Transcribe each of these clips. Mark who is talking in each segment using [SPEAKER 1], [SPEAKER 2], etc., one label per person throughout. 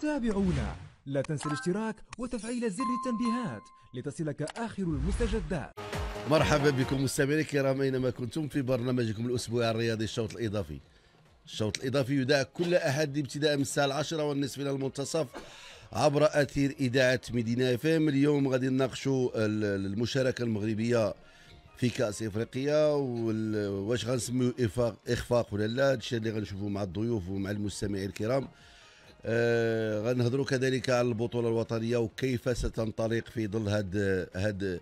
[SPEAKER 1] تابعونا. لا تنسى الاشتراك وتفعيل زر التنبيهات لتصلك آخر المستجدات.
[SPEAKER 2] مرحبا بكم مستمعينا الكرام أينما كنتم في برنامجكم الأسبوعي الرياضي الشوط الإضافي. الشوط الإضافي يذاع كل أحد ابتداء من الساعة العاشرة والنصف إلى المنتصف عبر أثير إذاعة مدينة إف اليوم غادي نناقشوا المشاركة المغربية في كأس إفريقيا واش غنسميو إخفاق ولا لا. هادشي اللي غنشوفوا مع الضيوف ومع المستمعين الكرام. غنهضروا كذلك على البطولة الوطنية وكيف ستنطلق في ظل هاد هاد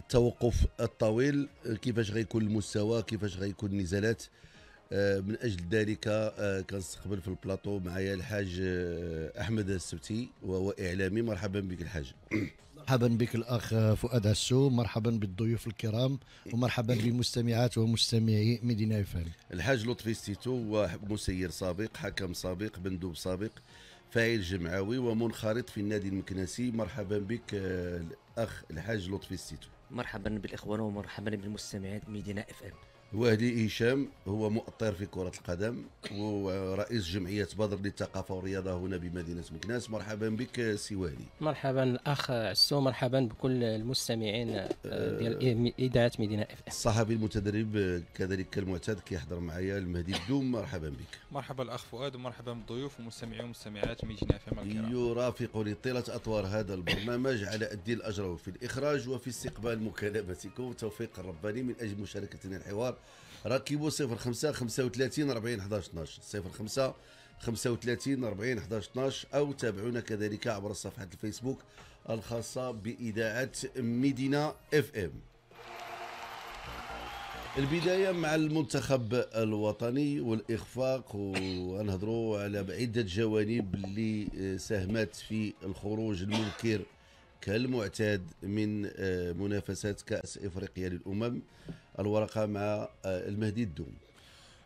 [SPEAKER 2] التوقف الطويل. كيفاش غيكون المستوى كيفاش غيكون النزالات؟ آه، من أجل ذلك آه، كنستقبل في البلاطو معايا الحاج آه، أحمد السبتي وهو إعلامي. مرحبا بك الحاج.
[SPEAKER 3] مرحبا بك الأخ فؤاد عسو مرحبا بالضيوف الكرام ومرحبا بمستمعات ومستمعي مدينة إف إم
[SPEAKER 2] الحاج لطفي ستيتو هو مسير سابق حكم سابق مندوب سابق فاعل جمعوي ومنخرط في النادي المكناسي. مرحبا بك الأخ الحاج لطفي ستيتو
[SPEAKER 4] مرحبا بالإخوان ومرحبا بالمستمعين مدينة إف إم.
[SPEAKER 2] وهادي هشام هو مؤطر في كرة القدم ورئيس جمعية بدر للثقافة والرياضة هنا بمدينة مكناس. مرحبا بك سي
[SPEAKER 5] مرحبا الأخ عسو مرحبا بكل المستمعين آه، ديال إذاعة مدينة إف
[SPEAKER 2] الصحفي المتدرب كذلك كالمعتاد كيحضر معايا المهدي الدوم. مرحبا بك.
[SPEAKER 6] مرحبا الأخ فؤاد ومرحبا بالضيوف ومستمعي ومستمعات مدينة إف إم
[SPEAKER 2] يرافقني طيلة أطوار هذا البرنامج على الدين الأجر في الإخراج وفي استقبال مكالمتكم. توفيق الرباني من أجل مشاركتنا الحوار. ركبوا 05 35 40 11 12 05 35 40 11 12 أو تابعونا كذلك عبر صفحه الفيسبوك الخاصة بإذاعة مدينه إف إم. البداية مع المنتخب الوطني والإخفاق ونهضروا على عدة جوانب اللي ساهمت في الخروج المبكر كالمعتاد من منافسات كأس إفريقيا للأمم. الورقة مع آه، المهدي الدوم.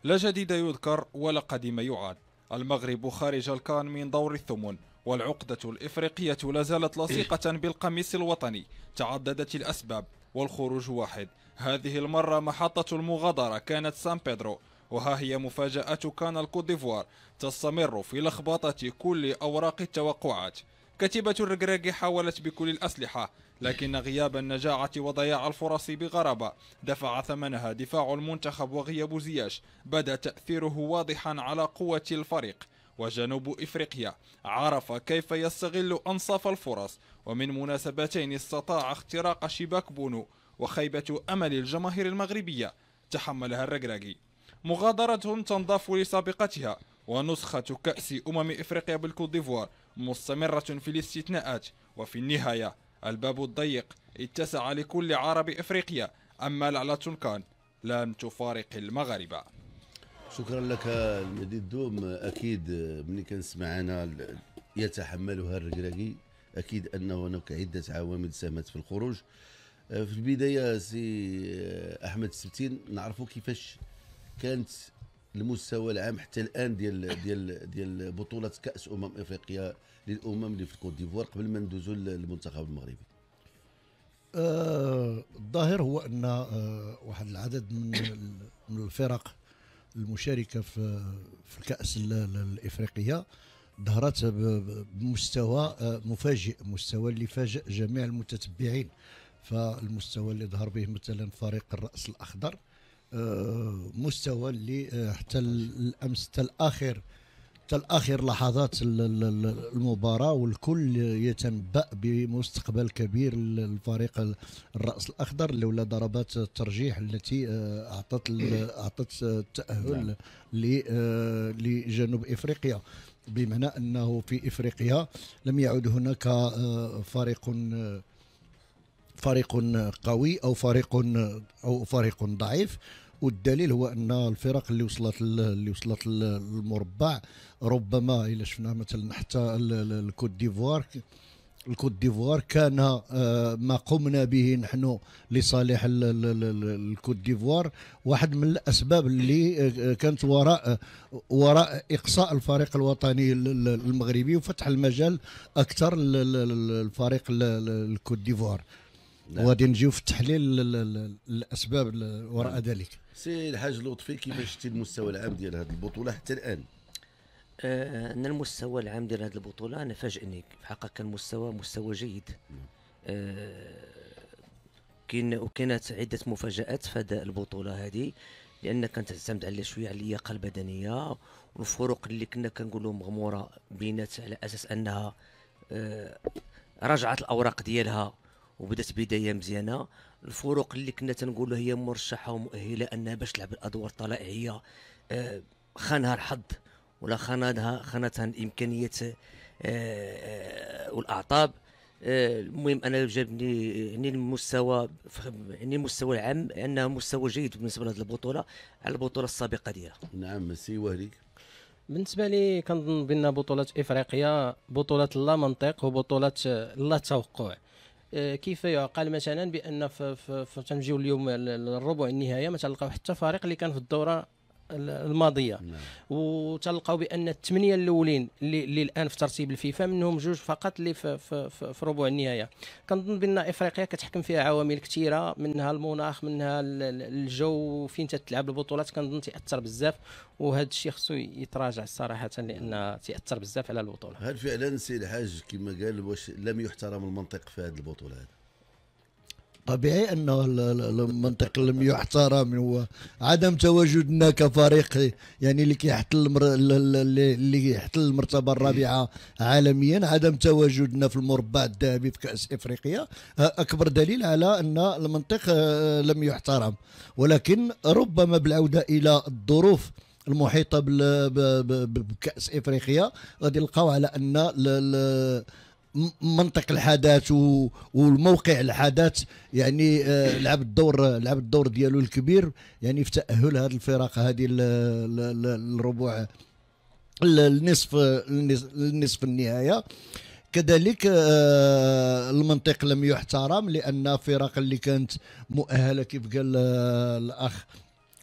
[SPEAKER 6] لا جديد يذكر ولا قديم يعاد. المغرب خارج الكان من دور الثمن والعقدة الإفريقية لا زالت لصيقة بالقميص الوطني. تعددت الأسباب والخروج واحد. هذه المرة محطة المغادرة كانت سان بيدرو وها هي مفاجأة كان الكوت ديفوار تستمر في لخبطة كل أوراق التوقعات. كتيبة الركراكي حاولت بكل الأسلحة لكن غياب النجاعة وضياع الفرص بغرابة. دفع ثمنها دفاع المنتخب وغياب زياش. بدأ تأثيره واضحا على قوة الفريق وجنوب إفريقيا. عرف كيف يستغل أنصاف الفرص. ومن مناسبتين استطاع اختراق شباك بونو وخيبة أمل الجماهير المغربية. تحملها الركراكي مغادرة تنضاف لسابقتها. ونسخة كأس أمم إفريقيا بالكوت ديفوار مستمرة في الاستثناءات. وفي النهاية الباب الضيق اتسع لكل عرب إفريقيا أما لعنة كان لن تفارق المغاربة.
[SPEAKER 2] شكرا لك المدير الدوم أكيد ملي كنسمع أنا يتحملها الركراكي أكيد أن هناك عدة عوامل ساهمت في الخروج. في البداية سي أحمد السبتين نعرفوا كيفاش كانت المستوى العام حتى الآن ديال ديال ديال بطوله كأس أمم إفريقيا للأمم اللي في كوت ديفوار قبل ما ندوزو للمنتخب المغربي.
[SPEAKER 3] آه الظاهر هو أن آه واحد العدد من من الفرق المشاركة في في الكأس الإفريقية ظهرت بمستوى آه مفاجئ مستوى اللي فاجئ جميع المتتبعين. فالمستوى اللي ظهر به مثلا فريق الرأس الأخضر مستوى اللي آه، حتى الأمس حتى الآخر حتى الآخر لحظات المباراة والكل يتنبأ بمستقبل كبير للفريق الرأس الأخضر لولا ضربات الترجيح التي آه، أعطت أعطت التاهل نعم. آه، لجنوب إفريقيا بمعنى أنه في إفريقيا لم يعد هناك فريق فريق قوي أو فريق أو فريق ضعيف والدليل هو أن الفرق اللي وصلت اللي وصلت للمربع ربما إلى شفنا مثلا حتى الكوت ديفوار. الكوت ديفوار كان آه، ما قمنا به نحن لصالح الكوت ديفوار. واحد من الأسباب اللي آه، كانت وراء وراء إقصاء الفريق الوطني المغربي وفتح المجال أكثر للفريق الكوت ديفوار. نعم. وغادي نجيو في التحليل الأسباب وراء ذلك.
[SPEAKER 2] سي الحاج لطفي كيفاش شفتي المستوى العام ديال هذه البطولة حتى الآن؟
[SPEAKER 4] آه، ان المستوى العام ديال هذه البطولة أنا فاجئني. في الحقيقة كان مستوى مستوى جيد. آه، كاين وكانت عدة مفاجآت في هذه البطولة هذه لأن كانت تعتمد على شوية على اللياقة البدنية والفروق اللي كنا كنقولوا مغمورة بينات على أساس أنها آه، رجعت الأوراق ديالها وبدات بداية مزيانة. الفروق اللي كنا تنقولوا هي مرشحة ومؤهلة أنها باش تلعب الأدوار الطلائعية آه، خانها الحظ ولا خانتها خانتها الإمكانيات آه، آه، والأعطاب. المهم أنا جابني يعني المستوى يعني المستوى العام انه مستوى جيد بالنسبة لهذه البطولة على البطولة السابقة ديالها.
[SPEAKER 2] نعم سي وهلي
[SPEAKER 5] بالنسبة لي كنظن بأن بطولة إفريقيا بطولة لا منطق وبطولة لا توقع. آه، كيف يعقل مثلا بأن في, تنجيو اليوم للربع النهائي ما تلقاو حتى فريق اللي كان في الدورة ال- الماضية.
[SPEAKER 2] نعم.
[SPEAKER 5] وتلقاو بأن الثمانيه الأولين اللي, اللي الآن في ترتيب الفيفا منهم جوج فقط اللي في, في, في, في ربع النهاية. كنظن بأن إفريقيا كتحكم فيها عوامل كثيره منها المناخ منها ال- ال- الجو فين تتلعب البطولات. كنظن تاثر بزاف وهذا الشيء خصو يتراجع صراحة لأن تاثر بزاف على البطولة.
[SPEAKER 2] هل فعلا سي الحاج كما قال واش لم يحترم المنطق في هذه البطولة؟ هذه
[SPEAKER 3] طبيعي انه ال- ال- المنطق لم يحترم هو عدم تواجدنا كفريق يعني اللي كيحتل اللي يحتل المرتبة الرابعة عالميا عدم تواجدنا في المربع الذهبي في كأس إفريقيا. أكبر دليل على أن المنطق آه، لم يحترم. ولكن ربما بالعودة إلى الظروف المحيطة بكأس إفريقيا غادي نلقاو على أن منطق الحدث والموقع الحدث يعني آه، لعب الدور لعب الدور ديالو الكبير يعني في تأهل هذه الفرق هذه الربع ال- النصف النصف- النهاية. كذلك آه، المنطق لم يحترم لأن فرق اللي كانت مؤهلة كيف قال آه، الأخ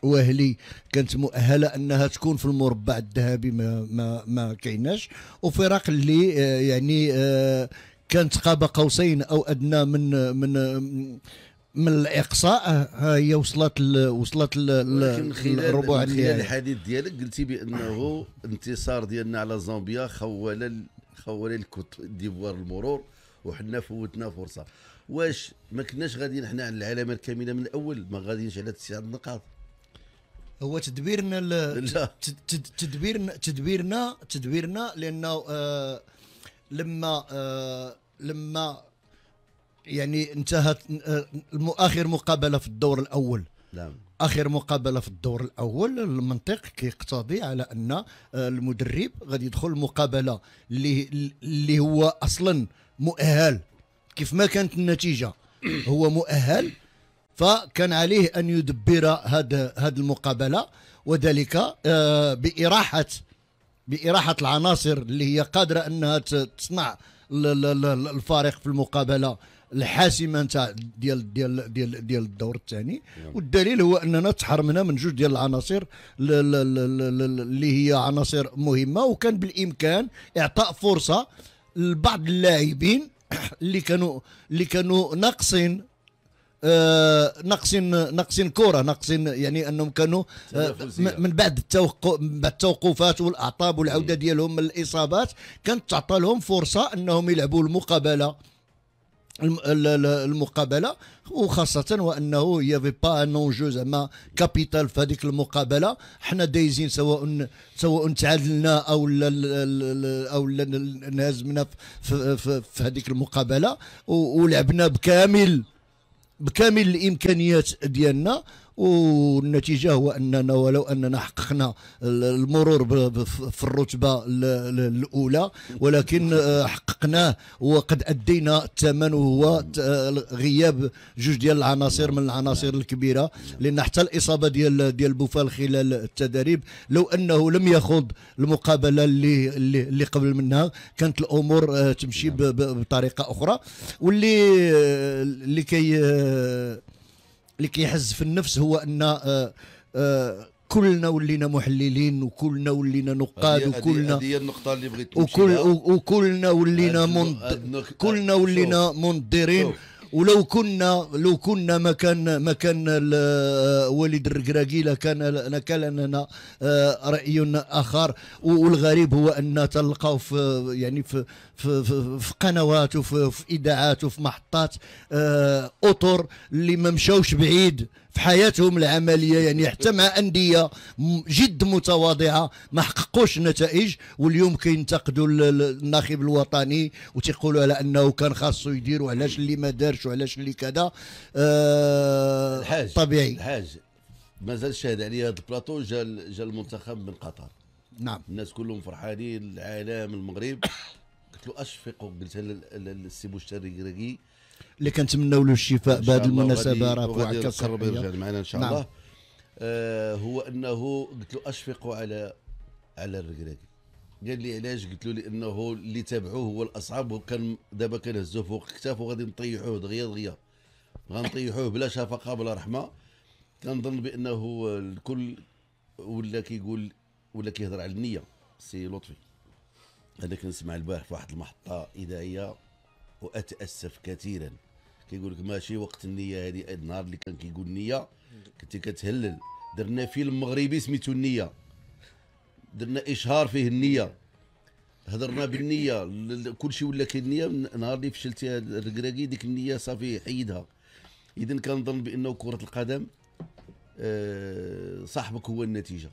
[SPEAKER 3] واهلي كانت مؤهلة أنها تكون في المربع الذهبي ما ما ما كايناش. وفرق اللي آه، يعني آه، كانت قاب قوسين أو أدنى من من من الإقصاء ها هي وصلت ل- وصلت
[SPEAKER 2] خلال
[SPEAKER 3] للربع
[SPEAKER 2] خلال
[SPEAKER 3] النهائي.
[SPEAKER 2] الحديث ديالك قلتي بأنه انتصار ديالنا على زامبيا خول خول الكوت ديفوار المرور وحنا فوتنا فرصة. واش ما كناش غاديين حنا على العلامة الكاملة من الأول؟ ما غاديينش على تسعة نقاط
[SPEAKER 3] هو تدبيرنا
[SPEAKER 2] لا.
[SPEAKER 3] تد- تد- تدبيرنا تدبيرنا تدبيرنا لأنه آه لما آه لما يعني انتهت آه، آخر مقابلة في الدور الأول.
[SPEAKER 2] نعم.
[SPEAKER 3] آخر مقابلة في الدور الأول المنطق كيقتضي على أن آه، المدرب غادي يدخل مقابلة اللي اللي هو أصلا مؤهل. كيف ما كانت النتيجة؟ هو مؤهل فكان عليه أن يدبر هذا هذه المقابلة وذلك آه، بإراحة بإراحة العناصر اللي هي قادرة أنها ت- تصنع ال- ال- ال- الفارق في المقابلة الحاسمة نتاع ديال ديال ديال ديال الدور الثاني. والدليل هو أننا تحرمنا من جوج ديال العناصر اللي هي عناصر مهمة وكان بالإمكان إعطاء فرصة لبعض اللاعبين اللي كانوا اللي كانوا ناقصين ناقصين ناقصين كره ناقصين يعني أنهم كانوا آه من بعد التوقف من بعد التوقفات والأعطاب والعودة ديالهم من الإصابات كانت تعطى لهم فرصة أنهم يلعبوا المقابلة الم- ال- ال- المقابلة وخاصة وأنه يافي با ان اونجو زعما كابيتال في هذيك المقابلة. حنا دايزين سواء سواء تعادلنا أو لا أو لا انهزمنا في, هذيك المقابلة ولعبنا بكامل. بكامل الإمكانيات ديالنا والنتيجة هو أننا ولو أننا حققنا المرور في الرتبة ال- ال- الأولى ولكن آه، حققناه وقد أدينا الثمن وهو آه، غياب جوج ديال العناصر من العناصر الكبيرة لأن حتى الإصابة ديال ديال بوفال خلال التدريب لو أنه لم يخوض المقابلة اللي اللي, قبل منها كانت الأمور آه، تمشي بطريقة أخرى. واللي اللي كي اللي كيحز في النفس هو أن آه، آه، كلنا ولينا محللين وكلنا ولينا نقاد وكلنا
[SPEAKER 2] هذه هي النقطة اللي بغيت
[SPEAKER 3] وكل وكلنا ولينا
[SPEAKER 2] هاد النق-
[SPEAKER 3] من
[SPEAKER 2] هاد النق-
[SPEAKER 3] كلنا. ولينا منظرين. ولو كنا لو كنا مكان مكان وليد الركراكي لكان لكان لنا آه، رأي آخر. والغريب هو أن تلقاو في يعني في في, في, في قنوات وفي في إذاعات وفي محطات آه، أطر اللي ما مشاوش بعيد. في حياتهم العملية يعني حتى مع أندية جد متواضعة ما حققوش النتائج واليوم كينتقدوا ال- ال- الناخب الوطني وتيقولوا على أنه كان خاصو يدير وعلاش اللي ما دارش وعلاش اللي كذا. آه
[SPEAKER 2] الحاج
[SPEAKER 3] طبيعي.
[SPEAKER 2] الحاج مازال شاهد عليه هذا البلاطو جا جا المنتخب من قطر.
[SPEAKER 3] نعم.
[SPEAKER 2] الناس كلهم فرحانين العالم المغرب. قلت له لل- لل- للسي بوشتري
[SPEAKER 3] اللي كنتمناو له الشفاء بهذه
[SPEAKER 2] المناسبة
[SPEAKER 3] راه في
[SPEAKER 2] وغادي يقرب. يرجع معنا إن شاء
[SPEAKER 3] نعم.
[SPEAKER 2] الله. آه هو أنه قلت له اشفقوا على على الركراكي قال لي علاش؟ قلت له لأنه اللي تابعوه هو الاصعب وكان دابا كنهزوه فوق كتافه وغادي نطيحوه دغيا دغيا. غنطيحوه بلا شفقة بلا رحمة. كنظن بأنه الكل ولا كيقول ولا كيهضر على النية سي لطفي. أنا كنسمع البارح في واحد المحطة إذاعية وأتأسف كثيرا. كيقول لك ماشي وقت النية هذه النهار اللي كان كيقول النيه كنت كتهلل. درنا فيلم مغربي سميتو النيه درنا إشهار فيه النية. هضرنا بالنية. كل شيء ولا كاين النيه نهار اللي فشلتي الركراكي ديك النية صافي حيدها. إذا كنظن بأنه كرة القدم آه، صاحبك هو النتيجة.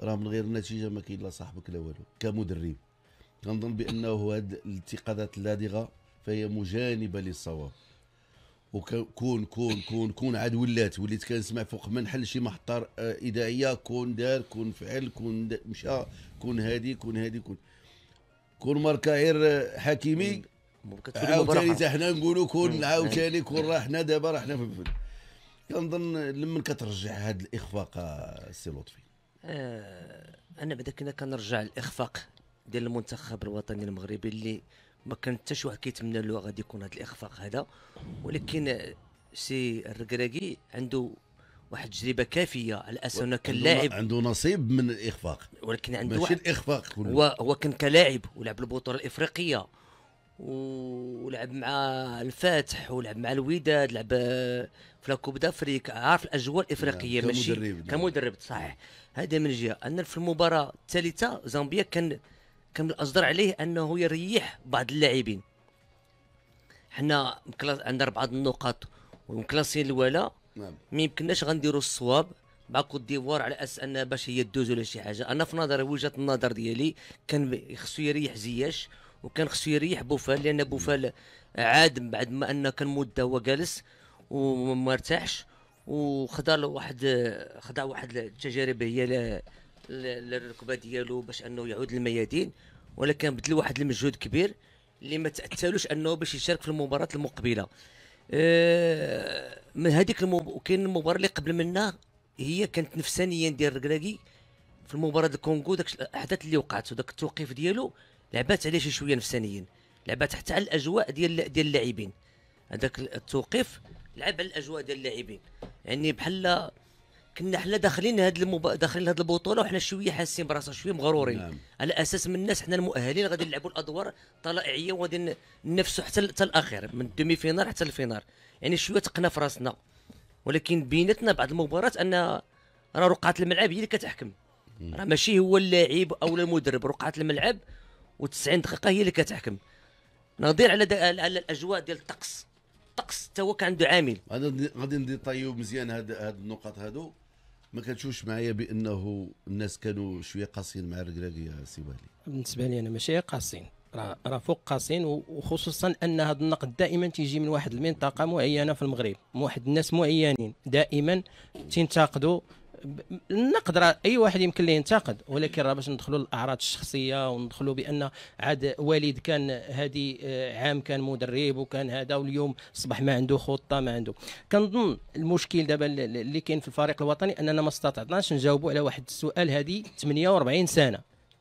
[SPEAKER 2] راه من غير النتيجه ما كاين لا صاحبك لا والو كمدرب. كنظن بأنه هاد الانتقادات اللادغه فهي مجانبة للصواب. وكون كون كون كون عاد ولات وليت كنسمع فوق ما نحل شي محطه آه، اذاعيه كون دار كون فعل كون مشى كون هادي كون هادي كون كون ماركا غير آه، حكيمي. عاوتاني. حتى حنا نقولوا كون. عاوتاني كون راه حنا دابا راه حنا في الفن. كنظن لمن كترجع هذا الإخفاق السي لطفي؟
[SPEAKER 4] آه، أنا بعدا كنا كنرجع الاخفاق ديال المنتخب الوطني المغربي اللي ما كان حتى شي واحد كيتمنى له غادي يكون هذا الإخفاق هذا. ولكن سي الركراكي عنده واحد التجربة كافية. على أساس أنه كان
[SPEAKER 2] عنده-
[SPEAKER 4] لاعب.
[SPEAKER 2] عنده نصيب من الإخفاق.
[SPEAKER 4] ولكن عنده
[SPEAKER 2] ماشي الإخفاق كله.
[SPEAKER 4] هو هو كان كلاعب ولعب البطولة الإفريقية. ولعب مع الفاتح ولعب مع الوداد لعب في لاكوب دافريك. عارف الأجواء الإفريقية
[SPEAKER 2] نعم،
[SPEAKER 4] ماشي؟
[SPEAKER 2] كمدرب، نعم.
[SPEAKER 4] كمدرب صحيح. هذا من جهة. أن في المباراة الثالثة زامبيا كان كان من الاصدر عليه أنه يريح بعض اللاعبين. حنا عندنا بعض النقاط ومكلاسين الولا.
[SPEAKER 2] نعم.
[SPEAKER 4] ما يمكنناش غنديروا الصواب. مع كوت ديفوار على أساس أن باش هي تدوز ولا شي حاجة. أنا في نظري وجهة النظر ديالي كان خصو يريح زياش وكان خصو يريح بوفال لأن بوفال عاد بعد ما أنه كان مدة هو جالس وما ارتاحش. وخدا واحد خدا واحد التجارب هي للركبة ديالو باش أنه يعود للميادين ولكن بذل واحد المجهود كبير اللي ما تأتلوش أنه باش يشارك في المباراة المقبلة. آه، من هذيك المب... وكاين المباراة اللي قبل منها هي كانت نفسانيا ديال الركراكي في المباراة الكونغو داك الاحداث اللي وقعت وداك التوقيف ديالو لعبات عليه شي شوية نفسانيا لعبات حتى على الأجواء ديال ديال اللاعبين. هذاك التوقيف لعب على الأجواء ديال اللاعبين. يعني بحال كنا حنا داخلين هاد المب... داخلين هاد البطولة وحنا شوية حاسين براسنا شوية مغرورين.
[SPEAKER 2] نعم.
[SPEAKER 4] على أساس من الناس حنا المؤهلين غادي نلعبوا الأدوار طلائعيه وغادي ننافسوا حتى حتى الأخير من ال demi-finale حتى ال finale. يعني شوية تقنا في راسنا. ولكن بيناتنا بعد المباراة أن راه رقعة الملعب هي اللي كتحكم. راه ماشي هو اللاعب أو المدرب. رقعة الملعب و90 دقيقة هي اللي كتحكم. نظير على على الأجواء ديال الطقس. الطقس حتى هو كان عنده عامل.
[SPEAKER 2] غادي غادي نديطايو مزيان هاد هاد النقط هادو. ما كتشوفش معايا بأنه الناس كانوا شوية قاسيين مع الركراكي يا سي والي
[SPEAKER 5] بالنسبة لي أنا ماشي قاسين راه راه فوق قاسين وخصوصا أن هذا النقد دائما تيجي من واحد المنطقة معينة في المغرب من واحد الناس معينين. دائما تنتقدوا النقد راه أي واحد يمكن ليه ينتقد ولكن راه باش ندخلوا للأعراض الشخصية وندخلوا بأن عاد والد كان هذه آه، عام كان مدرب وكان هذا واليوم اصبح ما عنده خطة ما عنده. كنظن المشكل دابا اللي كاين في الفريق الوطني أننا ما استطعناش نجاوبوا على واحد السؤال هذه 48 سنة.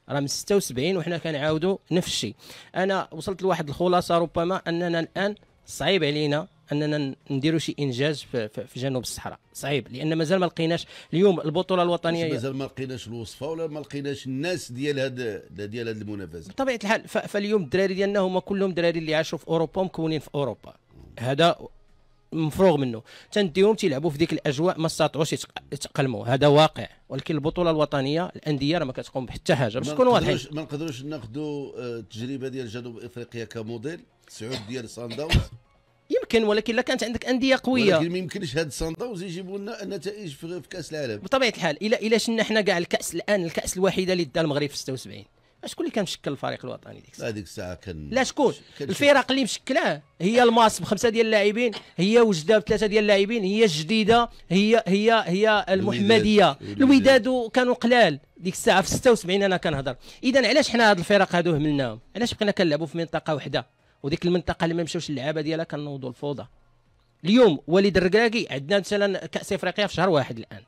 [SPEAKER 5] راه من 76 وحنا كنعاودوا نفس الشيء. أنا وصلت لواحد الخلاصة ربما أننا الآن صعيب علينا أننا نديروا شي إنجاز في, جنوب الصحراء. صعيب لأن مازال ما لقيناش اليوم البطولة الوطنية.
[SPEAKER 2] مازال ما لقيناش الوصفة ولا ما لقيناش الناس ديال هاد ديال هاد المنافسة.
[SPEAKER 5] بطبيعة الحال فاليوم الدراري ديالنا هما كلهم دراري اللي عاشوا في أوروبا ومكونين في أوروبا. هذا مفروغ منه. تنديهم تيلعبوا في ديك الأجواء ما استطاعوش يتق- يتاقلموا هذا واقع. ولكن البطولة الوطنية الأندية راه ما كتقوم بحتى حاجة. باش نكونوا واضحين
[SPEAKER 2] ما نقدروش ناخذوا آه، التجربة ديال جنوب إفريقيا كموديل؟ سعود ديال Sundowns
[SPEAKER 5] يمكن ولكن إلا كانت عندك أندية قوية.
[SPEAKER 2] ولكن ما يمكنش هاد Sundowns يجيبوا لنا النتائج في كأس العالم.
[SPEAKER 5] بطبيعة الحال إلا إلا شنا حنا كاع الكأس الآن الكأس الوحيده اللي دا المغرب في 76 شكون اللي كان مشكل الفريق الوطني ديك الساعة؟
[SPEAKER 2] هذيك الساعة كان
[SPEAKER 5] لا شكون؟ الفرق اللي مشكلاه هي الماس بخمسة ديال اللاعبين هي وجدة بثلاثة ديال اللاعبين هي الجديده هي هي هي المحمدية.
[SPEAKER 2] الوداد.
[SPEAKER 5] كانوا قلال ديك الساعة في 76 أنا كنهضر. اذا علاش حنا هاد الفرق هادو هملناهم؟ علاش بقينا كنلعبوا في منطقة وحدة؟ وديك المنطقة اللي ما مشاوش اللعابة ديالها كنوضوا الفوضى. اليوم وليد الركراكي عندنا مثلا كأس إفريقيا في شهر واحد الآن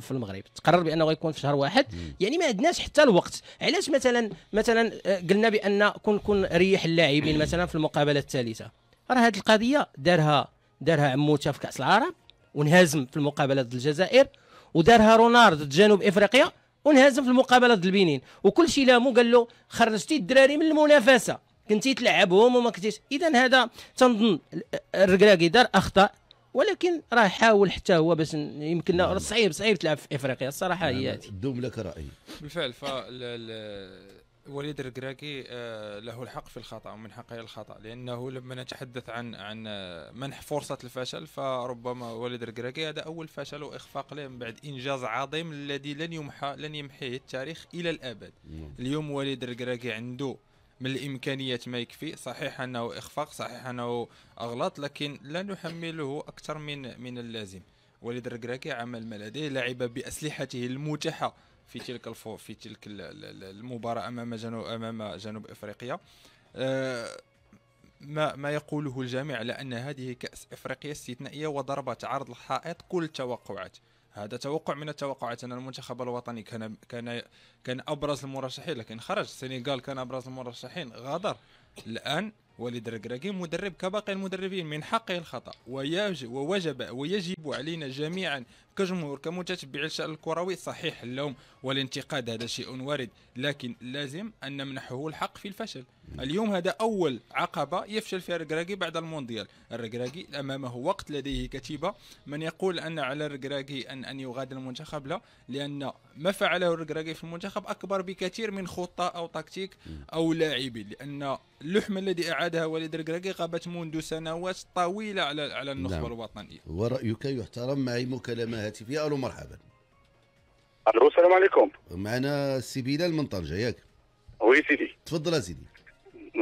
[SPEAKER 5] في المغرب. تقرر بأنه غيكون في شهر واحد؟ يعني ما عندناش حتى الوقت. علاش مثلا مثلا آه، قلنا بأن كون كون ريح اللاعبين مثلا في المقابلة الثالثة. راه هذه القضية دارها دارها عموته في كأس العرب وانهزم في المقابلة ضد الجزائر ودارها رونالد ضد جنوب إفريقيا وانهزم في المقابلة ضد البنين. وكل شيء لامو قال له خرجتي الدراري من المنافسة. كنتي تلعبهم وما كنتيش. اذا هذا تنظن الركراكي دار اخطاء ولكن راه حاول حتى هو باش يمكن صعيب صعيب تلعب في إفريقيا. الصراحة هي هذه.
[SPEAKER 2] دوم لك رأيي.
[SPEAKER 6] بالفعل فال وليد الركراكي آه، له الحق في الخطأ ومن حقه الخطأ لأنه لما نتحدث عن عن منح فرصة الفشل فربما وليد الركراكي هذا أول فشل وإخفاق له من بعد إنجاز عظيم الذي لن يمحى لن يمحيه التاريخ إلى الأبد. اليوم وليد الركراكي عنده من الإمكانيات ما يكفي. صحيح أنه إخفاق صحيح أنه اغلط لكن لا نحمله أكثر من من اللازم. وليد الركراكي عمل ما لديه لعب بأسلحته المتاحة في تلك الفو في تلك ال- ال- ال- المباراة أمام جنوب أمام جنوب إفريقيا. آه، ما ما يقوله الجميع على ان هذه كأس إفريقيا استثنائية وضربت عرض الحائط كل التوقعات هذا توقع من التوقعات أن المنتخب الوطني كان كان كان أبرز المرشحين لكن خرج السنغال كان أبرز المرشحين غادر. الآن وليد الركراكي مدرب كباقي المدربين من حقه الخطأ ويجب ووجب ويجب علينا جميعا كجمهور كمتتبع الشان الكروي صحيح اللوم والانتقاد هذا شيء وارد لكن لازم أن نمنحه الحق في الفشل. اليوم هذا أول عقبة يفشل فيها الركراكي بعد المونديال. الركراكي أمامه وقت لديه كتيبة من يقول أن على الركراكي ان أن يغادر المنتخب. لا لأن ما فعله الركراكي في المنتخب أكبر بكثير من خطة أو تكتيك أو لاعبين لأن اللحمه الذي أعادها وليد الركراكي غابت منذ سنوات طويلة على على النخبة
[SPEAKER 2] نعم.
[SPEAKER 6] الوطنية.
[SPEAKER 2] ورأيك يحترم معي مكالمة هاتفيه ألو مرحبا.
[SPEAKER 7] ألو السلام عليكم.
[SPEAKER 2] معنا سي بلال من طنجه ياك.
[SPEAKER 7] oui سيدي.
[SPEAKER 2] تفضل يا سيدي.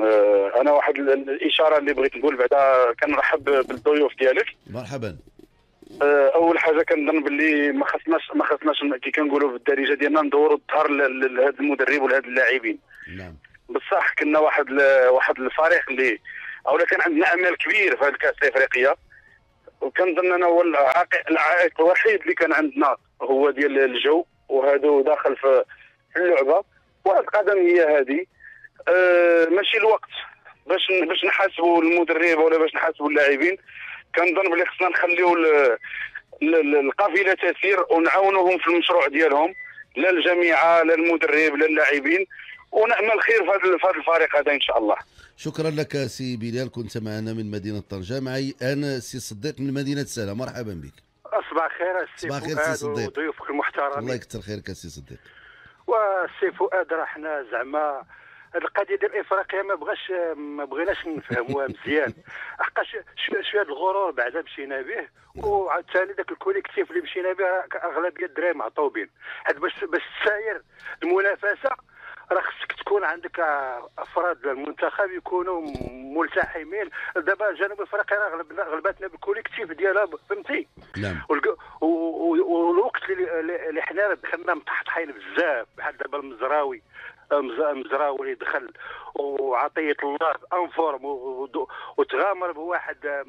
[SPEAKER 7] آه أنا واحد ال- الإشارة اللي بغيت نقول بعدا كنرحب بالضيوف ديالك.
[SPEAKER 2] مرحبا.
[SPEAKER 7] آه أول حاجة كنظن باللي ما خصناش ما خصناش كي كنقولوا بالدارجه ديالنا ندوروا الظهر لهذا المدرب ولهذا اللاعبين.
[SPEAKER 2] نعم.
[SPEAKER 7] بصح كنا واحد واحد الفريق اللي أولا كان عندنا أمال كبير في هذه الكاس الإفريقية. وكنظن أنا هو العائق الوحيد اللي كان عندنا هو ديال الجو وهذا داخل في اللعبة. والقدم هي هذه آه ماشي الوقت. باش باش نحاسبوا المدرب ولا باش نحاسبوا اللاعبين كنظن بلي خصنا نخليو ال- ال- ال- القافله تسير ونعاونوهم في المشروع ديالهم. لا الجامعة لا المدرب لا اللاعبين. ونأمل خير في هذا الفريق هذا إن شاء الله.
[SPEAKER 2] شكرا لك سي بلال كنت معنا من مدينة طنجة معي أنا سي صديق من مدينة سلا مرحبا بك.
[SPEAKER 8] صباح الخير
[SPEAKER 2] صباح الخير سي صديق.
[SPEAKER 8] وضيوفك
[SPEAKER 2] الله
[SPEAKER 8] المحترمين
[SPEAKER 2] يكثر خيرك سي صديق.
[SPEAKER 8] والسي فؤاد راه حنا زعما هاد القضية ديال افريقيا ما بغاش ما بغيناش نفهموها مزيان. حقاش شوية الغرور بعدا مشينا به وعاوتاني ذاك ال collectif اللي مشينا به اغلبيه الدراري معطوبين. حيت باش باش تساير المنافسة راه خصك تكون عندك أفراد المنتخب يكونوا ملتحمين. دابا جنوب افريقيا راه غلبنا غلبتنا بال collectif ديالها فهمتي؟
[SPEAKER 2] نعم.
[SPEAKER 8] والوقت اللي حنا دخلنا مطحطحين بزاف. بحال دابا المزراوي. مز- مزراوي اللي دخل وعطية الله en forme وتغامر بواحد آه،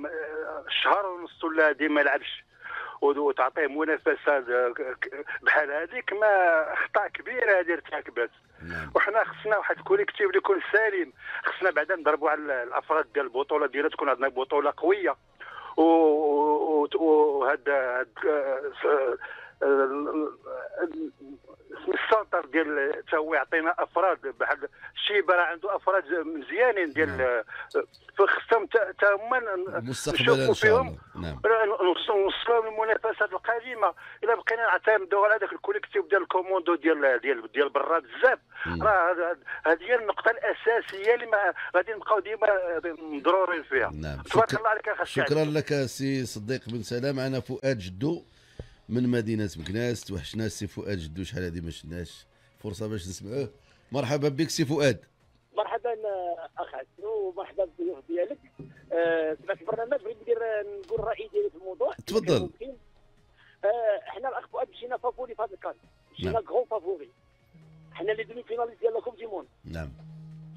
[SPEAKER 8] شهر ونص ولا هادي ما لعبش وتعطيه منافسه بحال هذيك ما اخطاء كبيره هذه ارتكبت
[SPEAKER 2] نعم.
[SPEAKER 8] وحنا خصنا واحد ال collectif اللي يكون سليم خصنا بعدا نضربوا على الأفراد ديال البطولة ديالنا تكون عندنا بطولة قوية. و- ال centre ديال تا هو يعطينا أفراد بحال الشيبه راه عنده أفراد مزيانين ديال
[SPEAKER 2] نعم.
[SPEAKER 8] فخصهم تا هما
[SPEAKER 2] مستقبلا إن شاء الله. نعم.
[SPEAKER 8] نوصلوا للمنافسات القادمة. إلا بقينا نعتمدوا على هذاك ال collectif ديال ال commando ديال ديال ديال برا بزاف. راه هذه هي النقطة الأساسية اللي غادي نبقاو ديما مضرورين فيها.
[SPEAKER 2] نعم.
[SPEAKER 8] تبارك الله عليك.
[SPEAKER 2] شكرا لك سي صديق بن سلام. معنا فؤاد جدو. من مدينة مكناس توحشنا سي فؤاد جدو شحال هذه ما شفناش. فرصة باش نسمعوه. مرحبا بك سي فؤاد.
[SPEAKER 9] مرحبا أخ عسو ومرحبا بالضيوف ديالك. آه، سمعت البرنامج بغيت ندير نقول الراي ديالي في الموضوع.
[SPEAKER 2] تفضل.
[SPEAKER 9] ممكن. آه، حنا الأخ فؤاد مشينا favoris في هذا ال CAN مشينا
[SPEAKER 2] نعم.
[SPEAKER 9] gros favoris. حنا les demi-finalistes ديال la Coupe du Monde
[SPEAKER 2] نعم.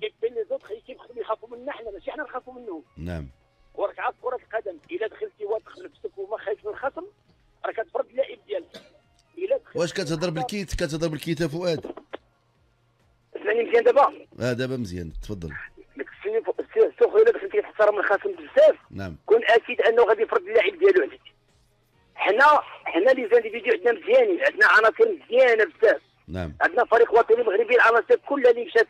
[SPEAKER 9] كيف بين les autres كيف يخافوا منا حنا؟ ماشي حنا نخافوا منهم.
[SPEAKER 2] نعم.
[SPEAKER 9] وراك عارف كره القدم. إلا دخلتي من نفسك وما خايف من الخصم. راك كتفرض اللعب ديالك.
[SPEAKER 2] واش كتهضر بال kit؟ كتهضر بال kit فؤاد.
[SPEAKER 9] سمعني مزيان دابا.
[SPEAKER 2] آه دابا مزيان. تفضل.
[SPEAKER 9] داك الشي c'est sûr الا دخلتي تحترم الخصم بزاف.
[SPEAKER 2] نعم.
[SPEAKER 9] كون أكيد أنه غادي يفرض اللعب ديالو عليك. حنا حنا les individus عندنا مزيانين. عندنا عناصر مزيانة بزاف.
[SPEAKER 2] نعم.
[SPEAKER 9] عندنا فريق وطني مغربي العناصر كلها اللي مشات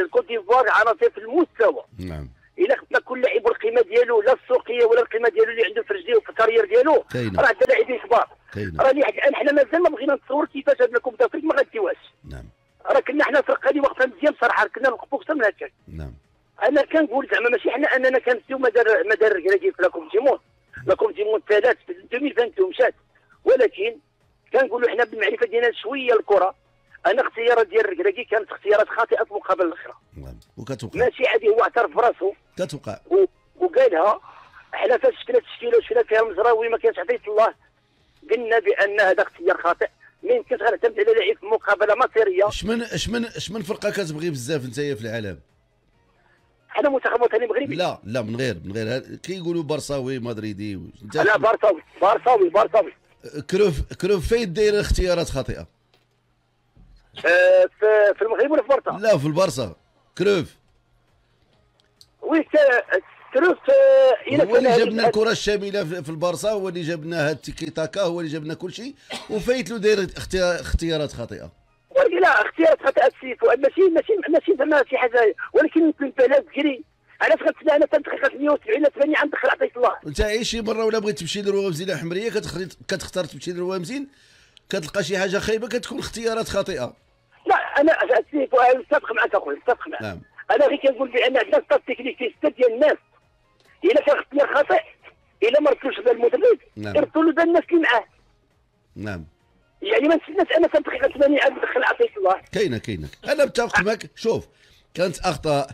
[SPEAKER 9] للكوت ديفوار عناصر في المستوى.
[SPEAKER 2] نعم.
[SPEAKER 9] إلا خدنا كل لاعب والقيمه ديالو لا السوقية ولا القيمة ديالو اللي عنده في رجليه وفي ال carrière
[SPEAKER 2] ديالو.
[SPEAKER 9] راه عندنا لاعبين كبار. لحد الان حنا مازال ما بغينا نتصور كيفاش هاد الكوب دافريك ما غاديوهاش.
[SPEAKER 2] نعم.
[SPEAKER 9] راه كنا حنا فرقة اللي واقفة مزيان بصراحة كنا نوقفوا أكثر من هكا
[SPEAKER 2] نعم.
[SPEAKER 9] أنا كنقول زعما ماشي حنا أننا كنسيو مدار مدار الركراكي في لاكوم ديمون لاكوم ديمون ثلاث في 2022 مشات ولكن كنقولوا حنا بالمعرفة ديالنا شوية الكرة. أنا اختيارات ديال الركراكي كانت اختيارات خاطئة في مقابل الأخرى.
[SPEAKER 2] نعم. وكتوقع.
[SPEAKER 9] ماشي عادي هو اعترف براسو.
[SPEAKER 2] كتوقع.
[SPEAKER 9] و- وقالها حنا فاش شفنا التشكيلة وشفنا فيها المزراوي ما كانش عطيت الله. قلنا بأن هذا اختيار خاطئ. ما يمكنش غنعتمد على لاعب في مقابلة مصيرية.
[SPEAKER 2] شمن شمن شمن فرقة كتبغي بزاف نتايا في العالم؟
[SPEAKER 9] حنا منتخب وطني مغربي.
[SPEAKER 2] لا لا من غير من غير كيقولوا برصاوي مدريدي انت
[SPEAKER 9] لا بارساوي بارساوي بارساوي.
[SPEAKER 2] كروف كروف فين داير اختيارات خاطئة.
[SPEAKER 9] آه، في في المغرب ولا في برطا
[SPEAKER 2] لا في البرصا كرويف.
[SPEAKER 9] وي تروس آه، إلا
[SPEAKER 2] هو اللي جاب لنا الكرة الشاملة في البارسا هو اللي جاب لنا التيكي تاكا هو اللي جاب لنا كل شيء وفايت له داير اختيار- اختيارات خاطئة.
[SPEAKER 9] ولكن لا اختيارات خاطئة السيف ماشي ماشي ماشي زعما شي حاجة ولكن يمكن بلاش تجري علاش غتسنى أنا تندخل 170 ولا 80 عام دخل عطيت الله.
[SPEAKER 2] أنت أي شي مرة ولا بغيت تمشي لروامزين حمرية كتختار تمشي لروامزين كتلقى شي حاجة خايبة كتكون اختيارات
[SPEAKER 9] خاطئة. أنا متفق معك اخويا متفق معك.
[SPEAKER 2] نعم.
[SPEAKER 9] أنا غير كنقول بأن عندنا staff technique في ستة ديال الناس. إلا كان اختيار خاطئ إلا ما ردوش بال المدرب
[SPEAKER 2] نعم.
[SPEAKER 9] يردوا له الناس اللي معاه.
[SPEAKER 2] نعم.
[SPEAKER 9] يعني ما نسيناش أنا تندخل 80 عام دخل عطيت الله.
[SPEAKER 2] كاينة كاينة. أنا متفق معك. شوف كانت أخطاء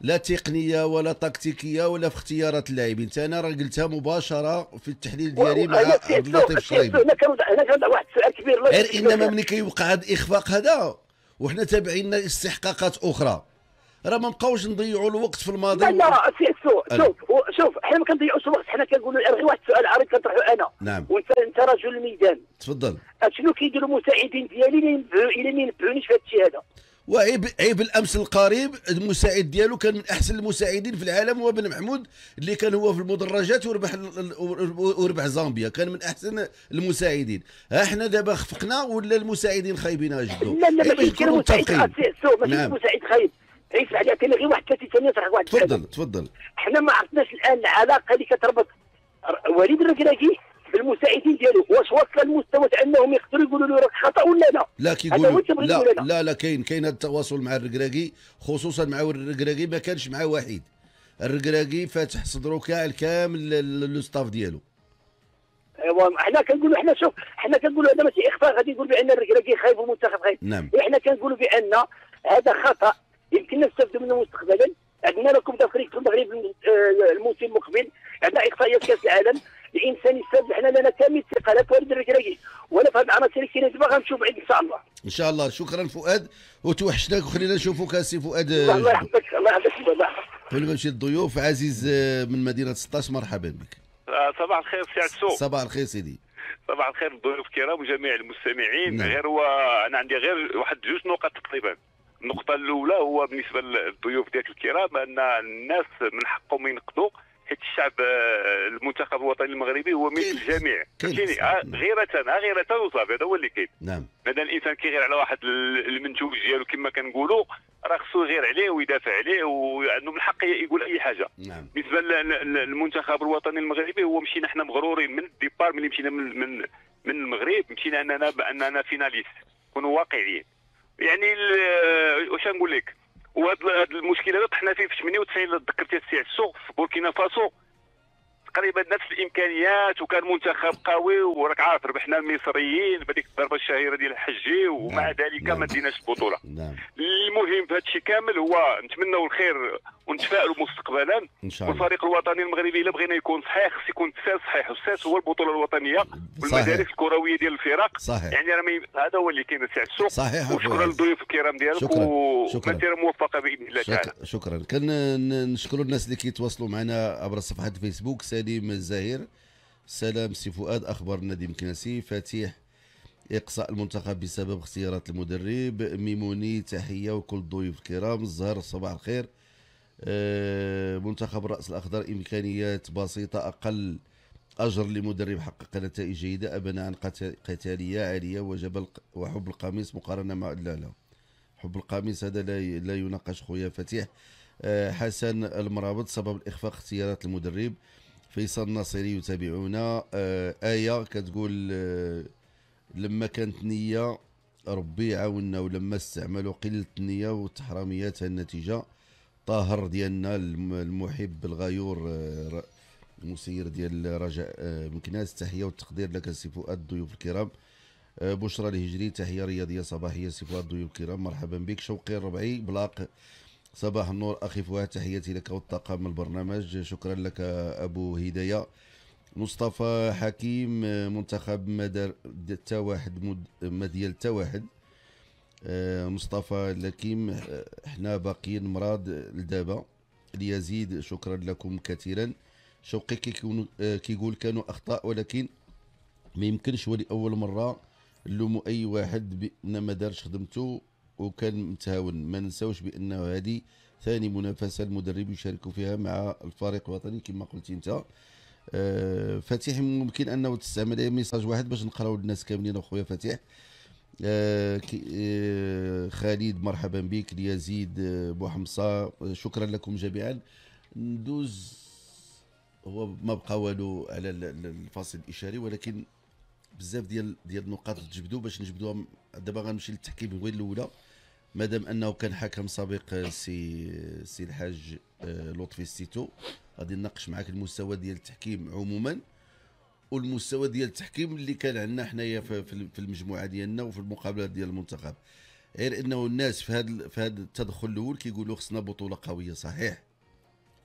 [SPEAKER 2] لا تقنية ولا تكتيكية ولا في اختيارات اللاعبين. أنا راه قلتها مباشرة في التحليل ديالي مع عبد اللطيف
[SPEAKER 9] كان هنا كان واحد السؤال كبير
[SPEAKER 2] غير
[SPEAKER 9] إنما.
[SPEAKER 2] ملي كيوقع هذا الإخفاق هذا. وحنا تابعين استحقاقات أخرى. راه ما نبقاوش نضيعوا الوقت في الماضي.
[SPEAKER 9] لا لا. شوف و- شوف إحنا ما كنضيعوش الوقت حنا كنقولوا غير واحد السؤال عريض كنطرحه أنا.
[SPEAKER 2] نعم.
[SPEAKER 9] وانت انت رجل الميدان.
[SPEAKER 2] تفضل.
[SPEAKER 9] شنو كيديروا المساعدين ديالي؟ اللي ما ينبهونيش في هذا الشيء هذا.
[SPEAKER 2] وعيب عيب الأمس القريب المساعد ديالو كان من أحسن المساعدين في العالم هو بن محمود اللي كان هو في المدرجات وربح وربح زامبيا. كان من أحسن المساعدين. ها إحنا دابا خفقنا ولا المساعدين خايبين أجدو؟
[SPEAKER 9] لا لا
[SPEAKER 2] عيب
[SPEAKER 9] ماشي كاين مساعد. سوق ماشي
[SPEAKER 2] نعم.
[SPEAKER 9] مساعد خايب. عيسى عليها كاين غير واحد 30 ثانية واحد.
[SPEAKER 2] تفضل تفضل.
[SPEAKER 9] حنا ما عرفناش الآن العلاقة اللي كتربط. وليد الركراكي بالمساعدين ديالو واش وصل للمستوى انهم يقدروا يقولوا له راك خطأ ولا لا؟
[SPEAKER 2] لا كيقولوا
[SPEAKER 9] التبغيض
[SPEAKER 2] لا
[SPEAKER 9] لا؟
[SPEAKER 2] لا لا كاين كاين هذا التواصل مع الركراكي خصوصا مع الركراكي ما كانش معاه وحيد. الركراكي فاتح صدره كاع الكامل لل- للستاف ديالو.
[SPEAKER 9] ايوا حنا كنقولوا حنا شوف حنا كنقولوا هذا ماشي اخفاء غادي يقول بأن الركراكي خايب والمنتخب خايب
[SPEAKER 2] نعم.
[SPEAKER 9] إحنا كنقولوا بأن هذا خطأ يمكن نستافدوا منه مستقبلا. عندنا لكم دافريك في المغرب آه، الموسم المقبل عندنا اقصائيات كأس العالم. الإنسان يستافد حنا لنا كامل الثقه لا توالد الركراكي ولا في هذه العناصر اللي كاينة غنشوف عند إن شاء الله.
[SPEAKER 2] إن شاء الله. شكرا فؤاد. وتوحشناك وخلينا نشوفوك سي فؤاد.
[SPEAKER 9] الله. يحفظك الله يحفظك الله يحفظك.
[SPEAKER 2] قبل ما نمشي للضيوف عزيز آه، من مدينة 16 مرحبا بك.
[SPEAKER 10] آه، صباح الخير سي عسو
[SPEAKER 2] صباح الخير سيدي.
[SPEAKER 10] صباح الخير الضيوف الكرام وجميع المستمعين.
[SPEAKER 2] نعم.
[SPEAKER 10] غير هو أنا عندي غير واحد جوج نقط تقريبا. النقطة الأولى هو بالنسبة للضيوف ديالك الكرام أن الناس من حقهم ينقدوا حيت الشعب آه، المنتخب الوطني المغربي هو
[SPEAKER 2] كاين-
[SPEAKER 10] الجميع. فهمتيني. آه، غيرة آه، غيرة وصافي هذا هو اللي كاين.
[SPEAKER 2] نعم.
[SPEAKER 10] مادام الإنسان كيغير على واحد ال- المنتوج ديالو كما كنقولوا راه خصو يغير عليه ويدافع عليه وعنده من الحق يقول أي حاجة.
[SPEAKER 2] نعم.
[SPEAKER 10] بالنسبة لل- للمنتخب الوطني المغربي هو مشينا إحنا مغرورين من ال départ ملي مشينا من من من المغرب مشينا اننا باننا finalistes نكونوا واقعيين. يعني واش نقول لك؟ وهذا المشكلة هذا طحنا فيه في 98 اللي ذكرتي السي عسو في بوركينا فاسو تقريبا نفس الإمكانيات وكان منتخب قوي وراك عارف ربحنا المصريين بهذيك الضربه الشهيرة ديال الحجي ومع
[SPEAKER 2] نعم.
[SPEAKER 10] ذلك
[SPEAKER 2] نعم.
[SPEAKER 10] ما ديناش البطولة.
[SPEAKER 2] نعم.
[SPEAKER 10] المهم في هذا الشيء كامل هو نتمنوا الخير ونتفائلوا مستقبلا.
[SPEAKER 2] إن شاء الله.
[SPEAKER 10] والفريق الوطني المغربي إلا بغينا يكون صحيح خص يكون الساس صحيح. والساس هو البطولة الوطنية والمدارس الكروية ديال الفرق.
[SPEAKER 2] صحيح.
[SPEAKER 10] يعني راه هذا هو اللي كاين سي عسو
[SPEAKER 2] صحيح
[SPEAKER 10] وشكرا. للضيوف الكرام ديالك.
[SPEAKER 2] شكراً.
[SPEAKER 10] ومسيره موفقة بإذن الله تعالى.
[SPEAKER 2] شك... شكرا. كنشكروا الناس اللي كيتواصلوا معنا عبر صفحه الفيسبوك سليم الزاهر سلام سي فؤاد أخبار النادي مكناسي فتيح إقصاء المنتخب بسبب اختيارات المدرب. ميموني تحية وكل الضيوف الكرام. الزهر صباح الخير. آه، منتخب الراس الأخضر إمكانيات بسيطة أقل أجر لمدرب حقق نتائج جيدة ابنى عن قت- قتالية عالية وجبل وحب القميص مقارنة مع لا لا. حب القميص هذا لا لا يناقش خويا فتيح آه، حسن المرابط سبب الإخفاق اختيارات المدرب. فيصل الناصري يتابعونا. آه، آية كتقول آه، لما كانت نية ربي يعاوننا ولما استعملوا قلة النية والتحراميات النتيجة طاهر ديالنا الم- المحب الغيور آه، المسير ديال رجاء مكناس. تحية والتقدير لك سي فؤاد الضيوف الكرام. بشرى الهجري تحية رياضية صباحية سي فؤاد الضيوف الكرام. مرحبا بك. شوقي الربعي بلاق صباح النور أخي فؤاد تحياتي لك والطاقم البرنامج. شكرا لك أبو هداية. مصطفى حكيم منتخب مدار تا واحد مد- مديال تا واحد آه، مصطفى لكيم إحنا باقيين مراد لدابا ليزيد شكرا لكم كثيرا. شوقي كيكون آه، كيقول كانوا أخطاء ولكن ما يمكنش ولي اول مرة نلوموا أي واحد بأن ما دارش خدمته. وكان متهاون. ما ننساوش بانه هذه ثاني منافسة المدرب يشارك فيها مع الفريق الوطني كما قلت أنت. آه، فتيح ممكن أنه تستعمل ميساج واحد باش نقراو للناس كاملين. أخويا فتيح آه، آه، خالد مرحبا بك. ليزيد آه، بوحمصه آه، شكرا لكم جميعا. ندوز. هو ما بقى والو على ال- ال- الفاصل الإشهاري ولكن بزاف ديال ديال النقاط تجبدوا باش نجبدوها. دابا غنمشي للتحكيم غير الأولى. مادام أنه كان حكم سابق آه، سي سي الحاج آه، لطفي السيتو غادي نناقش معاك المستوى ديال التحكيم عموما. والمستوى ديال التحكيم اللي كان عندنا حنايا في المجموعة ديالنا وفي المقابلات ديال المنتخب. غير أنه الناس في هذا في هذا التدخل الأول كيقولوا خصنا بطولة قوية. صحيح.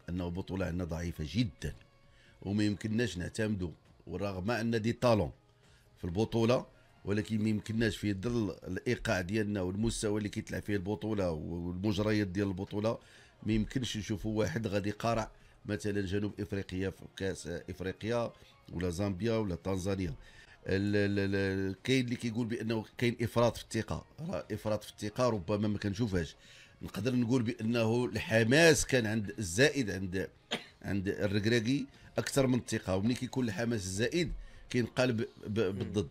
[SPEAKER 2] أنه بطولة عندنا ضعيفة جدا. وما يمكنناش نعتمدوا ورغم أن دي طالون. في البطولة ولكن ما يمكنناش في ظل الإيقاع ديالنا والمستوى اللي كيتلعب فيه البطولة والمجريات ديال البطولة. ما يمكنش نشوفوا واحد غادي قارع مثلا جنوب إفريقيا في كأس إفريقيا ولا زامبيا ولا تنزانيا. كاين اللي كيقول بأنه كاين إفراط في الثقة. راه إفراط في الثقة ربما ما كنشوفهاش. نقدر نقول بأنه الحماس كان عند الزائد عند عند الركراكي أكثر من الثقة. وملي كيكون الحماس الزائد كينقلب بالضد.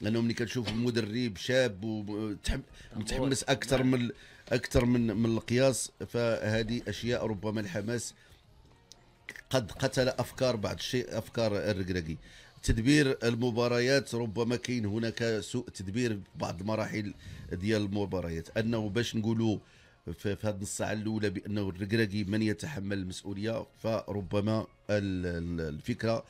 [SPEAKER 2] لأنه ملي كنشوف مدرب شاب ومتحمس أكثر من أكثر من من القياس فهذه أشياء ربما الحماس قد قتل أفكار بعض الشيء أفكار الركراكي. تدبير المباريات ربما كاين هناك سوء تدبير بعض المراحل ديال المباريات. أنه باش نقولوا في هذه الساعة الأولى بأنه الركراكي من يتحمل المسؤولية فربما ال- ال- الفكرة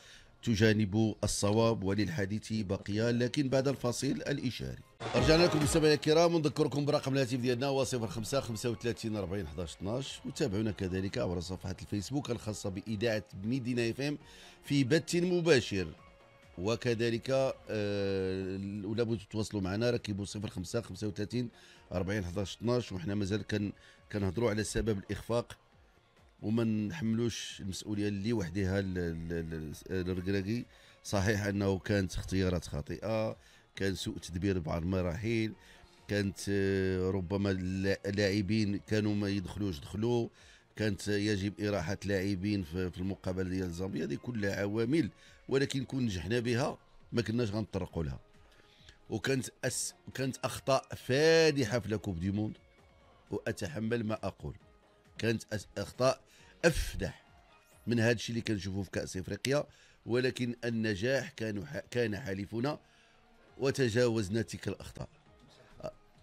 [SPEAKER 2] تجانب الصواب وللحديث بقيه لكن بعد الفاصل الإشاري. رجعنا لكم مستمعينا الكرام ونذكركم برقم الهاتف ديالنا هو 05 35 40 11 12 وتابعونا كذلك عبر صفحة الفيسبوك الخاصة بإذاعة ميدينا إف إم في بث مباشر. وكذلك آه، ولا بغيتوا تتواصلوا معنا ركبوا 05 35 40 11 12 وحنا مازال كنهضروا على سبب الإخفاق وما نحملوش المسؤولية اللي وحدها ال- ال- ال- الركراكي صحيح أنه كانت اختيارات خاطئة كان سوء تدبير بعض المراحل كانت آه، ربما اللا- اللاعبين كانوا ما يدخلوش دخلوا كانت يجب إراحة لاعبين في المقابلة ديال زامبيا. هذه كلها عوامل ولكن كون نجحنا بها ما كناش غنطرقوا لها. وكانت أس كانت أخطاء فادحة في لاكوب دي موند وأتحمل ما أقول. كانت أخطاء أفدح من هذا الشيء اللي كنشوفوه في كأس إفريقيا ولكن النجاح كان كان حليفنا وتجاوزنا تلك الأخطاء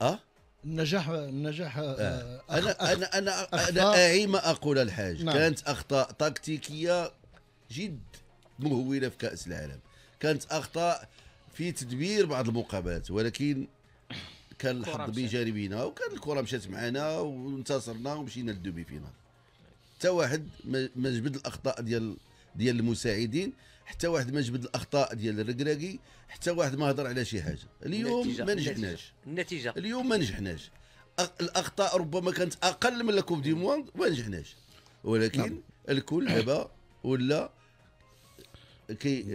[SPEAKER 2] آه
[SPEAKER 3] النجاح النجاح آه، أخ-
[SPEAKER 2] أنا
[SPEAKER 3] أخ-
[SPEAKER 2] أنا أنا
[SPEAKER 3] أخطاء.
[SPEAKER 2] أنا اعي ما أقول الحاج
[SPEAKER 3] نعم.
[SPEAKER 2] كانت أخطاء تكتيكية جد مهولة في كأس العالم كانت أخطاء في تدبير بعض المقابلات ولكن كان الحظ. بجانبنا وكان الكره مشات معنا وانتصرنا ومشينا للدوبي فينال حتى واحد ما جبد الأخطاء ديال ديال المساعدين حتى واحد ما جبد الأخطاء ديال الركراكي حتى واحد ما هضر على شي حاجة. اليوم
[SPEAKER 4] النتيجة-
[SPEAKER 2] ما نجحناش.
[SPEAKER 4] النتيجة.
[SPEAKER 2] اليوم ما نجحناش. الأخطاء ربما كانت أقل من la coupe du monde ما نجحناش. ولكن
[SPEAKER 3] نعم.
[SPEAKER 2] الكل دابا ولا كي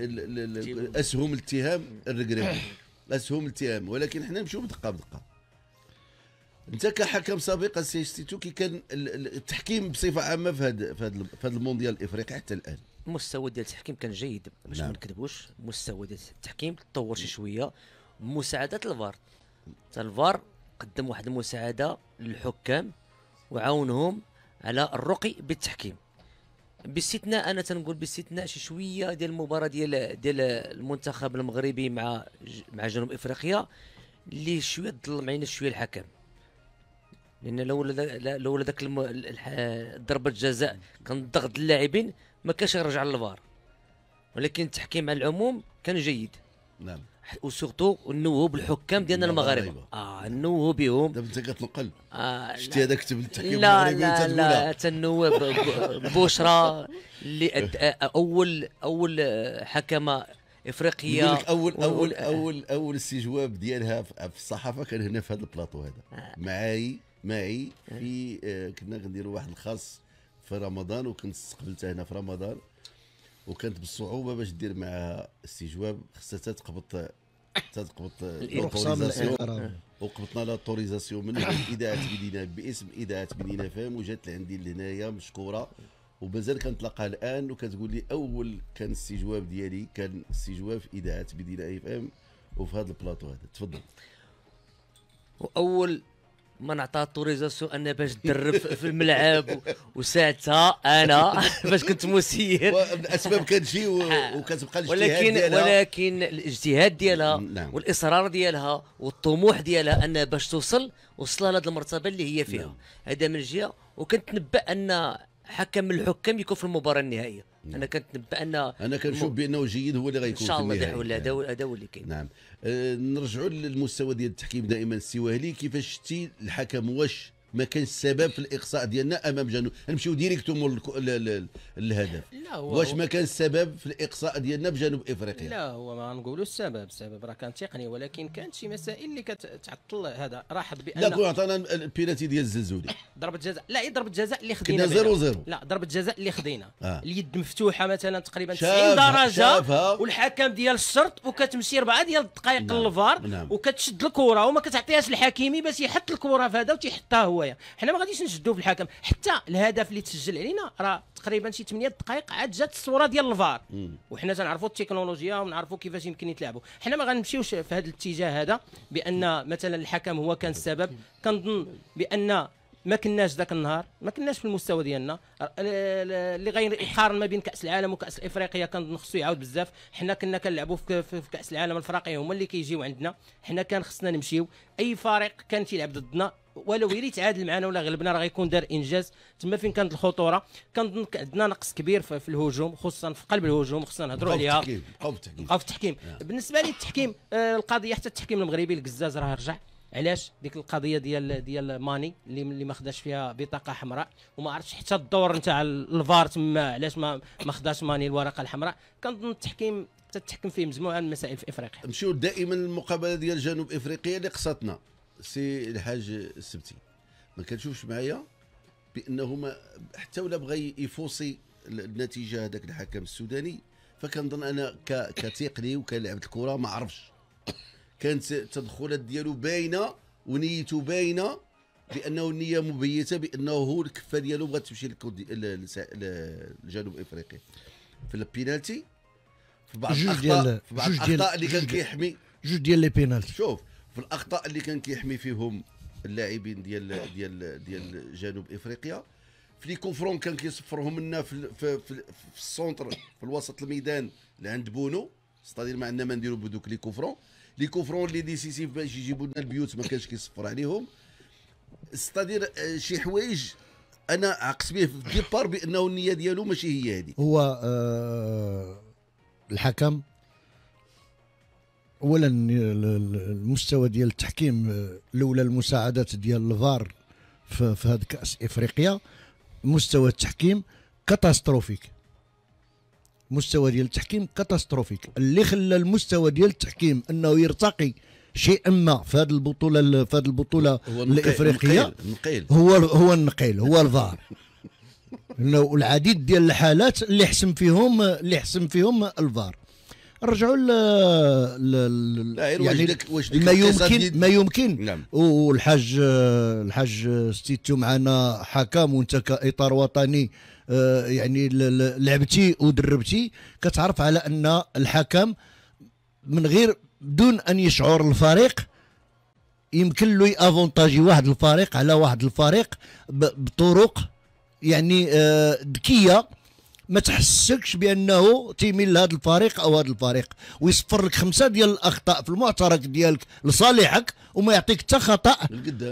[SPEAKER 2] أسهم الاتهام الركراكي أسهم الاتهام ولكن حنا نمشيو بدقه بدقه أنت كحكم سابق السي ستيتو كي كان ال- ال- التحكيم بصفة عامة في هذا في هذا المونديال الإفريقي حتى الآن.
[SPEAKER 4] المستوى ديال التحكيم كان جيد باش
[SPEAKER 2] نعم.
[SPEAKER 4] ما نكذبوش. المستوى ديال التحكيم تطور شي شوية. مساعدة الفار. تا الفار قدم واحد المساعدة للحكام وعاونهم على الرقي بالتحكيم. باستثناء أنا تنقول باستثناء شي شوية ديال المباراة ديال ديال المنتخب المغربي مع مع جنوب إفريقيا اللي شوية ظلم علينا شوية الحكم. لأن لولا لولا ذاك ضربة الجزاء كان ضغط اللاعبين ما كانش يرجع للفار. ولكن التحكيم على العموم كان جيد.
[SPEAKER 2] نعم.
[SPEAKER 4] وسورتو نوهوا بالحكام ديالنا المغاربة.
[SPEAKER 2] المغاربة.
[SPEAKER 4] آه نوهوا بهم
[SPEAKER 2] دابا انت كتنقل.
[SPEAKER 4] آه
[SPEAKER 2] شتي هذاك كتب التحكيم
[SPEAKER 4] لا
[SPEAKER 2] المغربي
[SPEAKER 4] لا. لا تنوه ب- ب- ببشرى اللي أد- أول أول حكمه افريقيه
[SPEAKER 2] لك أول
[SPEAKER 4] و- أول
[SPEAKER 2] أول أول استجواب ديالها في الصحافة كان هنا في هذا البلاطو هذا.
[SPEAKER 4] آه.
[SPEAKER 2] معاي معي في آه، كنا غنديروا واحد الخاص في رمضان وكنت استقبلتها هنا في رمضان. وكانت بالصعوبة باش دير معها استجواب خصها تقبط تقبط
[SPEAKER 3] رخصة من الإدارة.
[SPEAKER 2] وقبطنا l'autorisation من إذاعة مدينه باسم إذاعة مدينه FM وجات لعندي لهنايا مشكورة. ومازال كنتلاقاها الآن وكتقول لي أول كان استجواب ديالي كان استجواب في إذاعة مدينه FM وفي هذا البلاطو هذا. تفضل.
[SPEAKER 4] وأول ما نعطى autorisation أنا باش تدرب في الملعب وساعتها أنا باش كنت مسير
[SPEAKER 2] الأسباب و- وكتبقى الاجتهاد
[SPEAKER 4] ولكن
[SPEAKER 2] ديالها.
[SPEAKER 4] ولكن الاجتهاد ديالها
[SPEAKER 2] نعم.
[SPEAKER 4] والإصرار ديالها والطموح ديالها انها باش توصل وصلها لهذه المرتبة اللي هي فيها
[SPEAKER 2] نعم.
[SPEAKER 4] هذا من جهة وكنتنبأ أن حكم من الحكام يكون في المباراة النهائية. أنا كنتنبأ أن
[SPEAKER 2] أنا كنشوف بأنه جيد هو اللي
[SPEAKER 4] إن
[SPEAKER 2] غيكون
[SPEAKER 4] شاء
[SPEAKER 2] في
[SPEAKER 4] الله هذا هو- هذا هو اللي كاين.
[SPEAKER 2] نعم. آه نرجعوا للمستوى ديال التحكيم دائما. السواهلي كيفاش شتي الحكم واش ما كانش السبب في الإقصاء ديالنا أمام جنوب نمشيو directement للهدف
[SPEAKER 5] لا هو
[SPEAKER 2] واش
[SPEAKER 5] هو-
[SPEAKER 2] ما كان السبب في الإقصاء ديالنا بجنوب إفريقيا
[SPEAKER 5] لا هو ما نقولوا السبب السبب راه كان تقني ولكن كانت شي مسائل اللي كتعطل هذا راحت بأن
[SPEAKER 2] لا كون عطانا البينالتي ديال الزلزولي
[SPEAKER 5] ضربة جزاء لا هي ضربة جزاء اللي خدينا
[SPEAKER 2] كنا
[SPEAKER 5] بها.
[SPEAKER 2] زيرو زيرو.
[SPEAKER 5] لا ضربة جزاء اللي خدينا
[SPEAKER 2] آه.
[SPEAKER 5] اليد مفتوحة مثلا تقريبا 90
[SPEAKER 2] شافها-
[SPEAKER 5] درجة
[SPEAKER 2] شافها.
[SPEAKER 5] والحكم ديال الشرط وكتمشي اربعه ديال الدقائق
[SPEAKER 2] نعم.
[SPEAKER 5] للفار
[SPEAKER 2] نعم.
[SPEAKER 5] وكتشد الكرة وما كتعطيهاش الحكيمي باش يحط الكرة في هذا وتيحطها هويا حنا ما غاديش نشدوا في الحكم. حتى الهدف اللي تسجل علينا راه تقريبا شي 8 دقائق عاد جات الصورة ديال الفار. وحنا تنعرفوا التكنولوجيا ونعرفوا كيفاش يمكن يتلعبوا حنا ما غنمشيوش في هذا الاتجاه هذا بأن مثلا الحكم هو كان السبب. كنظن بأن ما كناش ذاك النهار ما كناش في المستوى ديالنا. ال- ال- اللي غير يقارن ما بين كأس العالم وكأس افريقيا كنظن خصو يعاود بزاف. حنا كنا كنلعبوا في, في, في كأس العالم الافريقي هما اللي كيجيو عندنا. حنا كان خصنا نمشيو. أي فريق كان تيلعب ضدنا ولو يريد يتعادل معنا ولا غلبنا راه غيكون دار إنجاز. تما فين كانت الخطورة؟ كنظن عندنا نقص كبير في, الهجوم خصوصا في قلب الهجوم خصنا نهضروا عليها.
[SPEAKER 2] بقاو في التحكيم.
[SPEAKER 5] بقاو في التحكيم. بالنسبة لي التحكيم آه القضية حتى التحكيم المغربي القزاز راه رجع. علاش؟ ديك القضية ديال ديال ماني اللي اللي ما خداش فيها بطاقة حمراء وما عرفتش حتى الدور نتاع الفار تما علاش ما ما خداش ماني الورقة الحمراء. كنظن التحكيم تتحكم فيه مجموعة من المسائل في إفريقيا.
[SPEAKER 2] نمشيو دائما للمقابلة ديال جنوب إفريقيا اللي قصتنا سي الحاج السبتي. ما كتشوفش معايا بانه ما حتى ولا بغى يفوصي النتيجة هذاك الحكم السوداني فكنظن أنا كتقني وكلاعب الكرة ما عرفش. كانت التدخلات ديالو باينة ونيته باينة لأنه النيه مبيتة بأنه هو الكفة ديالو بغات تمشي لجنوب إفريقيا. في البينالتي في بعض الاخطاء في بعض الأخطاء اللي كان كيحمي.
[SPEAKER 3] جوج ديال لي بينالتي.
[SPEAKER 2] شوف في الأخطاء اللي كان كيحمي فيهم اللاعبين ديال ديال ديال جنوب إفريقيا. في les contre-foncts كان كيصفرهم لنا في في, في, في السونتر في الوسط الميدان اللي عند بونو. c'est-à-dire ما عندنا ما نديروا بدوك les contre-foncts. les contre-foncts اللي décisifs باش يجيبوا لنا البيوت ما كانش كيصفر عليهم. c'est-à-dire آه، شي حوايج أنا عقت به في ال départ بأنه النية ديالو ماشي هي هذه.
[SPEAKER 3] هو آه الحكم اولا ال- ال- المستوى ديال التحكيم لولا المساعدات ديال الفار في, هذا كأس إفريقيا مستوى التحكيم catastrophique. مستوى ديال التحكيم catastrophique. اللي خلى المستوى ديال التحكيم أنه يرتقي شيئا ما في هذه البطولة في هذه البطولة
[SPEAKER 2] هو النقيل-
[SPEAKER 3] الإفريقية
[SPEAKER 2] النقيل-
[SPEAKER 3] هو هو النقيل هو الفار. العديد ديال الحالات اللي حسم فيهم اللي حسم فيهم الفار. رجعوا يعني
[SPEAKER 2] واش
[SPEAKER 3] ما يمكن ما يمكن.
[SPEAKER 2] نعم.
[SPEAKER 3] والحاج الحاج ستيتو معنا حكم وانت كإطار وطني آه، يعني لعبتي ودربتي. كتعرف على أن الحكم من غير بدون أن يشعر الفريق يمكن له يافونتاجي واحد الفريق على واحد الفريق بطرق يعني آه، ذكية. ما تحسكش بأنه تيميل لهذا الفريق أو هذا الفريق. ويصفر لك خمسة ديال الأخطاء في المعترك ديالك لصالحك وما يعطيك حتى
[SPEAKER 2] خطأ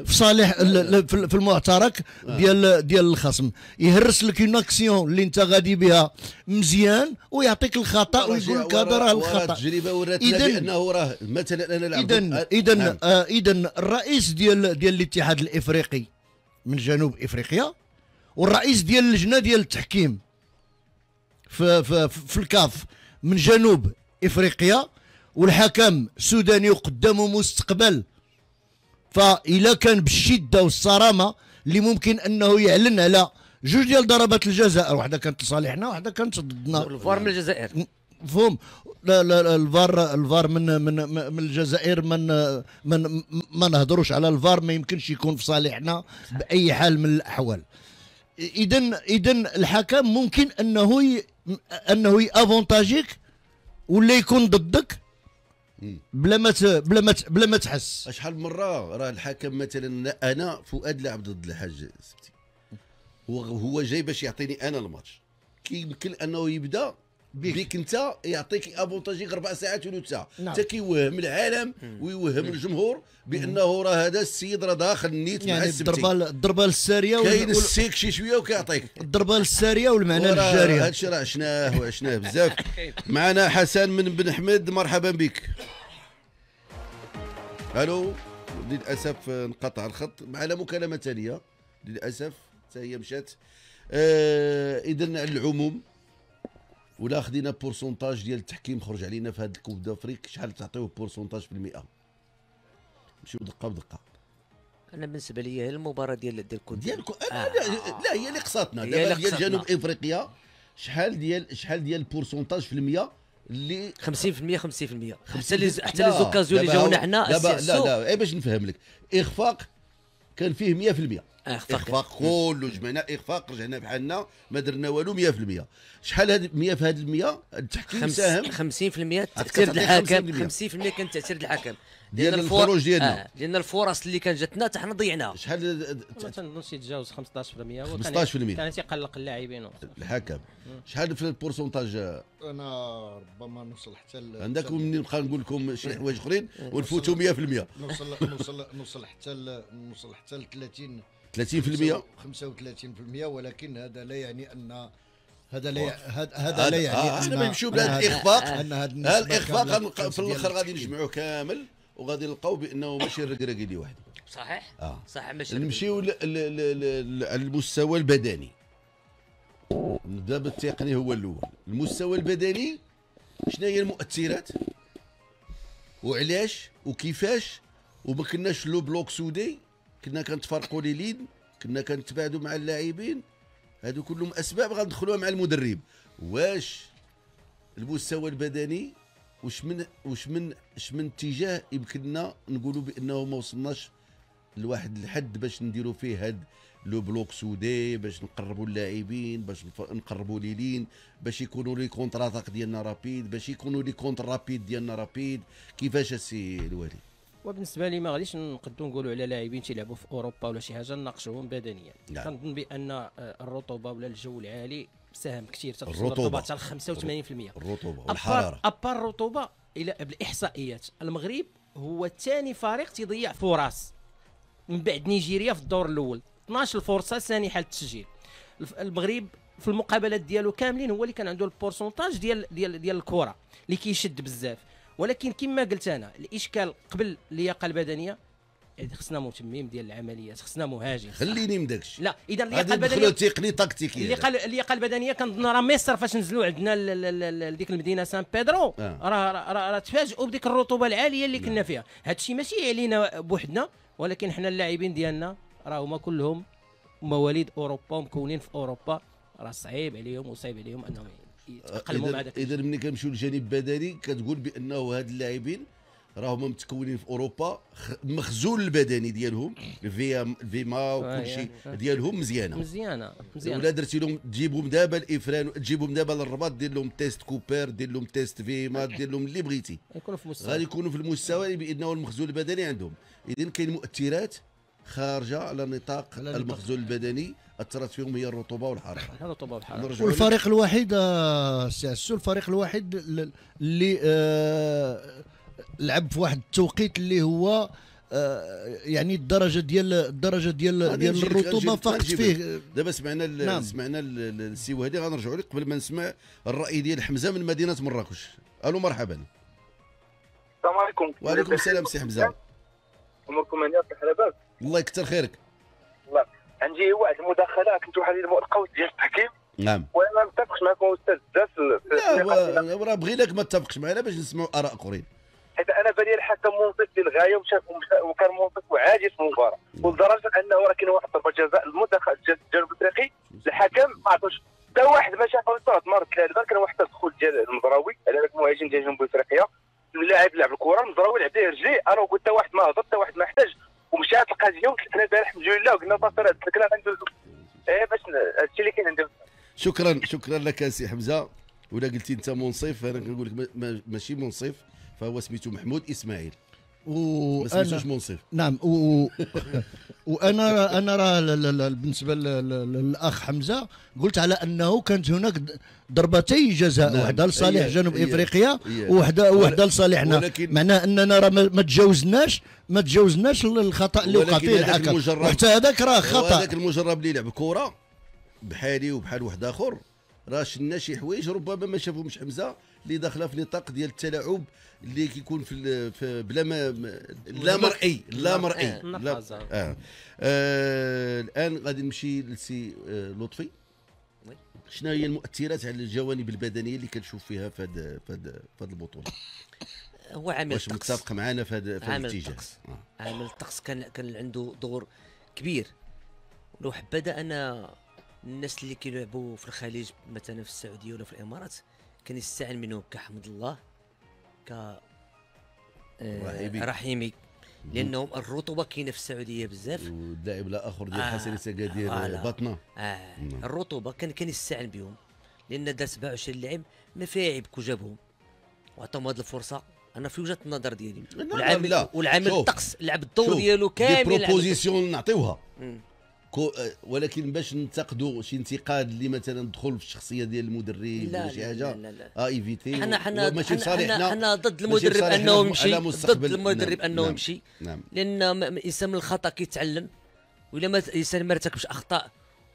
[SPEAKER 3] في صالح ال- ال- في في المعترك ديال ديال الخصم. يهرس لك une action اللي انت غادي بها مزيان ويعطيك الخطأ ويقول لك هذا راه الخطأ.
[SPEAKER 2] التجربة وراتنا
[SPEAKER 3] إذن-
[SPEAKER 2] بانه راه مثلا أنا
[SPEAKER 3] اذا اذا اذا الرئيس ديال ديال الاتحاد الإفريقي من جنوب إفريقيا والرئيس ديال اللجنة ديال التحكيم. في في في الكاف من جنوب إفريقيا والحكم سوداني وقدامه مستقبل. فإلا كان بالشدة والصرامة اللي ممكن أنه يعلن على جوج ديال ضربات الجزاء واحدة كانت لصالحنا واحدة كانت ضدنا
[SPEAKER 4] الفار من الجزائر.
[SPEAKER 3] لا لا لا الفار الفار من من من الجزائر من من ما نهضروش على الفار ما يمكنش يكون في صالحنا بأي حال من الأحوال. اذا اذا الحكم ممكن أنه ي... أنه ي avantager ك ولا يكون ضدك بلا ما. بلا ما. بلا ما تحس
[SPEAKER 2] شحال من مرة راه الحكم مثلا أنا فؤاد لعب ضد الحاج سبتي هو هو جاي باش يعطيني أنا الماتش كيمكن أنه يبدأ
[SPEAKER 3] بيك.
[SPEAKER 2] بيك انت يعطيك avantage يك أربع ساعات ولا ساعه
[SPEAKER 3] نعم.
[SPEAKER 2] انت كيوهم العالم ويوهم الجمهور بأنه راه هذا السيد راه داخل نيت مع
[SPEAKER 3] يعني
[SPEAKER 2] السبتي.
[SPEAKER 3] الضربة الضربة السارية
[SPEAKER 2] كاين
[SPEAKER 3] وال-
[SPEAKER 2] السيك شي شوية وكيعطيك.
[SPEAKER 3] الضربة السارية والمعنى
[SPEAKER 2] وراه
[SPEAKER 3] الجارية.
[SPEAKER 2] هذا الشيء راه عشناه وعشناه بزاف. معنا حسن من بن حميد مرحبا بك. ألو للأسف انقطع الخط. معنا مكالمة ثانية للأسف حتى هي مشات. آه اذا على العموم. ولا خدينا pourcentage ديال التحكيم خرج علينا في هذا ال coupe d'Afrique شحال تعطيوه pourcentage في المئة؟ نمشيو دقة بدقة.
[SPEAKER 4] أنا بالنسبة لي هي المباراة ديال ديال كوت
[SPEAKER 2] ديال كو...
[SPEAKER 4] آه.
[SPEAKER 2] لا, لا هي اللي قصاتنا.
[SPEAKER 4] هي
[SPEAKER 2] دابا
[SPEAKER 4] اللي
[SPEAKER 2] ديال. جنوب إفريقيا شحال ديال شحال ديال ال pourcentage في المية اللي
[SPEAKER 4] 50% 50% حتى لي حتى les occasions اللي جاونا حنا
[SPEAKER 2] لا لا
[SPEAKER 4] السيرسو.
[SPEAKER 2] لا اي باش نفهم لك. إخفاق كان فيه 100%
[SPEAKER 4] إخفاق.
[SPEAKER 2] إخفاق كله جمعنا إخفاق رجعنا بحالنا ما درنا والو 100% شحال هاد 100 في هاد المية؟ التحكيم
[SPEAKER 4] خمس-
[SPEAKER 2] ساهم.
[SPEAKER 4] 50%
[SPEAKER 2] تأثير
[SPEAKER 4] الحكم
[SPEAKER 2] 50%.
[SPEAKER 4] 50% كان تأثير الحكم
[SPEAKER 2] ديال الخروج ديالنا.
[SPEAKER 4] آه لأن الفرص اللي كانت جاتنا حتى حنا ضيعناها.
[SPEAKER 2] شحال
[SPEAKER 5] ما تنظنش يتجاوز 15% وكان
[SPEAKER 2] 15%.
[SPEAKER 5] كان تيقلق اللاعبين
[SPEAKER 2] الحكم شحال في البورسونتاج؟
[SPEAKER 3] أنا ربما نوصل حتى
[SPEAKER 2] عندكم منين نبقى نقول لكم شي حوايج
[SPEAKER 3] أخرين
[SPEAKER 2] ونفوتوا 100%
[SPEAKER 3] نوصل نوصل نوصل حتى نوصل حتى ل 30
[SPEAKER 2] 30%
[SPEAKER 3] 35% ولكن هذا لا يعني ان هذا لا هذا هذا لا يعني
[SPEAKER 2] آه،
[SPEAKER 3] أن
[SPEAKER 2] إحنا بنمشيو
[SPEAKER 3] أن
[SPEAKER 2] بهذا
[SPEAKER 3] هذا-
[SPEAKER 2] الإخفاق.
[SPEAKER 3] أن هذا
[SPEAKER 2] الإخفاق في الآخر غادي. نجمعوه كامل وغادي نلقاو بأنه ماشي الركراكي دي واحد
[SPEAKER 4] صحيح؟
[SPEAKER 2] آه.
[SPEAKER 4] صح ماشي
[SPEAKER 2] نمشيو ل- ل- ل- ل- على المستوى البدني. نبدا بالتقني هو الأول. المستوى البدني شنو هي المؤثرات؟ وعلاش؟ وكيفاش؟ وما كناش le bloc soudé كنا كنتفرقوا لي لين كنا كنتباعدوا مع اللاعبين. هادو كلهم أسباب غندخلوها مع المدرب. واش المستوى البدني واش من واش من واش من اتجاه يمكننا نقولوا بأنه ما وصلناش لواحد الحد باش نديروا فيه هاد le bloc soudé باش نقربوا اللاعبين باش نقربوا ليلين باش يكونوا les contre-attaques ديالنا rapides باش يكونوا les contres rapides ديالنا rapides. كيفاش السي الوالي؟
[SPEAKER 5] وبالنسبة لي ما غاديش نقدروا نقولوا على لاعبين تيلعبوا في أوروبا ولا شي حاجة نناقشوهم بدنيا.
[SPEAKER 2] نعم.
[SPEAKER 5] كنظن بأن آه، الرطوبة ولا الجو العالي ساهم كثير توصل
[SPEAKER 2] الرطوبة.
[SPEAKER 5] الرطوبة حتى ل 85% الرطوبة
[SPEAKER 2] والحرارة.
[SPEAKER 5] أبار الرطوبة إلى بالإحصائيات. المغرب هو ثاني فريق تيضيع فرص من بعد نيجيريا في الدور الأول. 12 فرصه سانحه للتسجيل الف- المغرب في المقابلات ديالو كاملين هو اللي كان عنده البورسونتاج ديال ديال ديال الكرة اللي كيشد بزاف. ولكن كما قلت أنا الإشكال قبل اللياقة البدنية يعني خصنا متمم ديال العمليات خصنا مهاجم
[SPEAKER 2] خليني من داكشي.
[SPEAKER 5] لا
[SPEAKER 2] إذا اللياقة
[SPEAKER 5] البدنيه
[SPEAKER 2] تقني تكتيكي
[SPEAKER 5] اللياقه اللياقة البدنية كنظن راه مصر فاش نزلوا عندنا لديك المدينة سان بيدرو.
[SPEAKER 2] آه.
[SPEAKER 5] راه راه راه راه تفاجئوا بديك الرطوبة العالية اللي كنا فيها. هذا الشيء ماشي علينا بوحدنا ولكن حنا اللاعبين ديالنا راه هما كلهم مواليد أوروبا ومكونين في أوروبا. راه صعيب عليهم وصعيب عليهم أنهم يتاقلموا مع ذاك
[SPEAKER 2] اذا ملي كنمشيو للجانب البدني كتقول بأنه هاد اللاعبين راهم متكونين في أوروبا مخزون البدني ديالهم ال VMA
[SPEAKER 5] آه،
[SPEAKER 2] وكل شيء
[SPEAKER 5] يعني، آه.
[SPEAKER 2] ديالهم مزيانة.
[SPEAKER 5] مزيانة مزيانة.
[SPEAKER 2] ولا درتي لهم تجيبهم دابا الإفران تجيبهم دابا للرباط دير لهم test Cooper دير لهم test VMA دير لهم اللي بغيتي.
[SPEAKER 5] يكونوا في مستوى
[SPEAKER 2] غادي يكونوا في المستوى بأنه المخزون البدني عندهم. اذا كاين مؤثرات خارجة على نطاق. المخزون البدني أثرت فيهم هي الرطوبة
[SPEAKER 5] والحرارة. الرطوبة
[SPEAKER 2] والحرارة.
[SPEAKER 3] والفريق الوحيد آه، سي عسو الفريق الوحيد ل- اللي آه، لعب في واحد التوقيت اللي هو آه، يعني الدرجة ديال الدرجة ديال ديال
[SPEAKER 2] الرطوبة
[SPEAKER 3] فقط فيه.
[SPEAKER 2] دابا سمعنا ال-
[SPEAKER 3] نعم.
[SPEAKER 2] سمعنا ال- ال- السي وهدي غنرجعوا لك قبل ما نسمع الرأي ديال حمزة من مدينة مراكش. ألو مرحبا.
[SPEAKER 11] السلام عليكم.
[SPEAKER 2] وعليكم السلام سي حمزة.
[SPEAKER 11] اموركم هانيه صح لاباس
[SPEAKER 2] الله يكثر خيرك.
[SPEAKER 11] عندي واحد المداخلة كنت واحد القوس ديال التحكيم.
[SPEAKER 2] نعم.
[SPEAKER 11] وأنا ما متفقش معكم أستاذ. بزاف
[SPEAKER 2] لا راه بغيناك ما تتفقش معنا باش نسمعوا آراء آخرين.
[SPEAKER 11] حيت أنا بالي الحكم منصف للغايه وكان منصف وعاجز في المباراة. ولدرجة أنه راه كاين واحد ضربة جزاء المنتخب الج- الجنوب الإفريقي. الحكم ما عطوش حتى واحد ما شافه ثلاث مرات ثلاثة كان واحد التدخل ديال المزراوي على ذاك المهاجم ديال جنوب إفريقيا. اللاعب لعب الكرة المزراوي لعب ليه رجليه أنا قلت حتى واحد ما هضر حتى واحد ما احتاج. ومشات القضية وطلعنا البارح الحمد لله وقلنا صافي راه تسلكنا غندوزو. إيه باش هادشي اللي كاين عندي
[SPEAKER 2] شكرا شكرا لك سي حمزة. ولا قلتي انت منصف؟ أنا كنقول لك ما- ما- ماشي منصف فهو سميتو محمود إسماعيل. ما وأنا منصف
[SPEAKER 3] نعم و... وأنا أنا راه بالنسبة للأخ حمزة قلت على أنه كانت هناك ضربتي جزاء
[SPEAKER 2] نعم.
[SPEAKER 3] واحدة لصالح جنوب
[SPEAKER 2] هي-
[SPEAKER 3] إفريقيا
[SPEAKER 2] هي.
[SPEAKER 3] وواحده
[SPEAKER 2] ول-
[SPEAKER 3] وواحده لصالحنا
[SPEAKER 2] ولكن-
[SPEAKER 3] معناه أننا راه ما تجاوزناش ما تجاوزناش الخطأ اللي وقع فيه الحكم
[SPEAKER 2] المجرب-
[SPEAKER 3] وحتى هذاك راه خطأ
[SPEAKER 2] هذاك المجرب اللي يلعب كرة بحالي وبحال واحد آخر راه شنا شي حوايج ربما ما شافهمش حمزة اللي داخلة في نطاق ديال التلاعب اللي كيكون في, في بلا ما لا مرئي لا مرئي.
[SPEAKER 5] آه،
[SPEAKER 2] لا.
[SPEAKER 5] آه.
[SPEAKER 2] آه. آه. الآن غادي نمشي لسي آه لطفي. شنو هي المؤثرات على الجوانب البدنية اللي كتشوف فيها في هذا في هذه البطولة؟
[SPEAKER 4] هو عامل
[SPEAKER 2] واش متفق معنا في هذا
[SPEAKER 4] عامل الطقس
[SPEAKER 2] آه.
[SPEAKER 4] عامل الطقس كان كان عنده دور كبير. لو حبذا أنا الناس اللي كيلعبوا في الخليج مثلا في السعودية ولا في الإمارات كان يستعن منهم كحمد الله. ك آه،
[SPEAKER 2] رحيمي.
[SPEAKER 4] رحيمي لانهم الرطوبة كاينة في السعودية بزاف
[SPEAKER 2] واللاعب الآخر ديال
[SPEAKER 4] آه،
[SPEAKER 2] حسن سكادير
[SPEAKER 4] فوالا.
[SPEAKER 2] بطنة
[SPEAKER 4] آه
[SPEAKER 2] نعم.
[SPEAKER 4] الرطوبة كان كان يستعن بهم لأن دار 27 لاعب ما فيها عيب كو جابهم وعطاهم هذه الفرصة أنا في وجهة النظر ديالي والعامل. والعامل. الطقس لعب الدور ديالو
[SPEAKER 2] دي
[SPEAKER 4] كامل لعب
[SPEAKER 2] proposition نعطيوها آه، ولكن باش ننتقدوا شي انتقاد اللي مثلا ندخل في الشخصية ديال المدرب
[SPEAKER 4] لا
[SPEAKER 2] ولا شي حاجة
[SPEAKER 4] لا لا
[SPEAKER 2] آه éviter
[SPEAKER 4] حنا حنا
[SPEAKER 2] ماشي
[SPEAKER 4] حنا, حنا ضد المدرب
[SPEAKER 2] أنه
[SPEAKER 4] يمشي. ضد. المدرب
[SPEAKER 2] نعم،
[SPEAKER 4] أنه
[SPEAKER 2] نعم.
[SPEAKER 4] يمشي.
[SPEAKER 2] نعم.
[SPEAKER 4] لأن الانسان من الخطأ كيتعلم. ولا ما الانسان ما ارتكبش أخطاء.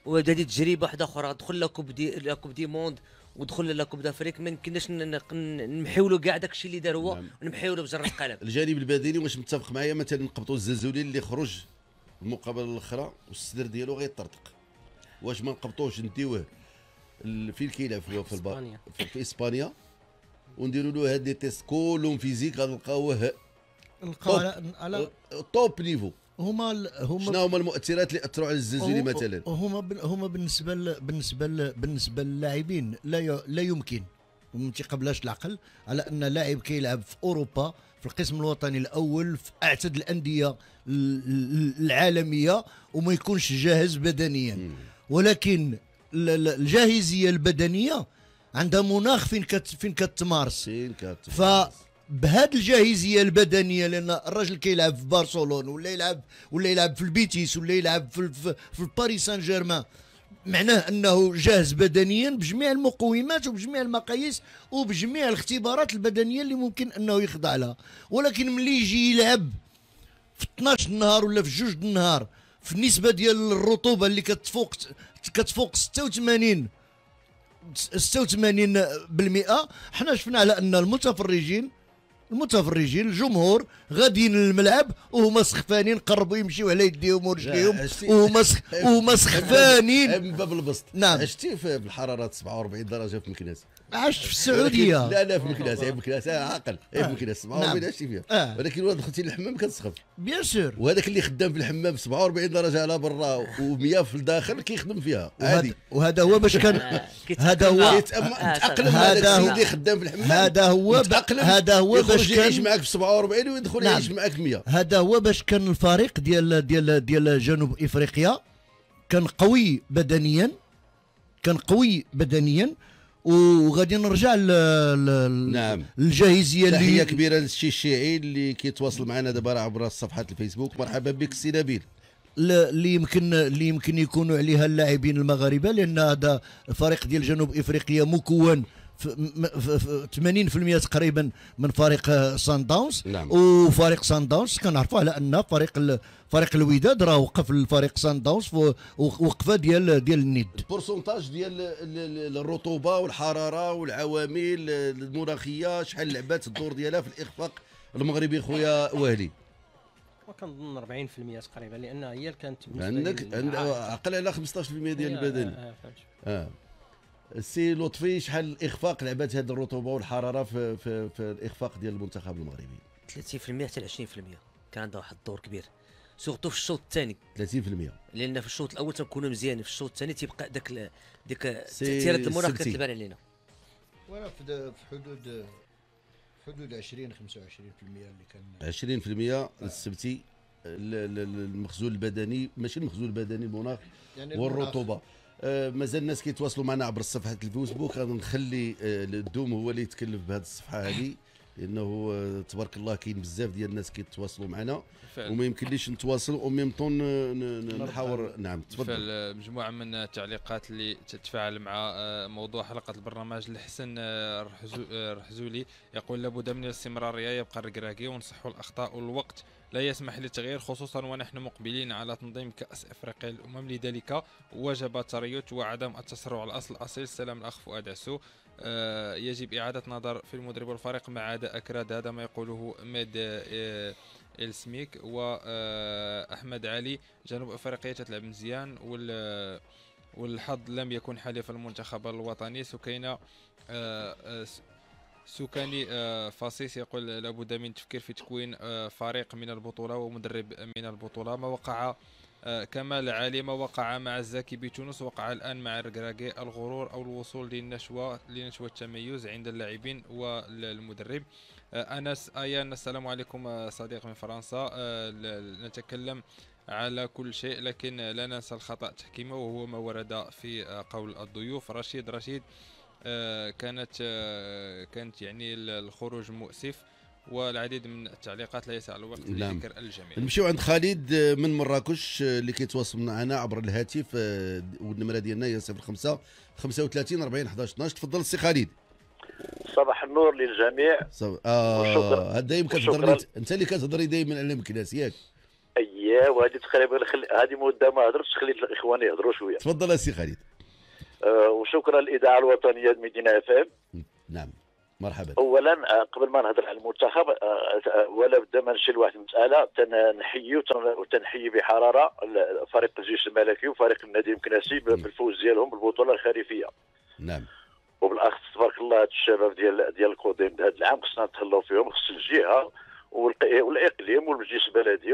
[SPEAKER 4] وهذه تجربة واحدة أخرى. دخل la coupe du la coupe du monde ودخل la coupe d'Afrique. ما يمكنناش نمحيو له كاع داك الشيء اللي دار هو
[SPEAKER 2] نعم.
[SPEAKER 4] ونمحيو له بجر القلم.
[SPEAKER 2] الجانب البدني واش متفق معايا؟ مثلا نقبطوا الزلزولي اللي خرج المقابلة الأخرى والصدر ديالو غيطرطق. واش ما نقبطوش نديوه فين كيلعب هو في البار
[SPEAKER 5] إسبانيا.
[SPEAKER 2] في, في إسبانيا. ونديروا له هاد les tests كلهم physiques غنلقاوه
[SPEAKER 3] نلقاو على- على
[SPEAKER 2] توب نيفو.
[SPEAKER 3] هما ال- هما
[SPEAKER 2] شنو هما المؤثرات اللي أثروا على
[SPEAKER 3] هو-
[SPEAKER 2] مثلا؟
[SPEAKER 3] هما بن- هما بالنسبة ل بالنسبة ل بالنسبة للاعبين لا ي- لا يمكن ما تيقبلهاش العقل على أن لاعب كيلعب في أوروبا في القسم الوطني الأول في أعتد الأندية ال- ال- العالمية وما يكونش جاهز بدنيا. ولكن ال- ال- الجاهزية البدنية عندها مناخ فين كت فين كتمارس.
[SPEAKER 2] فين
[SPEAKER 3] فبهذه الجاهزية البدنية لأن الراجل كيلعب في برشلونة ولا يلعب ولا يلعب في البيتيس ولا يلعب في في, في باريس سان جيرمان معناه انه جاهز بدنيا بجميع المقومات وبجميع المقاييس وبجميع الاختبارات البدنية اللي ممكن انه يخضع لها. ولكن ملي يجي يلعب في 12 النهار ولا في جوج النهار في النسبة ديال الرطوبة اللي كتفوق كتفوق 86 86% حنا شفنا على ان المتفرجين المتفرجين الجمهور غاديين للملعب وهما سخفانين قربوا يمشيو على يديهم ورجليهم وهما سخ... وهما سخفانين.
[SPEAKER 2] من باب البسط.
[SPEAKER 3] نعم.
[SPEAKER 2] عشتي في بالحرارات 47 درجة في مكناس.
[SPEAKER 3] عشت في السعودية.
[SPEAKER 2] لا لا في مكناس في مكناس عاقل. في
[SPEAKER 3] آه.
[SPEAKER 2] مكناس 47
[SPEAKER 3] نعم.
[SPEAKER 2] عشتي فيها.
[SPEAKER 3] آه.
[SPEAKER 2] ولكن وين دخلتي للحمام كتسخف
[SPEAKER 3] بيان سور.
[SPEAKER 2] وهذاك اللي خدام في الحمام في 47 درجة على برا و100 في الداخل كيخدم فيها. عادي.
[SPEAKER 3] وهذا هو باش كان
[SPEAKER 4] آه،
[SPEAKER 3] هذا هو
[SPEAKER 2] تأقلم
[SPEAKER 3] هذا
[SPEAKER 2] السيد اللي خدام في الحمام.
[SPEAKER 3] هذا هو هذا هو باش
[SPEAKER 2] يعيش
[SPEAKER 3] كان
[SPEAKER 2] معك في 47 ويدخل
[SPEAKER 3] نعم.
[SPEAKER 2] يعيش معك في 100
[SPEAKER 3] هذا هو باش كان الفريق ديال ديال ديال جنوب إفريقيا. كان قوي بدنيا. كان قوي بدنيا. وغادي نرجع ل
[SPEAKER 2] نعم.
[SPEAKER 3] الجاهزية
[SPEAKER 2] تحية
[SPEAKER 3] اللي
[SPEAKER 2] كبيرة للشي الشيعي اللي كيتواصل معنا دابا عبر صفحه الفيسبوك مرحبا بك سي نبيل
[SPEAKER 3] اللي يمكن اللي يمكن يكونوا عليها اللاعبين المغاربة لأن هذا الفريق ديال جنوب إفريقيا مكون 80% تقريبا من فريق آه، صن داونز
[SPEAKER 2] نعم.
[SPEAKER 3] وفريق صن داونز كنعرفوا على أن فريق ال- فريق الوداد راه وقف الفريق صن داونز في وقفه ديال ديال الند
[SPEAKER 2] ال pourcentage ديال ال- ال- الرطوبة والحرارة والعوامل المناخية شحال لعبات الدور ديالها في الإخفاق المغربي خويا واهلي
[SPEAKER 5] وكنظن 40% تقريبا لأن هي اللي كانت
[SPEAKER 2] عندك
[SPEAKER 5] آه،
[SPEAKER 2] عقل على 15% ديال
[SPEAKER 5] آه، آه، فهمت.
[SPEAKER 2] آه. السي لطفي شحال الإخفاق لعبات هذه الرطوبة والحرارة في في, في الإخفاق ديال المنتخب المغربي؟
[SPEAKER 4] 30% حتى ل 20% كان عندها واحد الدور كبير. surtout في الشوط الثاني.
[SPEAKER 2] 30%
[SPEAKER 4] لأن في الشوط الأول تنكونوا مزيانين في الشوط الثاني تيبقى داك ديك
[SPEAKER 2] les
[SPEAKER 4] تأثيرات المناخ
[SPEAKER 2] سلتي.
[SPEAKER 4] كتبان علينا.
[SPEAKER 3] وأنا في حدود حدود 20 25% اللي كان.
[SPEAKER 2] 20% السبتي ال- ال- ال- المخزون البدني ماشي المخزون البدني المناخ
[SPEAKER 3] يعني
[SPEAKER 2] والرطوبة. مازال الناس كيتواصلوا معنا عبر صفحه الفيسبوك. غادي نخلي آه، الدوم هو اللي يتكلف بهذه الصفحة هذه. لأنه آه، تبارك الله كاين بزاف ديال الناس كيتواصلوا معنا. وما يمكنليش نتواصل. وميم طون نحاور. نعم تفضل.
[SPEAKER 6] بالفعل مجموعة من التعليقات اللي تتفاعل مع آه، موضوع حلقة البرنامج. الحسن آه، رحزو- آه، رحزولي يقول لابد من الاستمرارية يبقى الركراكي ونصح الأخطاء والوقت لا يسمح للتغيير خصوصا ونحن مقبلين على تنظيم كأس أفريقيا للأمم لذلك وجب التريث وعدم التسرع الأصل الأصيل. سلام الأخ فؤاد عسو. آه، يجب إعادة نظر في المدرب والفريق ما عدا أكرد. هذا ما يقوله ميد آه، إلسميك. واحمد علي جنوب افريقيا تتلعب مزيان. وال والحظ لم يكن حليف المنتخب الوطني سكينة. آه، آه، سكاني آه، فاسيس يقول لابد من التفكير في تكوين آه، فريق من البطولة ومدرب من البطولة. ما وقع آه، كمال علي؟ ما وقع مع الزاكي بتونس؟ وقع الآن مع الركراكي الغرور أو الوصول للنشوة لنشوة التميز عند اللاعبين والمدرب. أنس آيان السلام عليكم صديق من فرنسا. نتكلم على كل شيء لكن لا ننسى الخطأ التحكيمي وهو ما ورد في قول الضيوف. رشيد رشيد. كانت آه، كانت يعني ال- الخروج مؤسف والعديد من التعليقات لا يسع الوقت
[SPEAKER 2] نعم.
[SPEAKER 6] لذكر الجميع
[SPEAKER 2] نمشيو عند خالد آه، من مراكش آه، اللي كيتواصل معنا عبر الهاتف آه، والنمرة ديالنا هي 05 35 40 11 12 تفضل السي خالد
[SPEAKER 12] صباح النور للجميع.
[SPEAKER 2] صب...
[SPEAKER 12] آه.
[SPEAKER 2] هذا. لي- أنت اللي كتهضري دايما على المكناس ياك.
[SPEAKER 12] اييه وهذه تقريبا خل... هذه مدة ما هضرتش خليت الإخوان يهضروا شوية.
[SPEAKER 2] تفضل السي خالد
[SPEAKER 12] وشكرا للاذاعه الوطنية مدينة FM
[SPEAKER 2] نعم مرحبا.
[SPEAKER 12] اولا آه، قبل ما نهضر على المنتخب آه، آه، ولا بد ما نمشي لواحد المسألة. تنحيي وتن- وتنحيي بحرارة فريق الجيش الملكي وفريق النادي المكناسي بالفوز ديالهم بالبطولة الخريفيه
[SPEAKER 2] نعم.
[SPEAKER 12] وبالأخص تبارك الله هاد الشباب ديال ديال القديم هذا العام خصنا نتهلاو فيهم خص الجهة والإقليم والمجلس البلدي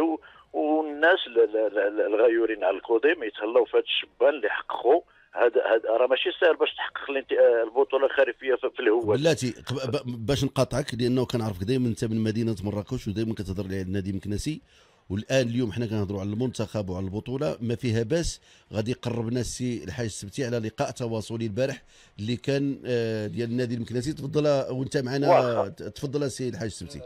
[SPEAKER 12] والناس ال- ال- ال- الغيورين على القديم يتهلاو في هاد الشبان اللي حققوا هذا هذا راه ماشي سهل باش تحقق البطولة الخريفيه في الهواه
[SPEAKER 2] بلاتي باش نقاطعك لأنه كنعرفك دائما انت من مدينة مراكش ودائما كتهضر لي على النادي المكناسي. والآن اليوم حنا كنهضروا على المنتخب وعلى البطولة. ما فيها باس غادي يقربنا السي الحاج السبتي على لقاء تواصلي البارح اللي كان آه، ديال النادي المكناسي. تفضل وانت معنا. تفضل السي الحاج السبتي.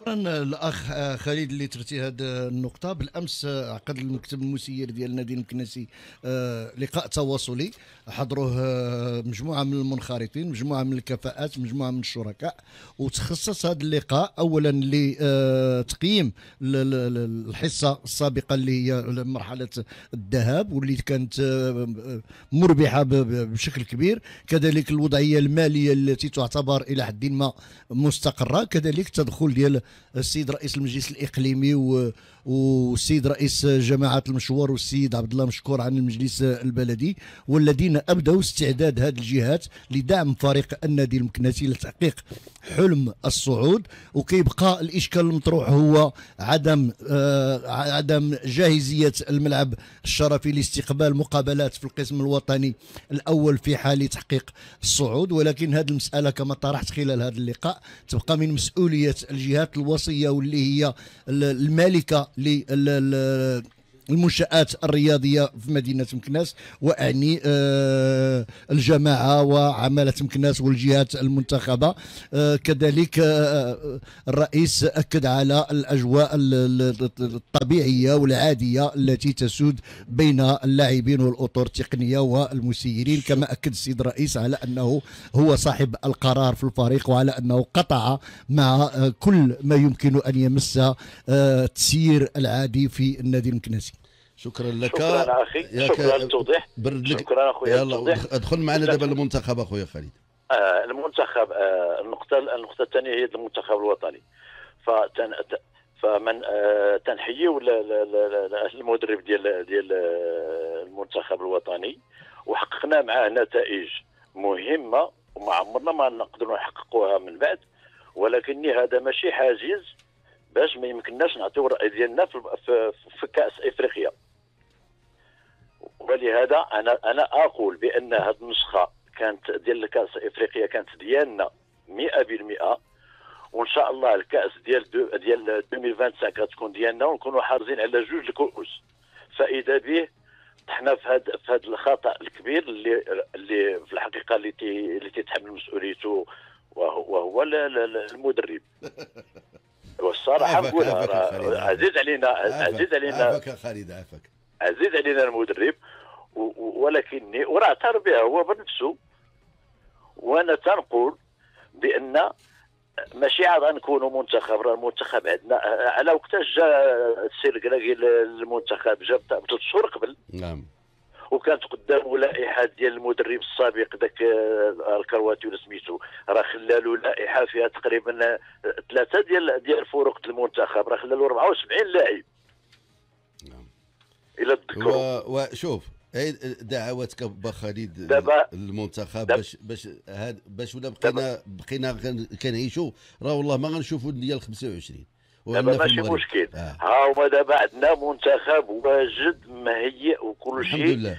[SPEAKER 3] شكرا الاخ آه، خالد اللي ترتي هذه النقطة. بالأمس آه، عقد المكتب المسير ديال النادي المكنسي آه، لقاء تواصلي. حضروه آه، مجموعة من المنخرطين مجموعة من الكفاءات مجموعة من الشركاء. وتخصص هذا اللقاء اولا لتقييم الحصة السابقة اللي هي مرحلة الذهاب واللي كانت آه، مربحة بشكل كبير. كذلك الوضعية المالية التي تعتبر إلى حد ما مستقرة. كذلك تدخل ديال السيد رئيس المجلس الإقليمي و والسيد رئيس جماعة المشوار والسيد عبد الله مشكور عن المجلس البلدي والذين أبدوا استعداد هذه الجهات لدعم فريق النادي المكنسي لتحقيق حلم الصعود. وكيبقى الإشكال المطروح هو عدم آه عدم جاهزية الملعب الشرفي لاستقبال مقابلات في القسم الوطني الأول في حال تحقيق الصعود. ولكن هذه المسألة كما طرحت خلال هذا اللقاء تبقى من مسؤولية الجهات الوصية واللي هي ال- المالكة لل المنشآت الرياضية في مدينة مكناس وأعني آه، الجماعة وعمالة مكناس والجهات المنتخبة. آه، كذلك آه، الرئيس أكد على الأجواء ال- ال- الطبيعية والعادية التي تسود بين اللاعبين والأطر التقنية والمسيرين. كما أكد السيد الرئيس على أنه هو صاحب القرار في الفريق وعلى أنه قطع مع كل ما يمكن أن يمس التسيير العادي في النادي المكناسي.
[SPEAKER 2] شكرا لك.
[SPEAKER 12] شكرا
[SPEAKER 2] أخي.
[SPEAKER 12] شكرا للتوضيح
[SPEAKER 2] برد لك.
[SPEAKER 12] شكرا أخويا
[SPEAKER 2] يلا ادخل معنا دابا المنتخب أخويا خالد.
[SPEAKER 12] آه، المنتخب آه، النقطة النقطة الثانية هي المنتخب الوطني. فتن فمن آه، لا- المدرب ديال ديال آه، المنتخب الوطني. وحققنا معاه نتائج مهمة وما عمرنا ما نقدروا نحققوها من بعد. ولكن هذا ماشي حاجز باش ما يمكنناش نعطيو الرأي ديالنا في, في, في كأس إفريقيا. ولهذا أنا أنا أقول بأن هذه النسخة كانت ديال الكأس إفريقيا كانت ديالنا 100% وإن شاء الله الكأس ديال deux ديال 2025 غتكون ديالنا ونكونوا حارزين على جوج الكؤوس. فإذا به طحنا في هذا في هذا الخطأ الكبير اللي اللي في الحقيقة اللي تي اللي تيتحمل مسؤوليته وهو, وهو ال- ال- المدرب.
[SPEAKER 2] والصراحة
[SPEAKER 12] نقولها. عزيز علينا عزيز علينا.
[SPEAKER 2] عافاك خالد عافاك.
[SPEAKER 12] عزيز علينا المدرب ولكني وراه اعترف بها هو بنفسه. وأنا تنقول بأن ماشي عاد غنكونوا منتخب راه المنتخب عندنا على وقتاش جا السير الكراكي للمنتخب جا بثلاث شهور قبل.
[SPEAKER 2] نعم.
[SPEAKER 12] وكانت قدامه لائحة ديال المدرب السابق ذاك آه، الكرواتي ولا سميتو. راه خلالو لائحة فيها تقريبا آه، ثلاثة ديال ديال فروق المنتخب راه خلالو 74 لاعب. إلى تذكروا
[SPEAKER 2] و- وشوف دعواتك با خالد
[SPEAKER 12] دابا-
[SPEAKER 2] المنتخب باش باش هاد باش ولا بقينا بقينا كن- كنعيشوا راه والله ما غنشوفوا ديال 25 وعندنا
[SPEAKER 12] دابا ماشي. مشكل
[SPEAKER 2] آه.
[SPEAKER 12] ها هما دابا عندنا منتخب واجد مهيئ وكل
[SPEAKER 2] الحمد
[SPEAKER 12] شيء
[SPEAKER 2] لله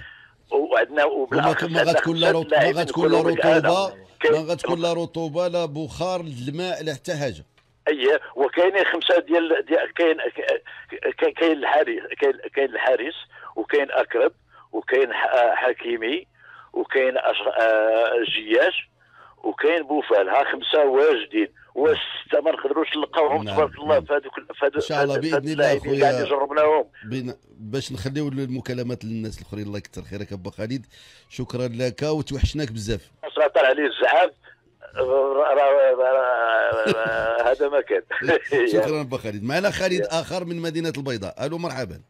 [SPEAKER 12] وعندنا
[SPEAKER 2] وما
[SPEAKER 12] وبالاخص
[SPEAKER 2] ما غتكون لا
[SPEAKER 12] خمسة
[SPEAKER 2] رط- ما غتكون لا. رطوبه ما غتكون لا رطوبة لا بخار الماء لا حتى حاجة
[SPEAKER 12] أي وكاينين خمسة ديال, ديال كاين كاين الحارس كاين كاين الحارس وكاين اكرب وكاين حكيمي وكاين آه، جياش وكاين بوفال. ها خمسة واجدين. والستة ما نقدروش نلقاوهم
[SPEAKER 2] نعم،
[SPEAKER 12] تبارك الله في هذوك
[SPEAKER 2] إن شاء الله بإذن الله أخويا.
[SPEAKER 12] جربناهم.
[SPEAKER 2] بين باش نخليو المكالمات للناس الآخرين الله يكثر خيرك ابا خالد. شكرا لك وتوحشناك بزاف.
[SPEAKER 12] سيطر عليه راه- هذا ما كان
[SPEAKER 2] شكرا ابا خالد. معنا خالد آخر من مدينة البيضاء. ألو مرحبا.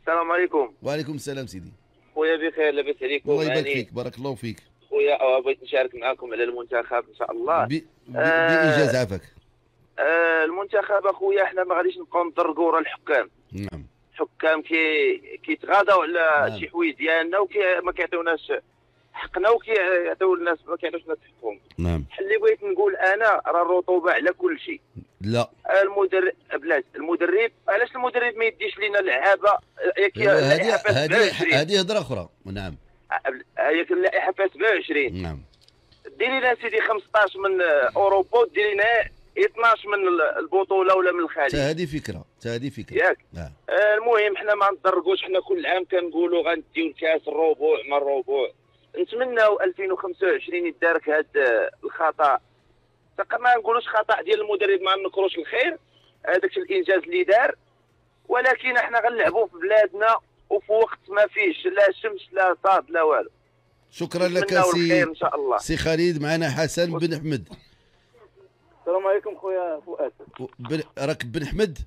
[SPEAKER 11] السلام عليكم.
[SPEAKER 2] وعليكم السلام سيدي.
[SPEAKER 11] خويا بخير لاباس عليكم
[SPEAKER 2] الله يبارك. فيك بارك الله فيك.
[SPEAKER 11] خويا آه، بغيت نشارك معكم على المنتخب إن شاء الله.
[SPEAKER 2] ب- ب-
[SPEAKER 11] آه.
[SPEAKER 2] بايجاز عافاك.
[SPEAKER 11] آه المنتخب أخويا إحنا ما غاديش نبقاو نضرقوا راه الحكام
[SPEAKER 2] نعم.
[SPEAKER 11] الحكام كي كيتغاضوا على
[SPEAKER 2] نعم.
[SPEAKER 11] شي حوايج ديالنا وكي ما كيعطيوناش حقنا وكيعطيو الناس ما كيعطيوش الناس حقهم.
[SPEAKER 2] نعم.
[SPEAKER 11] اللي بغيت نقول أنا راه الرطوبة على كل شيء.
[SPEAKER 2] لا.
[SPEAKER 11] المدرب بلاش. المدرب علاش المدرب ما يديش لنا
[SPEAKER 2] لعابة؟ هذه هذه
[SPEAKER 11] 27.
[SPEAKER 2] هذه هضرة أخرى. نعم.
[SPEAKER 11] هي اللائحه فيها 27
[SPEAKER 2] نعم.
[SPEAKER 11] ديري لنا سيدي 15 من أوروبا وديري لنا 12 من البطولة ولا من الخليج.
[SPEAKER 2] هذه فكرة. هذه فكرة.
[SPEAKER 11] ياك. آه، المهم حنا ما نضرقوش حنا كل عام كنقولوا غنديو الكاس الربوع مع الربوع. نتمناو 2025 يدارك هذا الخطأ. ما نقولوش خطأ ديال المدرب ما نكروش الخير هذاك الإنجاز اللي دار. ولكن إحنا غنلعبوا في بلادنا وفي وقت ما فيش لا شمس لا صاد لا والو.
[SPEAKER 2] شكرا لك سي
[SPEAKER 11] إن شاء الله.
[SPEAKER 2] سي خالد معنا حسن من بن احمد
[SPEAKER 13] السلام عليكم خويا فؤاد.
[SPEAKER 2] من راك بن احمد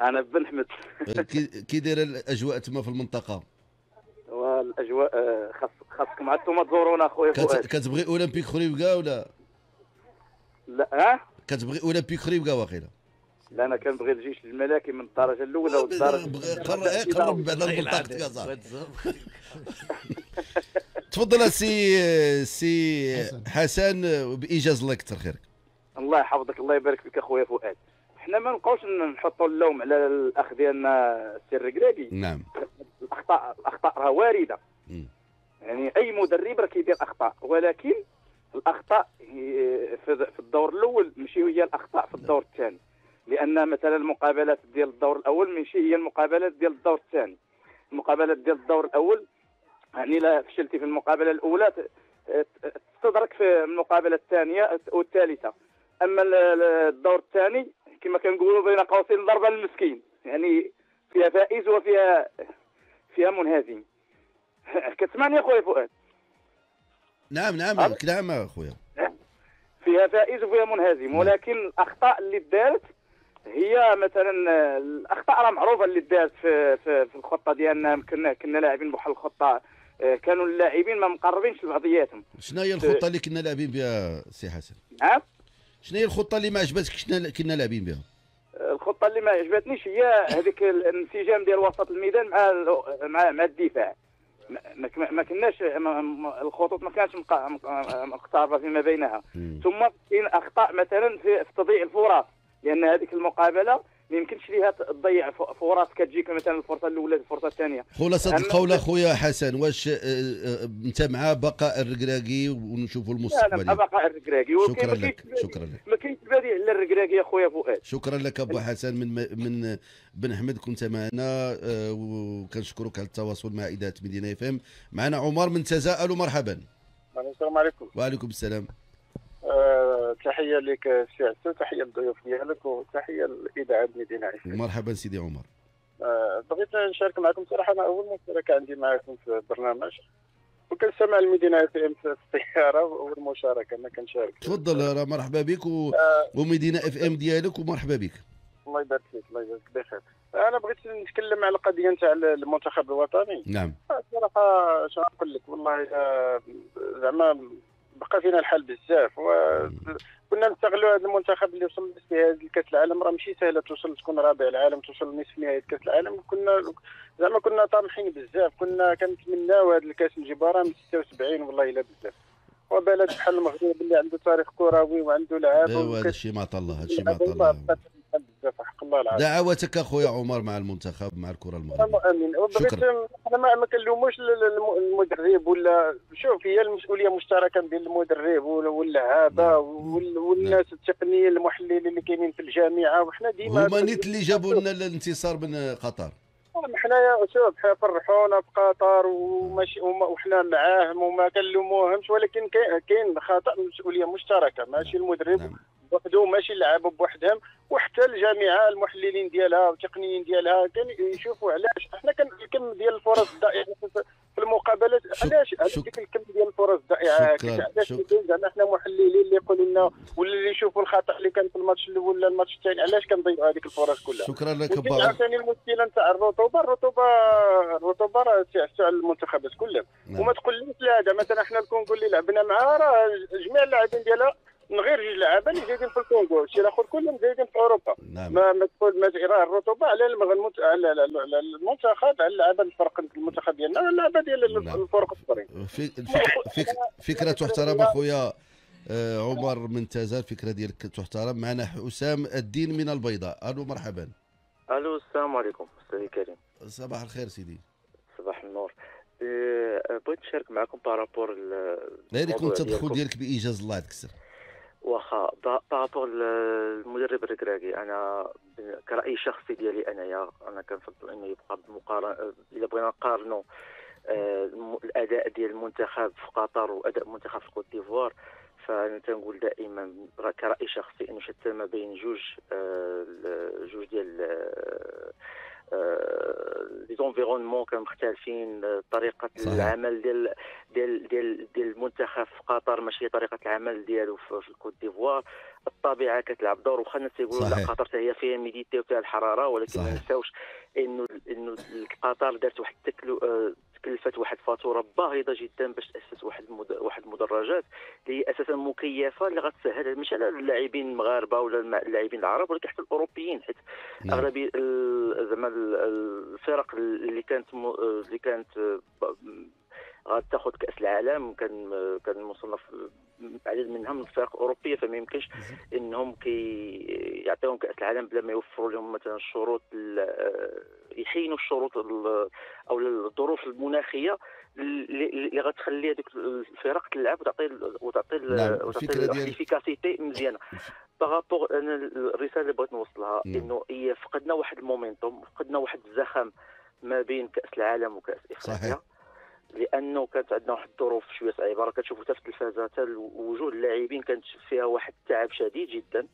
[SPEAKER 13] أنا بن احمد
[SPEAKER 2] كي دايره الأجواء تما في المنطقة؟
[SPEAKER 13] والأجواء آه، خاص خاصكم عاد تزورونا خويا
[SPEAKER 2] كت-
[SPEAKER 13] فؤاد.
[SPEAKER 2] كتبغي أولمبيك خريبكا ولا؟
[SPEAKER 13] لا ها؟
[SPEAKER 2] كتبغي أولمبيك خريبكا واقيلا
[SPEAKER 13] لا أنا كنبغي الجيش الملكي من الدرجة الأولى والدرجة
[SPEAKER 2] قرب قرب بعد المنطقة كازا تفضل سي سي حسن بإيجاز الله يكثر خيرك.
[SPEAKER 13] الله يحفظك الله يبارك فيك أخويا فؤاد. حنا ما نبقاوش نحطوا اللوم على الأخ ديالنا السي الركراكي
[SPEAKER 2] نعم.
[SPEAKER 13] الاخطاء الأخطاء راه
[SPEAKER 2] واردة.
[SPEAKER 13] يعني أي مدرب راه كيدير أخطاء. ولكن الأخطاء في الدور الأول ماشي هي الأخطاء في الدور الثاني. لأن مثلا المقابلات ديال الدور الأول ماشي هي المقابلات ديال الدور الثاني. المقابلات ديال الدور الأول يعني لا فشلتي في المقابلة الأولى تستدرك في المقابلة الثانية والثالثة. أما ال- ال- الدور الثاني كما كنقولوا بين قوسين ضربه للمسكين. يعني فيها فائز وفيها فيها منهزم. كتسمعني يا خويا فؤاد.
[SPEAKER 2] نعم نعم نعم أخويا.
[SPEAKER 13] فيها فائز وفيها منهزم ولكن الأخطاء اللي دارت هي مثلا آه، الأخطاء راه معروفة اللي دارت في في, في الخطة ديالنا كنا كنا لاعبين بواحد الخطة آه، كانوا اللاعبين ما مقربينش لبعضياتهم.
[SPEAKER 2] شنو هي الخطة اللي كنا لاعبين بها سي حسن؟
[SPEAKER 13] نعم
[SPEAKER 2] شنو هي الخطة اللي ما عجبتكش كنا كنا لاعبين بها؟
[SPEAKER 13] الخطة اللي ما عجبتنيش هي هذيك الانسجام ديال وسط الميدان مع ال- مع مع الدفاع. ما- ما ما كناش الخطوط ما كانتش مق- مق- مقتربة فيما بينها. ثم كاين أخطاء مثلا في في تضييع الفرص لأن هذيك المقابلة ما يمكنش ليها تضيع ف- فرص كتجيك مثلا الفرصة الأولى الفرصة الثانية.
[SPEAKER 2] خلاصة
[SPEAKER 13] أما-
[SPEAKER 2] القول أخويا حسن واش آه، آه، أنت مع بقاء الركراكي ونشوفوا المستقبل؟
[SPEAKER 13] مع بقاء الركراكي.
[SPEAKER 2] شكرا لك شكرا لك.
[SPEAKER 13] ما كاينش بديل على الركراكي يا خويا فؤاد.
[SPEAKER 2] شكرا لك أخويا حسن من من بن احمد كنت معنا آه، وكنشكرك على التواصل مع إذاعة مدينة FM. معنا عمر من تازة ألو مرحبا.
[SPEAKER 14] السلام عليكم.
[SPEAKER 2] وعليكم السلام.
[SPEAKER 14] آه، تحية لك سي عسو تحية للضيوف ديالك وتحية لإذاعة مدينة FM
[SPEAKER 2] مرحبا سيدي عمر.
[SPEAKER 14] آه، بغيت نشارك معكم صراحة أنا أول مشاركه عندي معكم في البرنامج. وكنسمع المدينة FM في السياره اول مشاركة ما كنشارك.
[SPEAKER 2] تفضل راه مرحبا بك و... ومدينة FM ديالك ومرحبا بك.
[SPEAKER 14] الله يبارك فيك الله يبارك بخير. أنا بغيت نتكلم على القضية نتاع المنتخب الوطني.
[SPEAKER 2] نعم.
[SPEAKER 14] صراحة شنو نقول لك؟ والله آه، زعما بقى فينا الحال بزاف وكنا نستغلوا هذا المنتخب اللي وصل في هذا الكاس العالم. راه ماشي سهله توصل تكون رابع العالم توصل نصف نهائي كأس العالم. كنا زعما كنا طامحين بزاف كنا كنتمناو هذا الكأس نجيبها راه من 76 والله إلا بزاف. وبلد بحال المغرب اللي عنده تاريخ كروي وعنده لعابه
[SPEAKER 2] ايوا هذا الشيء ما الله هذا الشيء ما الله.
[SPEAKER 14] بزاف حق الله العظيم.
[SPEAKER 2] دعواتك أخويا عمر مع المنتخب مع الكرة المغربيه
[SPEAKER 14] آمين.
[SPEAKER 2] شكرا.
[SPEAKER 14] أنا ما كنلوموش ال- ال- المدرب ولا شوف هي المسؤولية مشتركة بين المدرب وال- واللعابه وال- والناس التقنيين المحللين اللي كاينين في الجامعة. وحنا ديما
[SPEAKER 2] هما نيت اللي جابوا لنا الانتصار من قطر.
[SPEAKER 14] حنايا شوف فرحونا بقطر وماشي وما- وحنا معاهم وما كنلوموهمش ولكن كاين- خطأ مسؤولية مشتركة. ماشي المدرب بوحدو ماشي اللعابه بوحدهم وحتى الجامعة المحللين ديالها والتقنيين ديالها كان يشوفوا علاش. حنا كان الكم ديال الفرص الضائعة في- المقابلات. علاش؟ علاش ديك الكم ديال الفرص
[SPEAKER 2] الضائعة.
[SPEAKER 14] علاش زعما حنا محللين اللي يقولوا لنا ولا اللي يشوفوا الخطأ اللي كان في الماتش الأول ولا الماتش الثاني علاش كنضيعوا هذيك الفرص كلها؟
[SPEAKER 2] شكرا لك
[SPEAKER 14] وكاين
[SPEAKER 2] با
[SPEAKER 14] عاوتاني المشكلة نتاع الرطوبة. الرطوبه الرطوبة راه تعسوا على المنتخبات كلهم.
[SPEAKER 2] نعم.
[SPEAKER 14] وما تقوليش لا هذا مثلا حنا الكونغو اللي لعبنا معها راه جميع اللاعبين ديالها من غير جوج لعابه اللي زايدين في الكونغو. الشيء الآخر كلهم زايدين في أوروبا.
[SPEAKER 2] نعم.
[SPEAKER 14] ما ما تقول ما راه الرطوبة على المغ- المت- على على- على المنتخب على اللعابه الفرق المنتخب ديالنا وعلى اللعابه ديال
[SPEAKER 2] نعم.
[SPEAKER 14] الفرق الآخرين.
[SPEAKER 2] في- الفك- فك- فكرة تحترم أخويا آه، عمر من تازة فكره ديالك تحترم معنا حسام الدين من البيضاء. ألو مرحبا.
[SPEAKER 15] ألو السلام عليكم أستاذ كريم.
[SPEAKER 2] صباح الخير سيدي.
[SPEAKER 15] صباح النور. آه، بغيت نشارك معكم par rapport
[SPEAKER 2] غير يكون التدخل ديالك بإيجاز الله السر
[SPEAKER 15] واخا par- par rapport المدرب الركراكي أنا كراي شخصي ديالي أنايا أنا كنفضل أنه يبقى بمقارنة الا بغينا نقارنوا آه، الأداء ديال المنتخب في قطر وأداء المنتخب في كوت ديفوار فأنا تنقول دائما كراي شخصي أنه شتى ما بين جوج آه، جوج ديال les environnements كانوا مختلفين آه، طريقة
[SPEAKER 2] صحيح.
[SPEAKER 15] العمل ديال ديال ديال ديال المنتخب في قطر ماشي طريقة العمل ديالو في الكوت ديفوار الطبيعة كتلعب دور واخا الناس تيقولوا لا. قطر هي فيها humidité وفيها الحرارة ولكن ما
[SPEAKER 2] صحيح.
[SPEAKER 15] نساوش إنه إنه قطر دارت واحد التكلو آه، تكلفت واحد فاتورة باهظه جدا باش تأسس واحد المد... واحد المدرجات اللي هي أساسا مكيفة اللي غتسهل مش على اللاعبين المغاربة ولا اللاعبين العرب ولكن حتى الأوروبيين حيت
[SPEAKER 2] نعم.
[SPEAKER 15] اغلبيه زعما ال- الفرق اللي كانت م... اللي كانت غتاخذ كأس العالم كان كان مصنف عدد منها من الفرق الاوروبيه فما يمكنش إنهم كي يعطيهم كأس العالم بلا ما يوفروا لهم مثلا الشروط ال- يحينوا الشروط ال- أو الظروف المناخية اللي غتخلي هذوك الفرق تلعب وتعطي وتعطي
[SPEAKER 2] نعم،
[SPEAKER 15] وتعطي
[SPEAKER 2] ال efficacité
[SPEAKER 15] مزيانة par rapport أنا الرسالة اللي بغيت نوصلها
[SPEAKER 2] نعم.
[SPEAKER 15] إنه هي فقدنا واحد ال momentum فقدنا واحد الزخم ما بين كأس العالم وكأس إفريقيا
[SPEAKER 2] صحيح.
[SPEAKER 15] لأنه كانت عندنا واحد الظروف شوية صعيبة راه كتشوفوا حتى في التلفازة حتى وجوه اللاعبين كانت فيها واحد التعب شديد جدا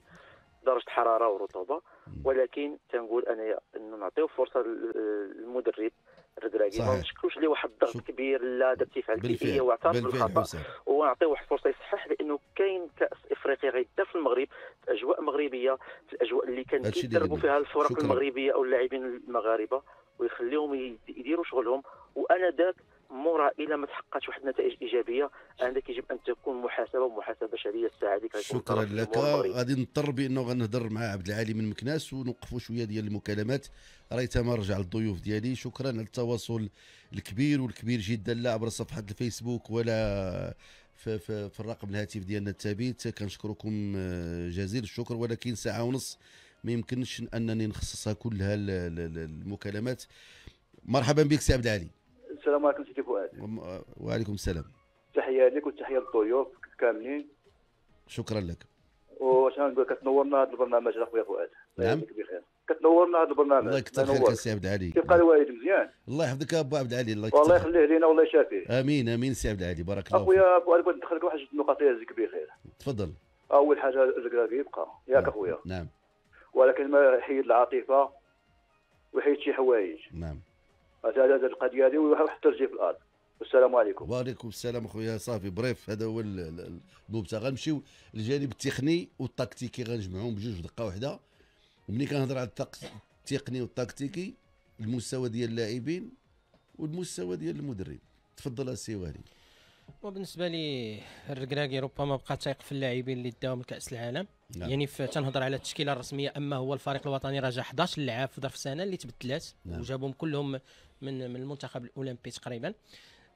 [SPEAKER 15] درجة حرارة ورطوبة ولكن تنقول انايا إنه نعطيو فرصة للمدرب الركراكي ما. نشكلوش عليه واحد الضغط كبير لا دار تيفعل
[SPEAKER 2] بالفعل
[SPEAKER 15] واعترف
[SPEAKER 2] بالخطأ
[SPEAKER 15] ونعطيه واحد الفرصه يصحح لأنه كاين كأس افريقيا غيدار في المغرب في أجواء مغربية في الاجواء اللي كان كيدربوا. فيها الفرق
[SPEAKER 2] شكراً.
[SPEAKER 15] المغربية أو اللاعبين المغاربة ويخليهم يديروا شغلهم وأنا ذاك مورا إلى ما تحققت واحد النتائج إيجابية عندك يجب أن تكون محاسبة ومحاسبة شديده الساعة هذيك
[SPEAKER 2] شكرا لك. غادي نضطر بأنه غنهضر مع عبد العالي من مكناس ونوقفوا شوية ديال المكالمات. ريتما رجع للضيوف ديالي. شكرا على التواصل الكبير والكبير جدا لا عبر صفحة الفيسبوك ولا في, في, في الرقم الهاتف ديالنا الثابت. كنشكركم آه، جزيل الشكر. ولكن ساعة ونص ما يمكنش أنني نخصصها كلها للمكالمات مرحبا بك سي عبد العالي.
[SPEAKER 16] السلام عليكم سيدي فؤاد.
[SPEAKER 2] وعليكم السلام.
[SPEAKER 16] تحية لك وتحية للضيوف كاملين.
[SPEAKER 2] شكرا لك.
[SPEAKER 16] واش غنقول كتنورنا هذا البرنامج أخويا فؤاد.
[SPEAKER 2] نعم.
[SPEAKER 16] بخير كتنورنا هذا البرنامج.
[SPEAKER 2] الله يكثر خيرك
[SPEAKER 16] ينورك.
[SPEAKER 2] سي عبد العالي.
[SPEAKER 16] كيبقى الوالد مزيان؟
[SPEAKER 2] الله يحفظك أبو عبد العالي الله يكثر
[SPEAKER 16] والله. يخليه لينا والله يشافيه
[SPEAKER 2] آمين آمين سي عبد العالي بارك الله فيك.
[SPEAKER 16] اخويا فؤاد بغيت ندخلك واحد النقاط يجزيك بخير.
[SPEAKER 2] تفضل.
[SPEAKER 16] أول حاجة الركراكي يبقى. ياك أخويا.
[SPEAKER 2] نعم.
[SPEAKER 16] ولكن ما يحيد العاطفة ويحيد شي حوايج.
[SPEAKER 2] نعم.
[SPEAKER 16] هذا القضية هذه الترجيع في الأرض. والسلام عليكم.
[SPEAKER 2] وعليكم السلام اخويا صافي. بريف هذا هو ال- ال- المبتغى. غنمشيو للجانب التقني والتكتيكي. غنجمعهم بجوج دقة واحدة وملي كنهضر على التق- التقني والتكتيكي المستوى ديال اللاعبين والمستوى ديال المدرب. تفضل السي وهلي.
[SPEAKER 5] وبالنسبة لي الركراكي ربما بقى تايق في اللاعبين اللي داهم لكأس العالم.
[SPEAKER 2] نعم.
[SPEAKER 5] يعني في تنهضر على التشكيلة الرسمية أما هو الفريق الوطني جا 11 لاعب في ظرف سنة اللي تبدلات.
[SPEAKER 2] نعم.
[SPEAKER 5] وجابهم كلهم من من المنتخب الأولمبي تقريبا.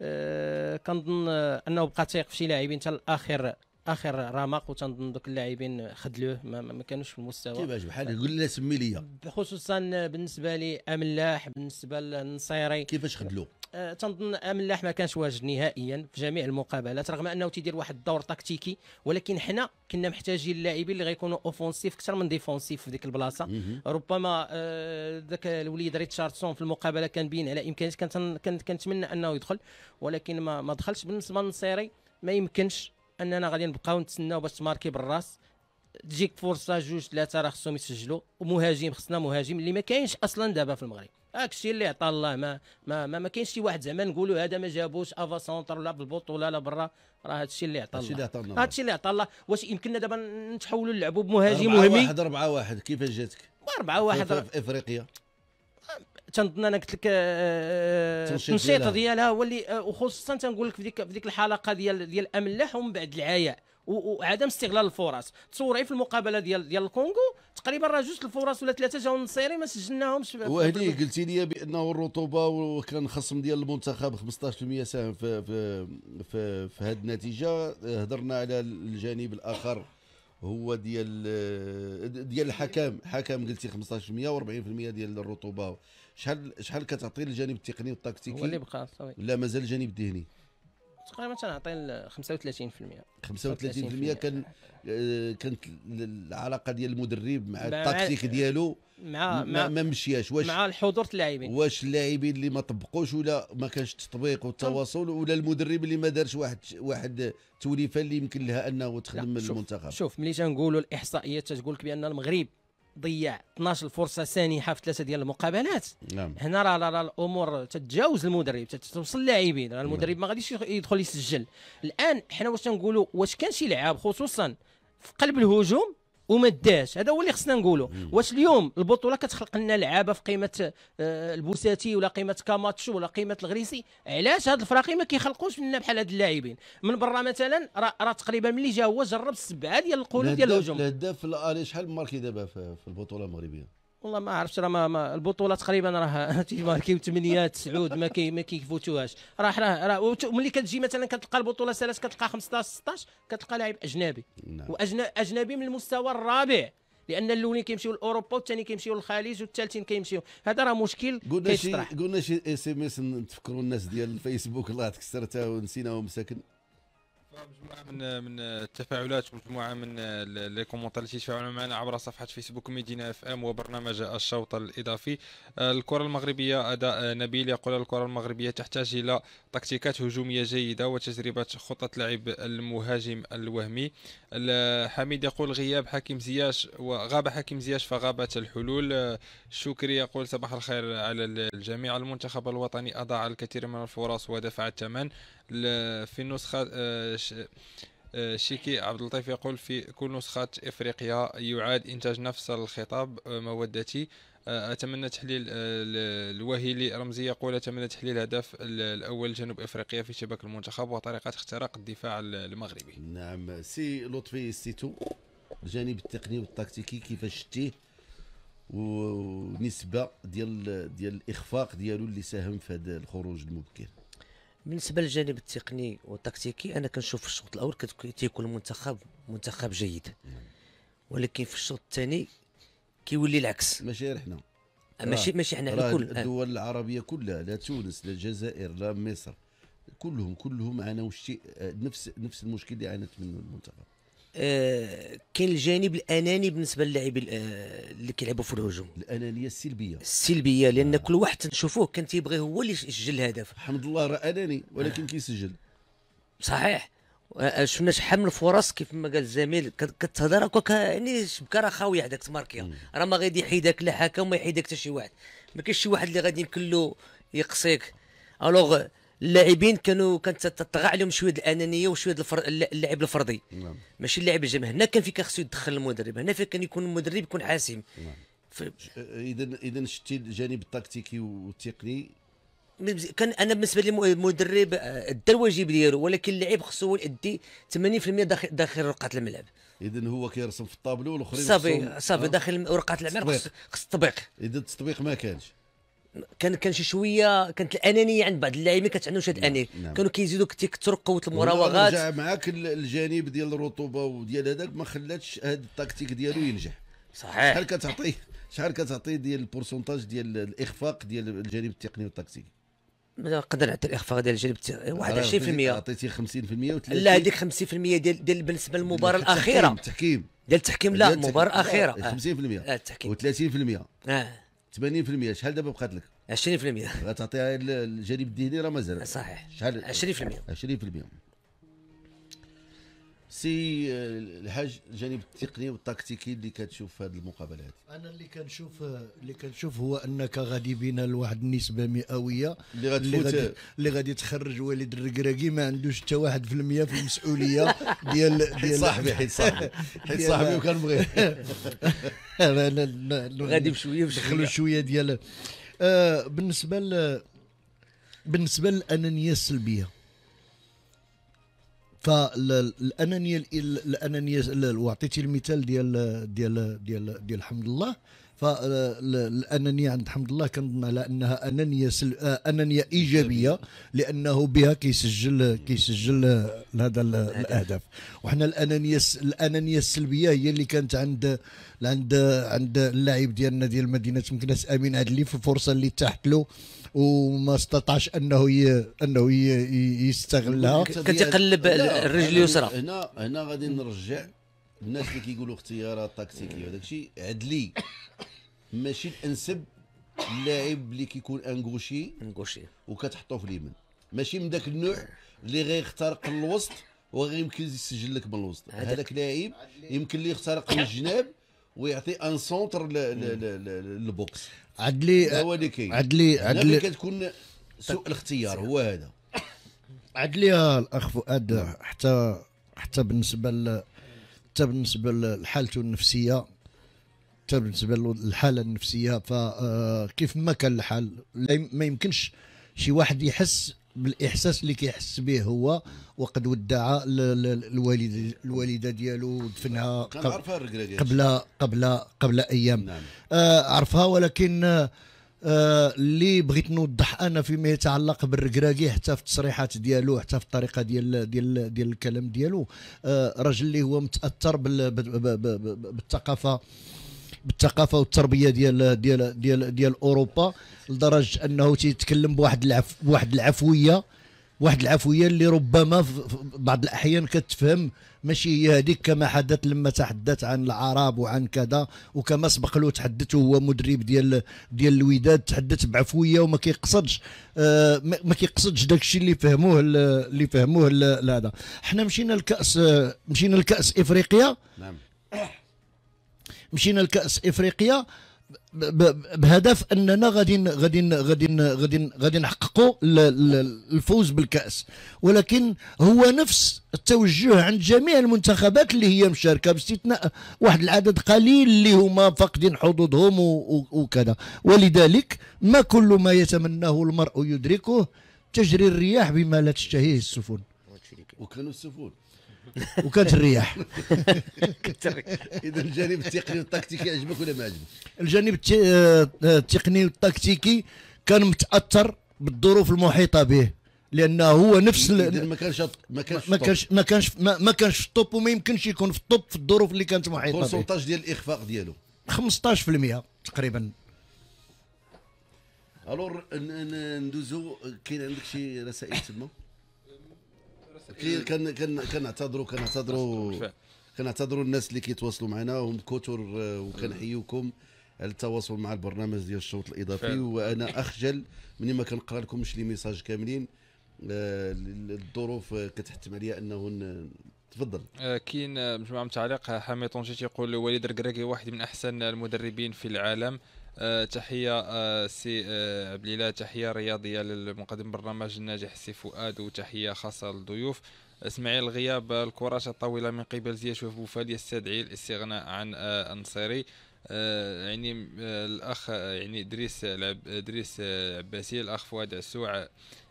[SPEAKER 5] أه كنظن أنه بقى تايق في شي لاعبين حتى الآخر آخر رمق وتنظن دوك اللاعبين خدلوه ما, ما كانوش في المستوى.
[SPEAKER 2] كيفاش؟ بحال قول لنا سمي لي
[SPEAKER 5] خصوصا بالنسبة لي أملاح بالنسبة للنصيري
[SPEAKER 2] كيفاش خدلو
[SPEAKER 5] آه، تنظن املاح ما كانش واجد نهائيا في جميع المقابلات رغم أنه تيدير واحد الدور تكتيكي ولكن حنا كنا محتاجين اللاعبين اللي غيكونوا offensifs أكثر من défensifs في ديك
[SPEAKER 2] البلاصة.
[SPEAKER 5] ربما آه، ذاك الوليد ريتشاردسون في المقابلة كان بين على امكانيات كنت كنت كنتمنى أنه يدخل ولكن ما ما دخلش. بالنسبة للنصيري ما يمكنش أننا غادي نبقاو نتسناو باش t تماركي بالراس. تجيك فرصة جوج ثلاثة راه خصهم يسجلوا ومهاجم خصنا مهاجم اللي ما كاينش أصلا دابا في المغرب. هاك الشيء اللي عطى الله ما ما ما, ما كاينش شي واحد زعما نقولوا هذا ما جابوش avant-centre ولا بالبطوله لا برا راه هذا الشيء اللي عطى الله. هذا الشيء اللي عطى الله واش يمكننا دابا نتحولوا نلعبوا بمهاجم
[SPEAKER 2] أربعة
[SPEAKER 5] وهمي
[SPEAKER 2] واحد أربعة واحد كيفاش جاتك؟
[SPEAKER 5] أربعة واحد.
[SPEAKER 2] في, في إفريقيا
[SPEAKER 5] تنظن أنا قلت لك آه،
[SPEAKER 2] التنشيط
[SPEAKER 5] التنشيط
[SPEAKER 2] ديالها.
[SPEAKER 5] ديالها هو اللي آه، وخصوصا تنقول لك في ديك في ديك الحلقة ديال ديال أملاح ومن بعد العياء وعدم استغلال الفرص. تصوري في المقابلة ديال ديال الكونغو تقريبا راه جوج الفرص ولا ثلاثة جاو النصيري ما سجلناهمش
[SPEAKER 2] وهني قلتي لي بأنه الرطوبة وكان خصم ديال المنتخب 15% ساهم في في في, في هذه النتيجة. هضرنا على الجانب الآخر هو ديال ديال الحكام. حكم قلتي 15% و40% ديال الرطوبة. شحال شحال كتعطي الجانب التقني والتكتيكي؟
[SPEAKER 5] هو اللي بقى صافي.
[SPEAKER 2] لا مازال الجانب الذهني.
[SPEAKER 5] تقريبا تنعطي ال 35%
[SPEAKER 2] 35% كان آه، كانت العلاقة ديال المدرب مع التكتيك ديالو.
[SPEAKER 5] مع
[SPEAKER 2] ما, ما مشياش. واش
[SPEAKER 5] مع الحضور اللاعبين.
[SPEAKER 2] واش اللاعبين اللي ما طبقوش ولا ما كانش التطبيق والتواصل ولا المدرب اللي ما دارش واحد واحد توليفة اللي يمكن لها أنه تخدم
[SPEAKER 5] لا، شوف-
[SPEAKER 2] المنتخب؟
[SPEAKER 5] شوف ملي تنقولوا الإحصائيات تتقول لك بأن المغرب ضيع 12 فرصه سانحه في ثلاثة ديال المقابلات.
[SPEAKER 2] نعم.
[SPEAKER 5] هنا راه راه الأمور تتجاوز المدرب تتوصل اللاعبين راه المدرب ما غاديش يدخل يسجل. الآن حنا واش تنقولوا واش كان شي لعاب خصوصا في قلب الهجوم؟ وما داش هذا هو اللي خصنا نقولوا واش اليوم البطوله كتخلق لنا لعابه في قيمه آه، البوساتي ولا قيمه كاماتشو ولا قيمه الغريسي علاش هاد الفراقي ما كيخلقوش لنا بحال هاد اللاعبين من برا مثلا راه تقريبا ملي جا هو جرب السبعه ديال القلوب ديال
[SPEAKER 2] الهداف-
[SPEAKER 5] الهجوم
[SPEAKER 2] الهداف الالي شحال ماركي دابا في في البطوله المغربيه
[SPEAKER 5] والله ما عرفتش راه ما, ما البطولة تقريبا راه تيماركيو 8 9 ما كي ما كيفوتوهاش راه راه راه ملي كتجي مثلا كتلقى البطولة ثلاث كتلقى 15 16 كتلقى لاعب أجنبي.
[SPEAKER 2] نعم.
[SPEAKER 5] واجنبي من المستوى الرابع لأن الاولين كيمشيو لأوروبا والثاني كيمشيو للخليج والثالثين كيمشيو. هذا راه مشكل
[SPEAKER 2] قلنا شي قلنا شي SMS نتفكروا الناس ديال الفيسبوك الله تا ونسيناهم مساكن
[SPEAKER 6] من من التفاعلات ومجموعه من les commentaires اللي تيتفاعلوا معنا عبر صفحة فيسبوك مدينه FM وبرنامج الشوط الإضافي. آه، الكرة المغربية أداء نبيل يقول الكرة المغربية تحتاج إلى تكتيكات هجومية جيدة وتجربة خطط لعب المهاجم الوهمي. ال- حميد يقول غياب حكيم زياش وغاب حكيم زياش فغابت الحلول. آه، شكري يقول صباح الخير على الجميع. المنتخب الوطني أضاع الكثير من الفرص ودفع الثمن. في النسخة آه، آه، شيكي عبد اللطيف يقول في كل نسخة افريقيا يعاد إنتاج نفس الخطاب آه، مودتي. أتمنى تحليل ال- الوهيلي رمزي يقول أتمنى تحليل هدف ال- الأول جنوب إفريقيا في شباك المنتخب وطريقة اختراق الدفاع ال- المغربي.
[SPEAKER 2] نعم سي لطفي surtout الجانب التقني والتكتيكي كيفاش شتيه؟ ونسبة ديال ديال الإخفاق ديالو اللي ساهم في هذا الخروج المبكر.
[SPEAKER 4] بالنسبة للجانب التقني والتكتيكي أنا كنشوف في الشوط الأول تيكون المنتخب منتخب جيد. ولكن في الشوط الثاني كيولي العكس.
[SPEAKER 2] ماشي غير حنا.
[SPEAKER 4] ماشي ماشي حنا الكل
[SPEAKER 2] الدول العربية كلها لا تونس لا الجزائر لا مصر كلهم كلهم عانوا شيء نفس نفس المشكل اللي عانت منه المنتخب.
[SPEAKER 4] آه كاين الجانب الأناني بالنسبة للاعبين آه اللي كيلعبوا في الهجوم.
[SPEAKER 2] الأنانية السلبية.
[SPEAKER 4] السلبية لأن كل واحد تنشوفوه كان تيبغي هو اللي يسجل الهدف.
[SPEAKER 2] الحمد لله راه أناني ولكن كيسجل.
[SPEAKER 4] صحيح. آه، شفنا شحال من الفرص كيف ما قال الزميل كت- كتهضر هكاك يعني الشبكه راه خاويه هذاك تماركيها راه ما غادي يحيدك لا حكم ما يحيدك حتى شي واحد. ما كاينش شي واحد اللي غادي يمكن له يقصيك. الوغ اللاعبين كانوا كانت تطغى عليهم شوية الأنانية وشوية الفر... اللعب الفردي
[SPEAKER 2] نعم.
[SPEAKER 4] ماشي اللعب الجماعي هنا كان فين خصو يدخل المدرب. هنا فين كان يكون المدرب يكون حاسم ف...
[SPEAKER 2] اذا اذا شتي الجانب التكتيكي والتقني؟
[SPEAKER 4] كان أنا بالنسبة لي المدرب آه، دا الواجب ديالو ولكن اللاعب خصو هو يأدي 80% داخل داخل رقعة الملعب.
[SPEAKER 2] اذا هو كيرسم في الطابلو والأخرين
[SPEAKER 4] صافي صافي
[SPEAKER 2] آه.
[SPEAKER 4] داخل ورقه الملعب. خص التطبيق.
[SPEAKER 2] اذا التطبيق ما كانش.
[SPEAKER 4] كان كان شي شوية كانت الأنانية عند بعض اللاعبين كانت عندهم شي الأنانية.
[SPEAKER 2] نعم.
[SPEAKER 4] كانوا كيزيدوا تيكثروا قوه
[SPEAKER 2] رجع
[SPEAKER 4] المراوغات
[SPEAKER 2] معاك ال- الجانب ديال الرطوبة وديال هذاك ما خلاتش هذا التكتيك ديالو ينجح.
[SPEAKER 4] صحيح.
[SPEAKER 2] شحال كتعطيه شحال كتعطيه ديال البورسونتاج ديال الإخفاق ديال الجانب التقني والتكتيكي
[SPEAKER 4] نقدر نعطي الإخفاق ديال الجانب التقني واحد 20%
[SPEAKER 2] عطيتي 50% و30
[SPEAKER 4] لا هذيك 50% ديال ديال بالنسبة للمباراة الأخيرة.
[SPEAKER 2] التحكيم.
[SPEAKER 4] ديال التحكيم لا المباراه الاخيره آه.
[SPEAKER 2] 50%
[SPEAKER 4] آه، التحكيم.
[SPEAKER 2] و30%
[SPEAKER 4] آه.
[SPEAKER 2] 80% شحال دابا بقات لك؟
[SPEAKER 4] 20%
[SPEAKER 2] غتعطيها ال- الجانب الذهني راه مازال.
[SPEAKER 4] صحيح.
[SPEAKER 2] شحال؟
[SPEAKER 4] 20%
[SPEAKER 2] 20% سي آه، الحاج الجانب التقني والتكتيكي اللي كتشوف في هذه المقابلات.
[SPEAKER 3] أنا اللي كنشوف اللي كنشوف هو أنك غادي بينا لواحد النسبة مئوية.
[SPEAKER 2] اللي غتفوت-
[SPEAKER 3] اللي غادي, اللي غادي تخرج والد الركراكي ما عندوش حتى واحد في المية في المسؤولية ديال
[SPEAKER 2] حيت
[SPEAKER 3] ديال
[SPEAKER 2] صاحبي حيت صاحبي. حيت صاحبي وكنبغيه
[SPEAKER 4] غادي بشوية بشوية.
[SPEAKER 3] دخلوا شوية ديال آه بالنسبة ل بالنسبة للأنانية السلبية. فالأنانية الأنانية ال- وعطيتي المثال ديال ديال ديال ديال حمد الله فالأنانية عند حمد الله كنظن على أنها أنانية سل... آه، أنانية إيجابية لأنه بها كيسجل كيسجل هذا ال- الأهداف. وحنا الأنانية الأنانية السلبية هي اللي كانت عند عند عند اللاعب ديالنا ديال مدينة مكناس أمين. عدلي في الفرصة اللي تاحت له. وما استطاعش انه ي... انه ي... يستغلها.
[SPEAKER 2] لا،
[SPEAKER 4] الرجل اليسرى.
[SPEAKER 2] هنا هنا غادي نرجع. الناس اللي كيقولوا اختيارات تكتيكيه وداك الشيء عدلي. ماشي الانسب اللاعب اللي كيكون un
[SPEAKER 4] gaucher un gaucher.
[SPEAKER 2] وكتحطو في اليمين. ماشي من ذاك النوع اللي غيخترق الوسط وغيمكن يسجل لك من الوسط.
[SPEAKER 4] هذا-
[SPEAKER 2] هذاك لاعب يمكن ليه يخترق من الجناب ويعطي un centre لل box.
[SPEAKER 3] عدلي
[SPEAKER 2] هذا هو اللي كاين.
[SPEAKER 3] عدلي
[SPEAKER 2] هنا
[SPEAKER 3] عدلي.
[SPEAKER 2] فين كتكون سوء الاختيار هو هذا.
[SPEAKER 3] عاد لي الأخ فؤاد حتى حتى بالنسبة ل حتى بالنسبة لحالته النفسية حتى بالنسبة للحالة النفسية فكيف ما كان الحال ما يمكنش شي واحد يحس بالإحساس اللي كيحس به هو وقد ودع ل- الوالدة ديالو ودفنها
[SPEAKER 2] كان
[SPEAKER 3] قبل-. قبل قبل قبل أيام
[SPEAKER 2] نعم.
[SPEAKER 3] آه عرفها ولكن آه اللي بغيت نوضح أنا فيما يتعلق بالركراكي حتى في التصريحات ديالو حتى في الطريقة ديال ديال ديال الكلام ديالو آه راجل اللي هو متأثر بالثقافة بالثقافة والتربية ديال ديال ديال ديال أوروبا لدرجة أنه تيتكلم بواحد العف بواحد العفوية واحد العفوية اللي ربما في بعض الأحيان كتفهم ماشي هي هذيك كما حدث لما تحدث عن العرب وعن كذا وكما سبق له تحدث وهو مدرب ديال ديال الوداد تحدث بعفوية وما كيقصدش آه ما كيقصدش داك الشيء اللي فهموه ال- اللي فهموه هذا. حنا مشينا لكأس مشينا لكأس إفريقيا.
[SPEAKER 2] نعم.
[SPEAKER 3] مشينا لكأس إفريقيا بهدف أننا غادي غادي غادي غادي غادي نحققوا ال- ال- الفوز بالكأس. ولكن هو نفس التوجه عند جميع المنتخبات اللي هي مشاركة باستثناء واحد العدد قليل اللي هما فاقدين حظوظهم وكذا. ولذلك ما كل ما يتمناه المرء يدركه تجري الرياح بما لا تشتهيه السفن.
[SPEAKER 2] وكانوا السفن.
[SPEAKER 3] وكانت الرياح.
[SPEAKER 2] إذا الجانب التقني والتكتيكي عجبك ولا ما عجبك؟
[SPEAKER 3] الجانب آه، التقني والتكتيكي كان متأثر بالظروف المحيطة به لأنه هو نفس
[SPEAKER 2] ما كانش ما كانش
[SPEAKER 3] ما كانش ما كانش ما, كانش في الطوب وما يمكنش يكون في الطوب في الظروف اللي كانت محيطة به.
[SPEAKER 2] بورسونتاج ديال الإخفاق ديالو.
[SPEAKER 3] 15% تقريبا.
[SPEAKER 2] الور ندوزو كاين عندك شي رسائل تما؟ كان كان كنعتذروا كنعتذروا. كنعتذروا الناس اللي كيتواصلوا معنا هم كثر آه، وكنحييكم على التواصل مع البرنامج ديال الشوط
[SPEAKER 6] الإضافي.
[SPEAKER 2] وأنا أخجل مني ما كنقرأ لكمش les messages كاملين. آه، الظروف كتحتم عليا أنه تفضل.
[SPEAKER 6] آه، كاين مجموعة من التعليق حامي طونجي تيقول وليد الركراكي واحد من أحسن المدربين في العالم. تحية آه، سي آه، عبد تحية رياضية للمقدم البرنامج الناجح سي فؤاد وتحية خاصة للضيوف. إسماعيل الغياب آه، الكرات الطويله من قبل زياش وبوفال يستدعي الاستغناء عن آه، النصيري آه، يعني آه، الأخ آه، يعني ادريس ادريس آه، عباسي. الأخ فؤاد عسوع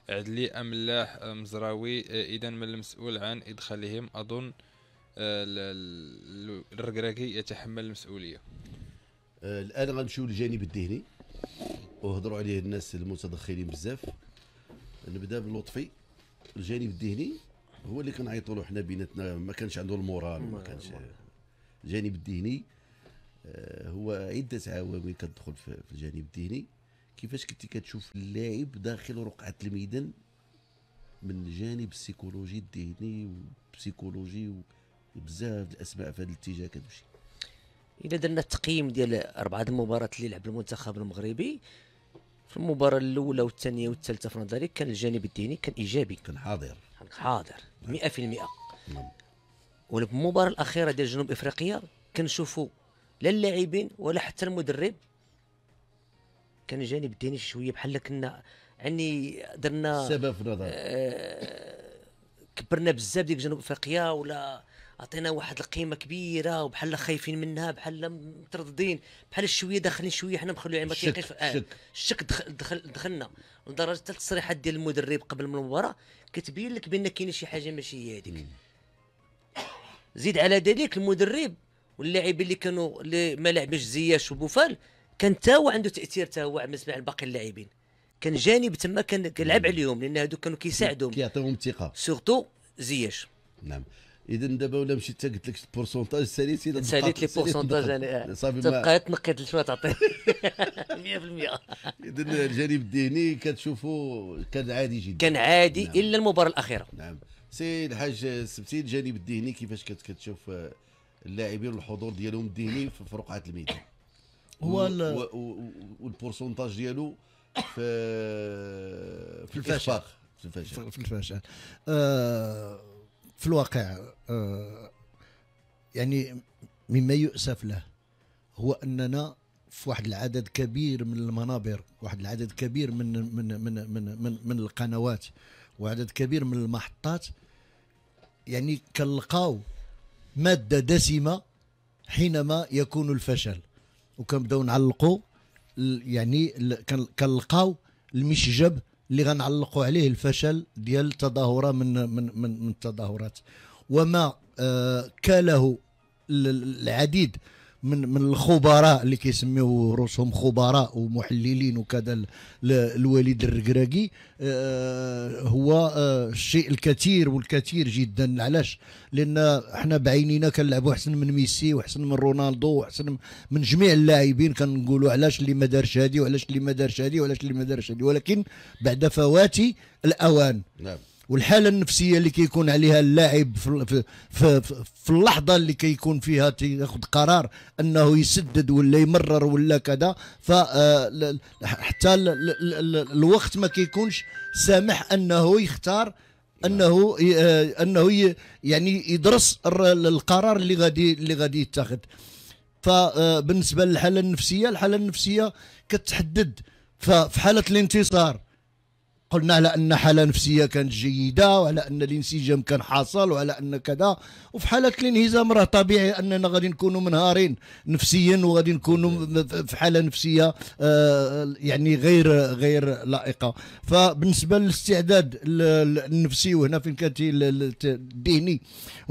[SPEAKER 6] عدلي أملاح آه، مزراوي. اذا من المسؤول عن إدخالهم أظن آه، ال- ال- الركراكي يتحمل المسؤولية.
[SPEAKER 2] آه، الآن غنمشيو للجانب الذهني وهضروا عليه الناس المتدخلين بزاف. نبدأ بلطفي الجانب الذهني هو اللي كنعيطوا له حنا بيناتنا. ما كانش عنده المورال ما كانش الجانب الذهني آه، هو عدة عوامل كتدخل في الجانب الذهني كيفاش كنتي كتشوف اللاعب داخل رقعة الميدان من الجانب السيكولوجي الذهني والبسيكولوجي وبزاف الاسماء في هذا الاتجاه كتمشي؟
[SPEAKER 4] إلا درنا التقييم ديال أربعة المباريات اللي لعب المنتخب المغربي. في المباراة الأولى والثانية والثالثة في نظري كان الجانب الذهني كان إيجابي.
[SPEAKER 2] كان حاضر.
[SPEAKER 4] حاضر. 100% ولا في المباراة الأخيرة ديال جنوب إفريقيا كنشوفوا لا اللاعبين ولا حتى المدرب كان الجانب الديني شوية بحال كنا يعني درنا
[SPEAKER 2] سبب في نظر.
[SPEAKER 4] آه، كبرنا بزاف ديك جنوب إفريقيا ولا عطينا واحد القيمة كبيرة وبحال خايفين منها بحال مترددين بحال شوية داخلين شوية حنا مخلوين ما
[SPEAKER 2] الشك-
[SPEAKER 4] تيقيش
[SPEAKER 2] الشك.
[SPEAKER 4] الشك دخل, دخل دخلنا. لدرجة حتى التصريحات ديال المدرب قبل من المباراة كتبين لك بأن كاينة شي حاجة ماشي هي هذيك. زيد على ذلك المدرب واللاعبين اللي كانوا اللي ما لعبش زياش وبوفال كان تا هو عنده تأثير تا هو بالنسبة لباقي اللاعبين. كان جانب تما كان كيلعب عليهم لأن هادو كانوا كيساعدهم.
[SPEAKER 2] كيعطيهم الثقه
[SPEAKER 4] surtout زياش.
[SPEAKER 2] نعم. اذا دابا ولا مشيت قلت لك ال pourcentage ساليتي إلا
[SPEAKER 4] ساليت لي
[SPEAKER 2] ساليت pourcentage. أنا.
[SPEAKER 4] تبقى تنقيت شوية تعطي. 100%
[SPEAKER 2] اذا الجانب الذهني كتشوفوا كان عادي جدا.
[SPEAKER 4] كان عادي إلا المباراة الأخيرة.
[SPEAKER 2] نعم. سي الحاج سبتي الجانب الذهني كيفاش كت- كتشوف آه، اللاعبين والحضور ديالهم الذهني في في رقعة الميدان.
[SPEAKER 3] هو
[SPEAKER 2] وال pourcentage ديالو في في
[SPEAKER 3] الفشل.
[SPEAKER 2] في الفشل.
[SPEAKER 3] في في الفشل. آه في الواقع آه يعني مما يؤسف له هو أننا في واحد العدد كبير من المنابر واحد العدد كبير من من من من من, من القنوات وعدد كبير من المحطات يعني كنلقاو مادة دسمة حينما يكون الفشل. وكنبداو نعلقوا يعني كنلقاو المشجب اللي غنعلقوا عليه الفشل ديال تظاهره من من من, التظاهرات. وما آه كاله ال- العديد من من الخبراء اللي كيسميو روسهم خبراء ومحللين وكذا الوليد الركراكي آه، هو آه، الشيء الكثير والكثير جدا. علاش؟ لأن إحنا بعينينا كنلعبوا أحسن من ميسي وأحسن من رونالدو وأحسن من جميع اللاعبين. كنقولوا علاش اللي ما دارش هادي وعلاش اللي ما دارش هادي وعلاش اللي ما دارش هادي. ولكن بعد فوات الأوان.
[SPEAKER 2] نعم.
[SPEAKER 3] والحالة النفسية اللي كيكون عليها اللاعب في في في, في, اللحظة اللي كيكون فيها تاخذ قرار أنه يسدد ولا يمرر ولا كذا ف آه، الوقت ما كيكونش سامح أنه يختار أنه آه، أنه يعني يدرس القرار اللي غادي اللي غادي يتخذ فبالنسبه للحالة النفسية الحالة النفسية كتحدد. ففي حالة الانتصار قلنا على أن حالة نفسية كانت جيدة وعلى أن الانسجام كان حاصل وعلى أن كذا. وفي حالة الانهزام راه طبيعي أننا غادي نكونوا منهارين نفسيا وغادي نكونوا في حالة نفسية آه، يعني غير غير لائقة. فبالنسبة للاستعداد ال- ال- النفسي وهنا فين كان الذهني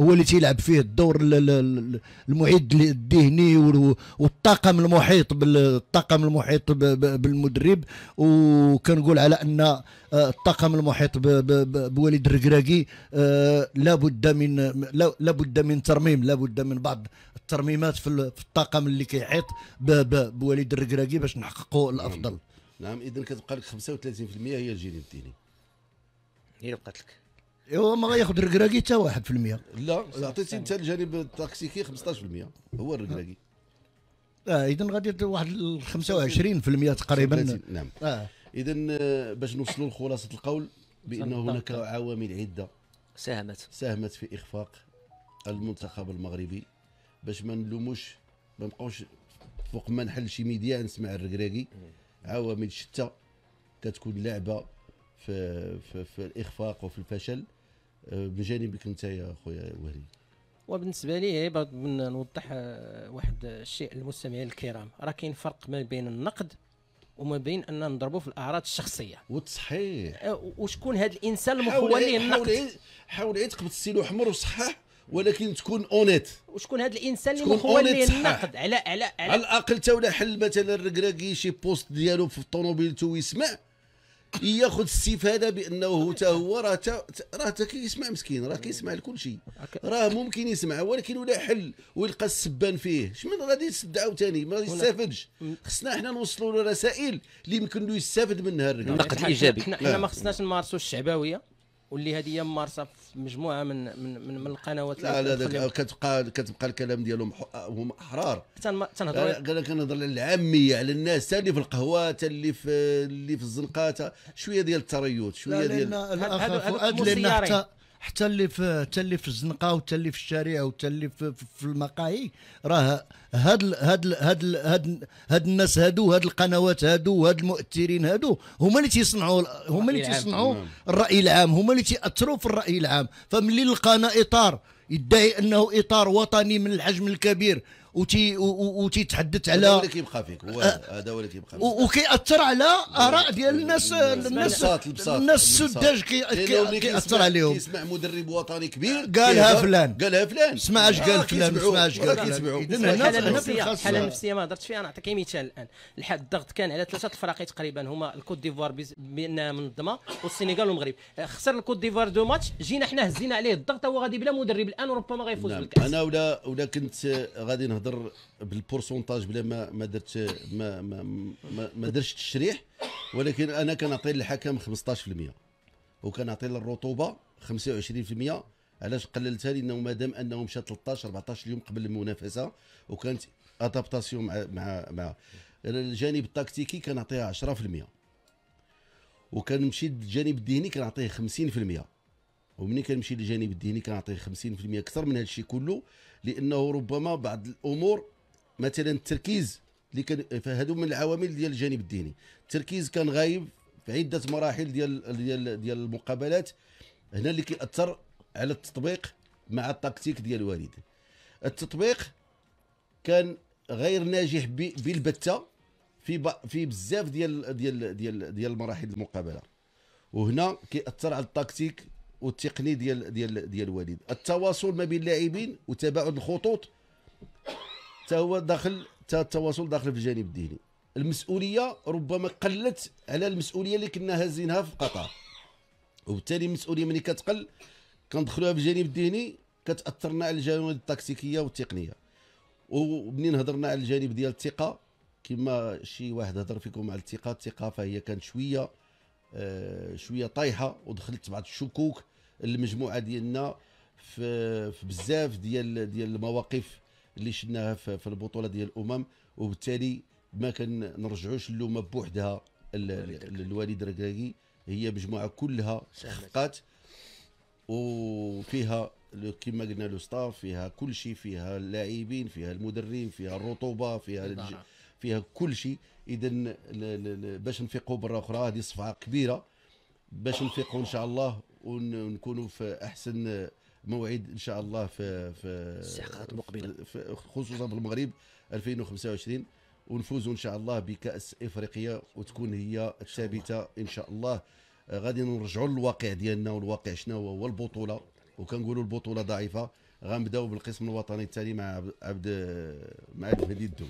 [SPEAKER 3] هو اللي تيلعب فيه الدور ال- ال- ال- المعد الذهني وال- والطاقم المحيط بالطاقم المحيط بالمدرب. وكنقول على أن الطاقم المحيط بوليد الركراكي آه، لابد من لا- لابد من ترميم لابد من بعض الترميمات في ال- في الطاقم اللي كيحيط بوليد الركراكي باش نحققوا الأفضل.
[SPEAKER 2] نعم اذا كتبقى لك 35% هي الجانب الديني.
[SPEAKER 4] هي اللي بقات لك.
[SPEAKER 3] هو ما غياخذ الركراكي حتى 1%
[SPEAKER 2] لا عطيتي أنت الجانب التكتيكي 15% هو الركراكي.
[SPEAKER 3] آه اذا غادي واحد ال 25% تقريبا.
[SPEAKER 2] 35 نعم.
[SPEAKER 3] آه.
[SPEAKER 2] اذا آه، باش نوصلوا لخلاصة القول بأن هناك عوامل عدة
[SPEAKER 4] ساهمت.
[SPEAKER 2] ساهمت في إخفاق المنتخب المغربي. باش ما نلوموش ما نبقاوش فوق ما نحل شي ميديا نسمع الركراكي عوامل شتى كتكون لعبة في في, في الإخفاق وفي الفشل. آه، بجانبك أنت يا خويا وهري.
[SPEAKER 5] وبالنسبة لي برضه نوضح آه، واحد الشيء للمستمعين الكرام. راه كاين فرق ما بين النقد وما بين أن نضربوا في الأعراض الشخصية.
[SPEAKER 2] وتصحيح.
[SPEAKER 5] آه، وشكون هذا
[SPEAKER 2] الإنسان
[SPEAKER 5] المخول ليه النقد
[SPEAKER 2] حاول عيد تقبض السيلو احمر وصحح ولكن تكون honnête
[SPEAKER 5] وشكون هذا الإنسان اللي مخول ليه. النقد على على
[SPEAKER 2] على
[SPEAKER 5] على
[SPEAKER 2] الأقل تا ولا حل مثلا الركراكي شي بوست ديالو في الطوموبيلتو ويسمع ياخذ الاستفاده بأنه هو تا هو راه راه تا كيسمع مسكين راه كيسمع لكل شيء. راه ممكن يسمع ولكن ولا حل ويلقى السبان فيه. شمن غادي يسد عاوتاني؟ ما يستافدش. خصنا إحنا نوصلوا له رسائل اللي يمكن له يستافد منها الركراكي
[SPEAKER 5] إحنا إحنا ما خصناش نمارسوا الشعبويه واللي هذه هي ممارسة مجموعة من من من, من القنوات
[SPEAKER 2] لا لا كتبقى كتبقى الكلام ديالهم ح- هم
[SPEAKER 5] أحرار. تنهضروا
[SPEAKER 2] لا، أنا كنهضر على العامية على الناس اللي في القهوه اللي في اللي في الزنقه شوية ديال التريث
[SPEAKER 3] شوية
[SPEAKER 2] ديال
[SPEAKER 3] لأن الاخ فؤاد لأن حتى حتى اللي في حتى اللي في الزنقة وحتى اللي في الشارع وحتى اللي في, في- في المقاهي راه هاد ال- هاد ال- هاد ال- هاد هاد الناس هادو هاد القنوات هادو هاد المؤثرين هادو هما اللي تيصنعوا هما اللي
[SPEAKER 5] الرأي العام.
[SPEAKER 3] تيصنعوا
[SPEAKER 5] نعم.
[SPEAKER 3] الرأي العام هما اللي تيأثروا في الرأي العام فملي لقانا إطار يدعي أنه إطار وطني من الحجم الكبير وتي وتيتحدث
[SPEAKER 2] هذا هو
[SPEAKER 3] على
[SPEAKER 2] اللي كيبقى فيك
[SPEAKER 3] آه،
[SPEAKER 2] هذا هو اللي كيبقى فيك.
[SPEAKER 3] وكيأثر على آراء ديال الناس الناس الناس. السداج كيأثر عليهم
[SPEAKER 2] كيسمع مدرب وطني كبير
[SPEAKER 3] قالها فلان.
[SPEAKER 2] قالها فلان
[SPEAKER 3] سمع اش قال
[SPEAKER 2] آه،
[SPEAKER 3] فلان، سمع اش قال فلان.
[SPEAKER 2] كيسمعوا
[SPEAKER 5] الحاله النفسيه الحاله النفسيه ما هضرتش فيها نعطيك مثال الآن الضغط كان على ثلاثة الفرق تقريبا هما الكوت ديفوار بانها منظمة والسنغال والمغرب خسر الكوت ديفوار deux matchs جينا حنا هزينا عليه الضغط هو غادي بلا مدرب الآن وربما غيفوز
[SPEAKER 2] نعم.
[SPEAKER 5] بالكأس
[SPEAKER 2] أنا ولا ولا كنت آه، غادي نهضر بال pourcentage بلا ما ما درت ما ما ما, ما درتش التشريح ولكن أنا كنعطي للحكم 15% وكنعطي للرطوبة 25% علاش قللتها لأنه مادام انه مشى 13 14 يوم قبل المنافسة وكانت adaptation مع مع مع الجانب التكتيكي كنعطيها 10% وكنمشي للجانب الذهني كنعطيه 50% ومني كنمشي للجانب الديني كنعطيه 50% أكثر من هذا الشيء كله لأنه ربما بعض الأمور مثلا التركيز اللي كان فهادو من العوامل ديال الجانب الديني. التركيز كان غايب في عدة مراحل ديال ديال ديال المقابلات هنا اللي كيأثر على التطبيق مع التكتيك ديال الوالد. التطبيق كان غير ناجح ب- بالبتة في في بزاف ديال ديال ديال ديال مراحل المقابلة. وهنا كيأثر على التكتيك والتقني ديال ديال ديال الوالد. التواصل ما بين اللاعبين وتباعد الخطوط. حتى هو داخل حتى التواصل داخل في الجانب الذهني. المسؤولية ربما قلت على المسؤولية اللي كنا هازينها في قطر. وبالتالي المسؤولية ملي كتقل كندخلوها في الجانب الذهني كتأثرنا على الجوانب التكتيكية والتقنية. ومنين هضرنا على الجانب ديال الثقة كما شي واحد هضر فيكم على الثقة الثقة فهي كانت شوية شوية طايحة ودخلت بعض الشكوك المجموعة ديالنا في في بزاف ديال ديال المواقف اللي شفناها في, في البطولة ديال الأمم وبالتالي ما كنرجعوش اللومه بوحدها. ال- ال- الوالد الركراكي هي مجموعة كلها خقات وفيها كما قلنا لو ستاف فيها كل شيء فيها اللاعبين فيها المدرب فيها الرطوبة فيها الج... فيها كل شيء. اذا باش نفيقوا مره أخرى هذه صفعة كبيرة. باش نفيقوا إن شاء الله ون- ونكونوا في أحسن موعد إن شاء الله في في
[SPEAKER 4] الاستحقاقات المقبلة.
[SPEAKER 2] في خصوصا في المغرب 2025 ونفوزوا إن شاء الله بكأس إفريقيا وتكون هي الثابتة إن شاء الله. غادي نرجعوا للواقع ديالنا والواقع شنو هو هو البطوله وكنقولوا البطولة ضعيفة غنبداو بالقسم الوطني الثاني مع عبد- مع عبد المجيد الدوم.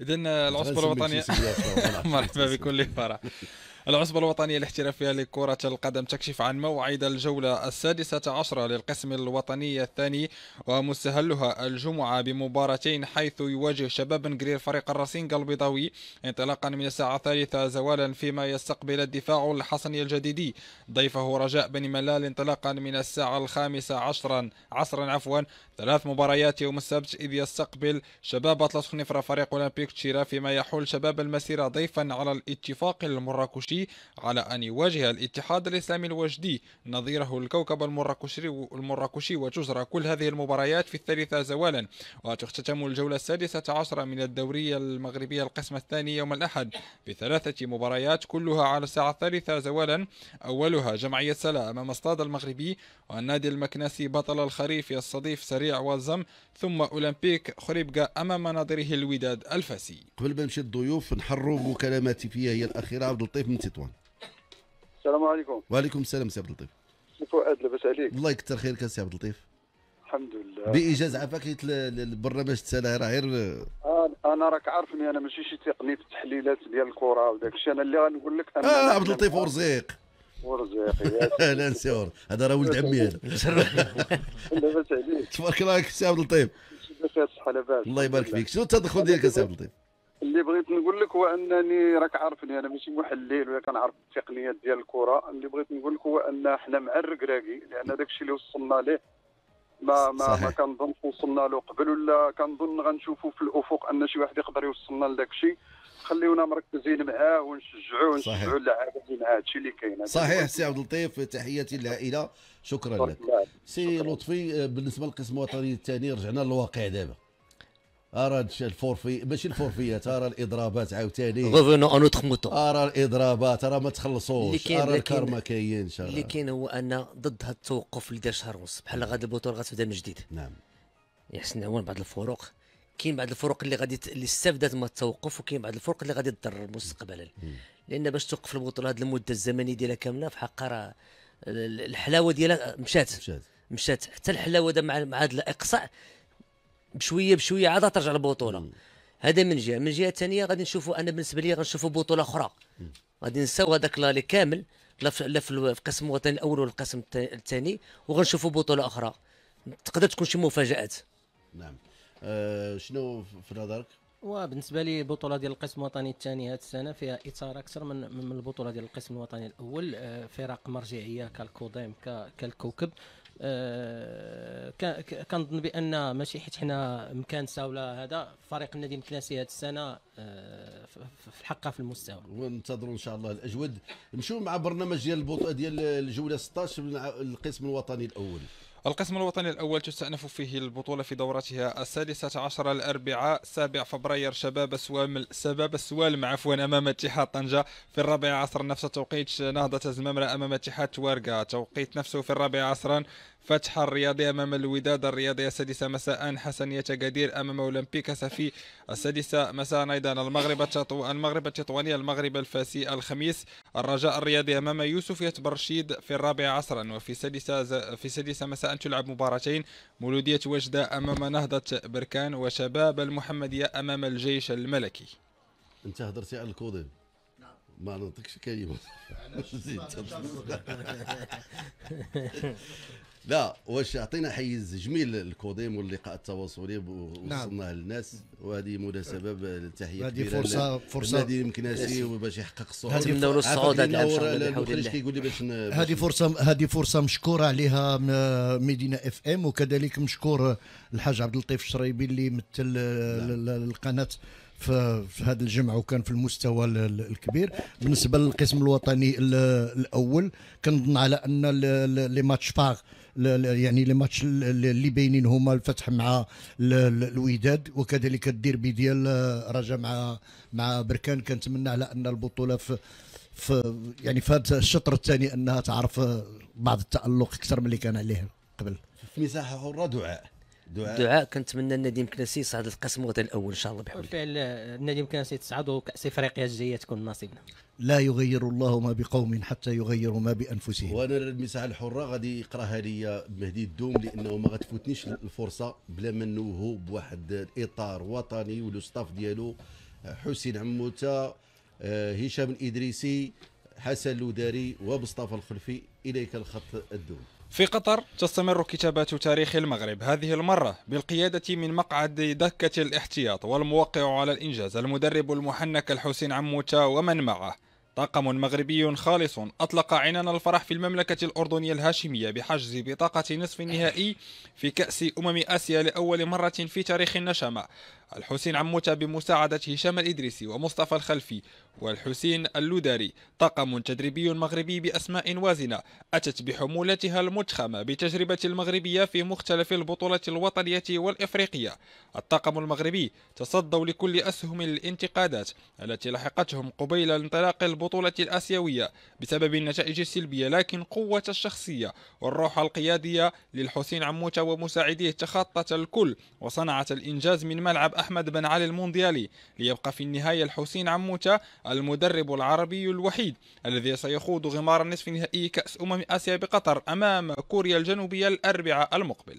[SPEAKER 6] اذا
[SPEAKER 2] العصبة الوطنية.
[SPEAKER 6] مرحبا بكل فرح. العصبة الوطنية الاحترافية لكرة القدم تكشف عن موعد الجولة السادسة عشرة للقسم الوطني الثاني ومستهلها الجمعة بمباراتين حيث يواجه شباب نقرير فريق الراسينغ البيضاوي انطلاقا من الساعة الثالثة زوالا فيما يستقبل الدفاع الحصني الجديدي ضيفه رجاء بن ملال انطلاقا من الساعة الخامسة عشرا عصرا عفوا ثلاث مباريات يوم السبت إذ يستقبل شباب أطلس خنفرة فريق أولمبيك تشيرا فيما يحول شباب المسيرة ضيفا على الاتفاق المراكشي. على أن يواجه الاتحاد الإسلامي الوجدي نظيره الكوكب المراكشي المراكشي وتجرى كل هذه المباريات في الثالثة زوالا وتختتم الجولة السادسة عشرة من الدورية المغربية القسم الثاني يوم الأحد بثلاثة مباريات كلها على الساعة الثالثة زوالا. أولها جمعية سلا أمام استاد المغربي والنادي المكناسي بطل الخريف يستضيف سريع واد زم ثم أولمبيك خريبكة أمام نظيره الوداد الفاسي.
[SPEAKER 2] قبل ما نمشي للضيوف ناخذوا مكالمة هاتفية هي الأخيرة. عبد اللطيف تطوان.
[SPEAKER 16] السلام عليكم.
[SPEAKER 2] وعليكم السلام سي عبد اللطيف.
[SPEAKER 16] سي فؤاد لاباس عليك.
[SPEAKER 2] الله يكثر خيرك سي عبد اللطيف.
[SPEAKER 16] الحمد لله.
[SPEAKER 2] بإيجاز عفاك البرنامج تسالى راه غير
[SPEAKER 16] أنا- أنا راك عارفني أنا ماشي شي تقني في التحليلات ديال الكرة وداك الشيء أنا اللي غنقول لك أنا
[SPEAKER 2] آه عبد اللطيف ورزيق
[SPEAKER 16] ورزيق
[SPEAKER 2] أهلا نسيور هذا راه ولد عمي هذا
[SPEAKER 16] لاباس عليك.
[SPEAKER 2] تبارك الله سي عبد اللطيف.
[SPEAKER 16] بخير الصحه لاباس
[SPEAKER 2] الله يبارك فيك. شنو التدخل ديالك يا سي عبد اللطيف؟
[SPEAKER 16] اللي بغيت نقول لك هو أنني راك عارفني أنا ماشي محلل ولا كنعرف التقنيات ديال الكرة اللي بغيت نقول لك هو أن حنا مع الركراكي لأن داك الشيء اللي وصلنا ليه ما ما
[SPEAKER 2] صحيح.
[SPEAKER 16] ما كنظنش وصلنا له قبل ولا كنظن غنشوفوا في الأفق أن شي واحد يقدر يوصلنا لذاك الشيء خليونا مركزين معاه ونشجعوه. ونشجعوا اللاعبين مع هذا الشيء اللي كاين
[SPEAKER 2] صحيح. سي عبد اللطيف تحياتي للعائلة شكرا لك. سي لطفي آه، بالنسبة للقسم الوطني الثاني رجعنا للواقع دابا أرى ال forfait ماشي ال forfait ات أرى الإضرابات عاوتاني.
[SPEAKER 4] Revenons à notre mouton.
[SPEAKER 2] أرى الإضرابات أرى ما
[SPEAKER 4] اللي
[SPEAKER 2] تخلصوش أرى
[SPEAKER 4] لكن-
[SPEAKER 2] الكارما كاين إن شاء
[SPEAKER 4] اللي
[SPEAKER 2] الله
[SPEAKER 4] كاين هو أن ضد هذا التوقف اللي دار شهر ونص بحال غاد البطوله غتبدا من جديد.
[SPEAKER 2] نعم.
[SPEAKER 4] يحسن عوان بعض الفروق. كاين بعض الفرق اللي غادي اللي استفدت من التوقف وكاين بعض الفرق اللي غادي تضرر مستقبلا. لأن باش توقف البطولة هذه المدة الزمنية ديالها كاملة في حقها راه ال- الحلاوة ديالها مشات.
[SPEAKER 2] مشات.
[SPEAKER 4] مشات. حتى الحلاوة مع مع هذا الأقصاء بشوية بشوية عاد ترجع البطوله هذا من جهة. من جهة ثانية غادي نشوفوا أنا بالنسبة لي غنشوفوا بطولة أخرى. غادي نساو هذاك لالي كامل لا في القسم الوطني الأول ولا القسم التا- الثاني وغنشوفوا بطولة أخرى. تقدر تكون شي مفاجآت.
[SPEAKER 2] نعم. آه شنو في نظرك؟
[SPEAKER 5] وبالنسبه لي البطوله ديال القسم الوطني الثاني هذه السنة فيها اثاره أكثر من من البطولة ديال القسم الوطني الأول. آه، فرق مرجعية كالكوديم كالكوكب. ك- كنظن بأن ماشي حيت حنا مكانسه ولا هذا فريق النادي المكناسي هذه السنة ف- في الحقها في المستوى.
[SPEAKER 2] وننتظروا إن شاء الله الأجود. نمشيو مع برنامج ديال البطولة ديال الجولة 16 من القسم الوطني الأول.
[SPEAKER 6] القسم الوطني الأول تستأنف فيه البطولة في دورتها السادسة عشر الأربعاء 7 فبراير شباب سوالم شباب السوالم عفوا أمام اتحاد طنجة. في الرابع عصر نفس توقيت نهضة الزمامرة أمام اتحاد توارقة توقيت نفسه في الرابع عصرا فتح الرياضي أمام الوداد الرياضية السادسة مساء حسنية قدير أمام أولمبيك سفي السادسة مساء. أيضا المغرب التطو... المغرب التطواني المغرب الفاسي الخميس. الرجاء الرياضي أمام يوسف يتبرشيد في الرابع عصرا وفي السادسة ز... في السادسة مساء تلعب مباراتين. مولودية وجدة أمام نهضة بركان وشباب المحمدية أمام الجيش الملكي.
[SPEAKER 2] أنت هضرتي على الكودين ما نعطيكش كلمه لا واش عطينا حيز جميل الكوديم واللقاء التواصلي
[SPEAKER 3] نعم.
[SPEAKER 2] وصلناه للناس وهذه مناسبة بالتحيه
[SPEAKER 3] هذه
[SPEAKER 2] لل-
[SPEAKER 3] فرصة-
[SPEAKER 2] للنادي المكناسي وباش يحقق الصعود
[SPEAKER 3] هذه له
[SPEAKER 4] الصعود هذا
[SPEAKER 2] المخرج. كيقول لي باش
[SPEAKER 3] هذه
[SPEAKER 2] باش-
[SPEAKER 3] فرصه هذه فرصة مشكورة عليها مدينة اف ام وكذلك مشكور الحاج عبد اللطيف الشريبي اللي مثل ال- القناة في هذا الجمع وكان في المستوى ال- ال- الكبير بالنسبة للقسم الوطني ال- الأول كنظن على أن les matchs phares يعني لي ماتش ال- ال- اللي باينين هما الفتح مع ال- ال- الوداد وكذلك الديربي ديال رجا مع مع بركان. كنتمنى على أن البطولة في في يعني في هذا الشطر الثاني أنها تعرف بعض التألق أكثر من اللي كان عليه قبل.
[SPEAKER 2] في مساحة حره دعاء. دعاء.
[SPEAKER 4] دعاء. كنتمنى النادي المكناسي يصعد القسم الوطني الأول إن شاء الله بحول
[SPEAKER 5] بالفعل آه، النادي المكناسي تصعد وكأس إفريقيا الجاية تكون نصيبنا.
[SPEAKER 3] لا يغير الله ما بقوم حتى يغيروا ما بأنفسهم.
[SPEAKER 2] وأنا المساحة الحرة غادي يقراها لي مهدي الدوم لأنه ما غتفوتنيش الفرصة بلا ما نوهو بواحد الإطار وطني والأستاف ديالو حسين عموتة هشام الإدريسي حسن لوداري ومصطفى الخلفي. إليك الخط الدوم.
[SPEAKER 6] في قطر تستمر كتابة تاريخ المغرب. هذه المرة بالقيادة من مقعد دكة الاحتياط والموقع على الإنجاز المدرب المحنك الحسين عموتة ومن معه. طاقم مغربي خالص أطلق عنان الفرح في المملكة الأردنية الهاشمية بحجز بطاقة نصف النهائي في كأس أمم آسيا لأول مرة في تاريخ النشامة. الحسين عموتة بمساعدة هشام الإدريسي ومصطفى الخلفي والحسين اللوداري طاقم تدريبي مغربي بأسماء وازنة أتت بحمولتها المتخمة بتجربة المغربية في مختلف البطولات الوطنية والإفريقية. الطاقم المغربي تصدوا لكل أسهم الانتقادات التي لحقتهم قبيل انطلاق البطولة الآسيوية بسبب النتائج السلبية لكن قوة الشخصية والروح القيادية للحسين عموتة ومساعديه تخطت الكل وصنعت الإنجاز من ملعب أحمد بن علي المونديالي. ليبقى في النهاية الحسين عموتة المدرب العربي الوحيد الذي سيخوض غمار نصف نهائي كأس أمم آسيا بقطر أمام كوريا الجنوبية الأربعاء المقبل.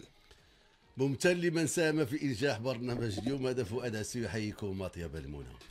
[SPEAKER 2] ممتن لمن ساهم في إنجاح برنامج اليوم هذا فؤاد عسي يحييكم اطيب المنى.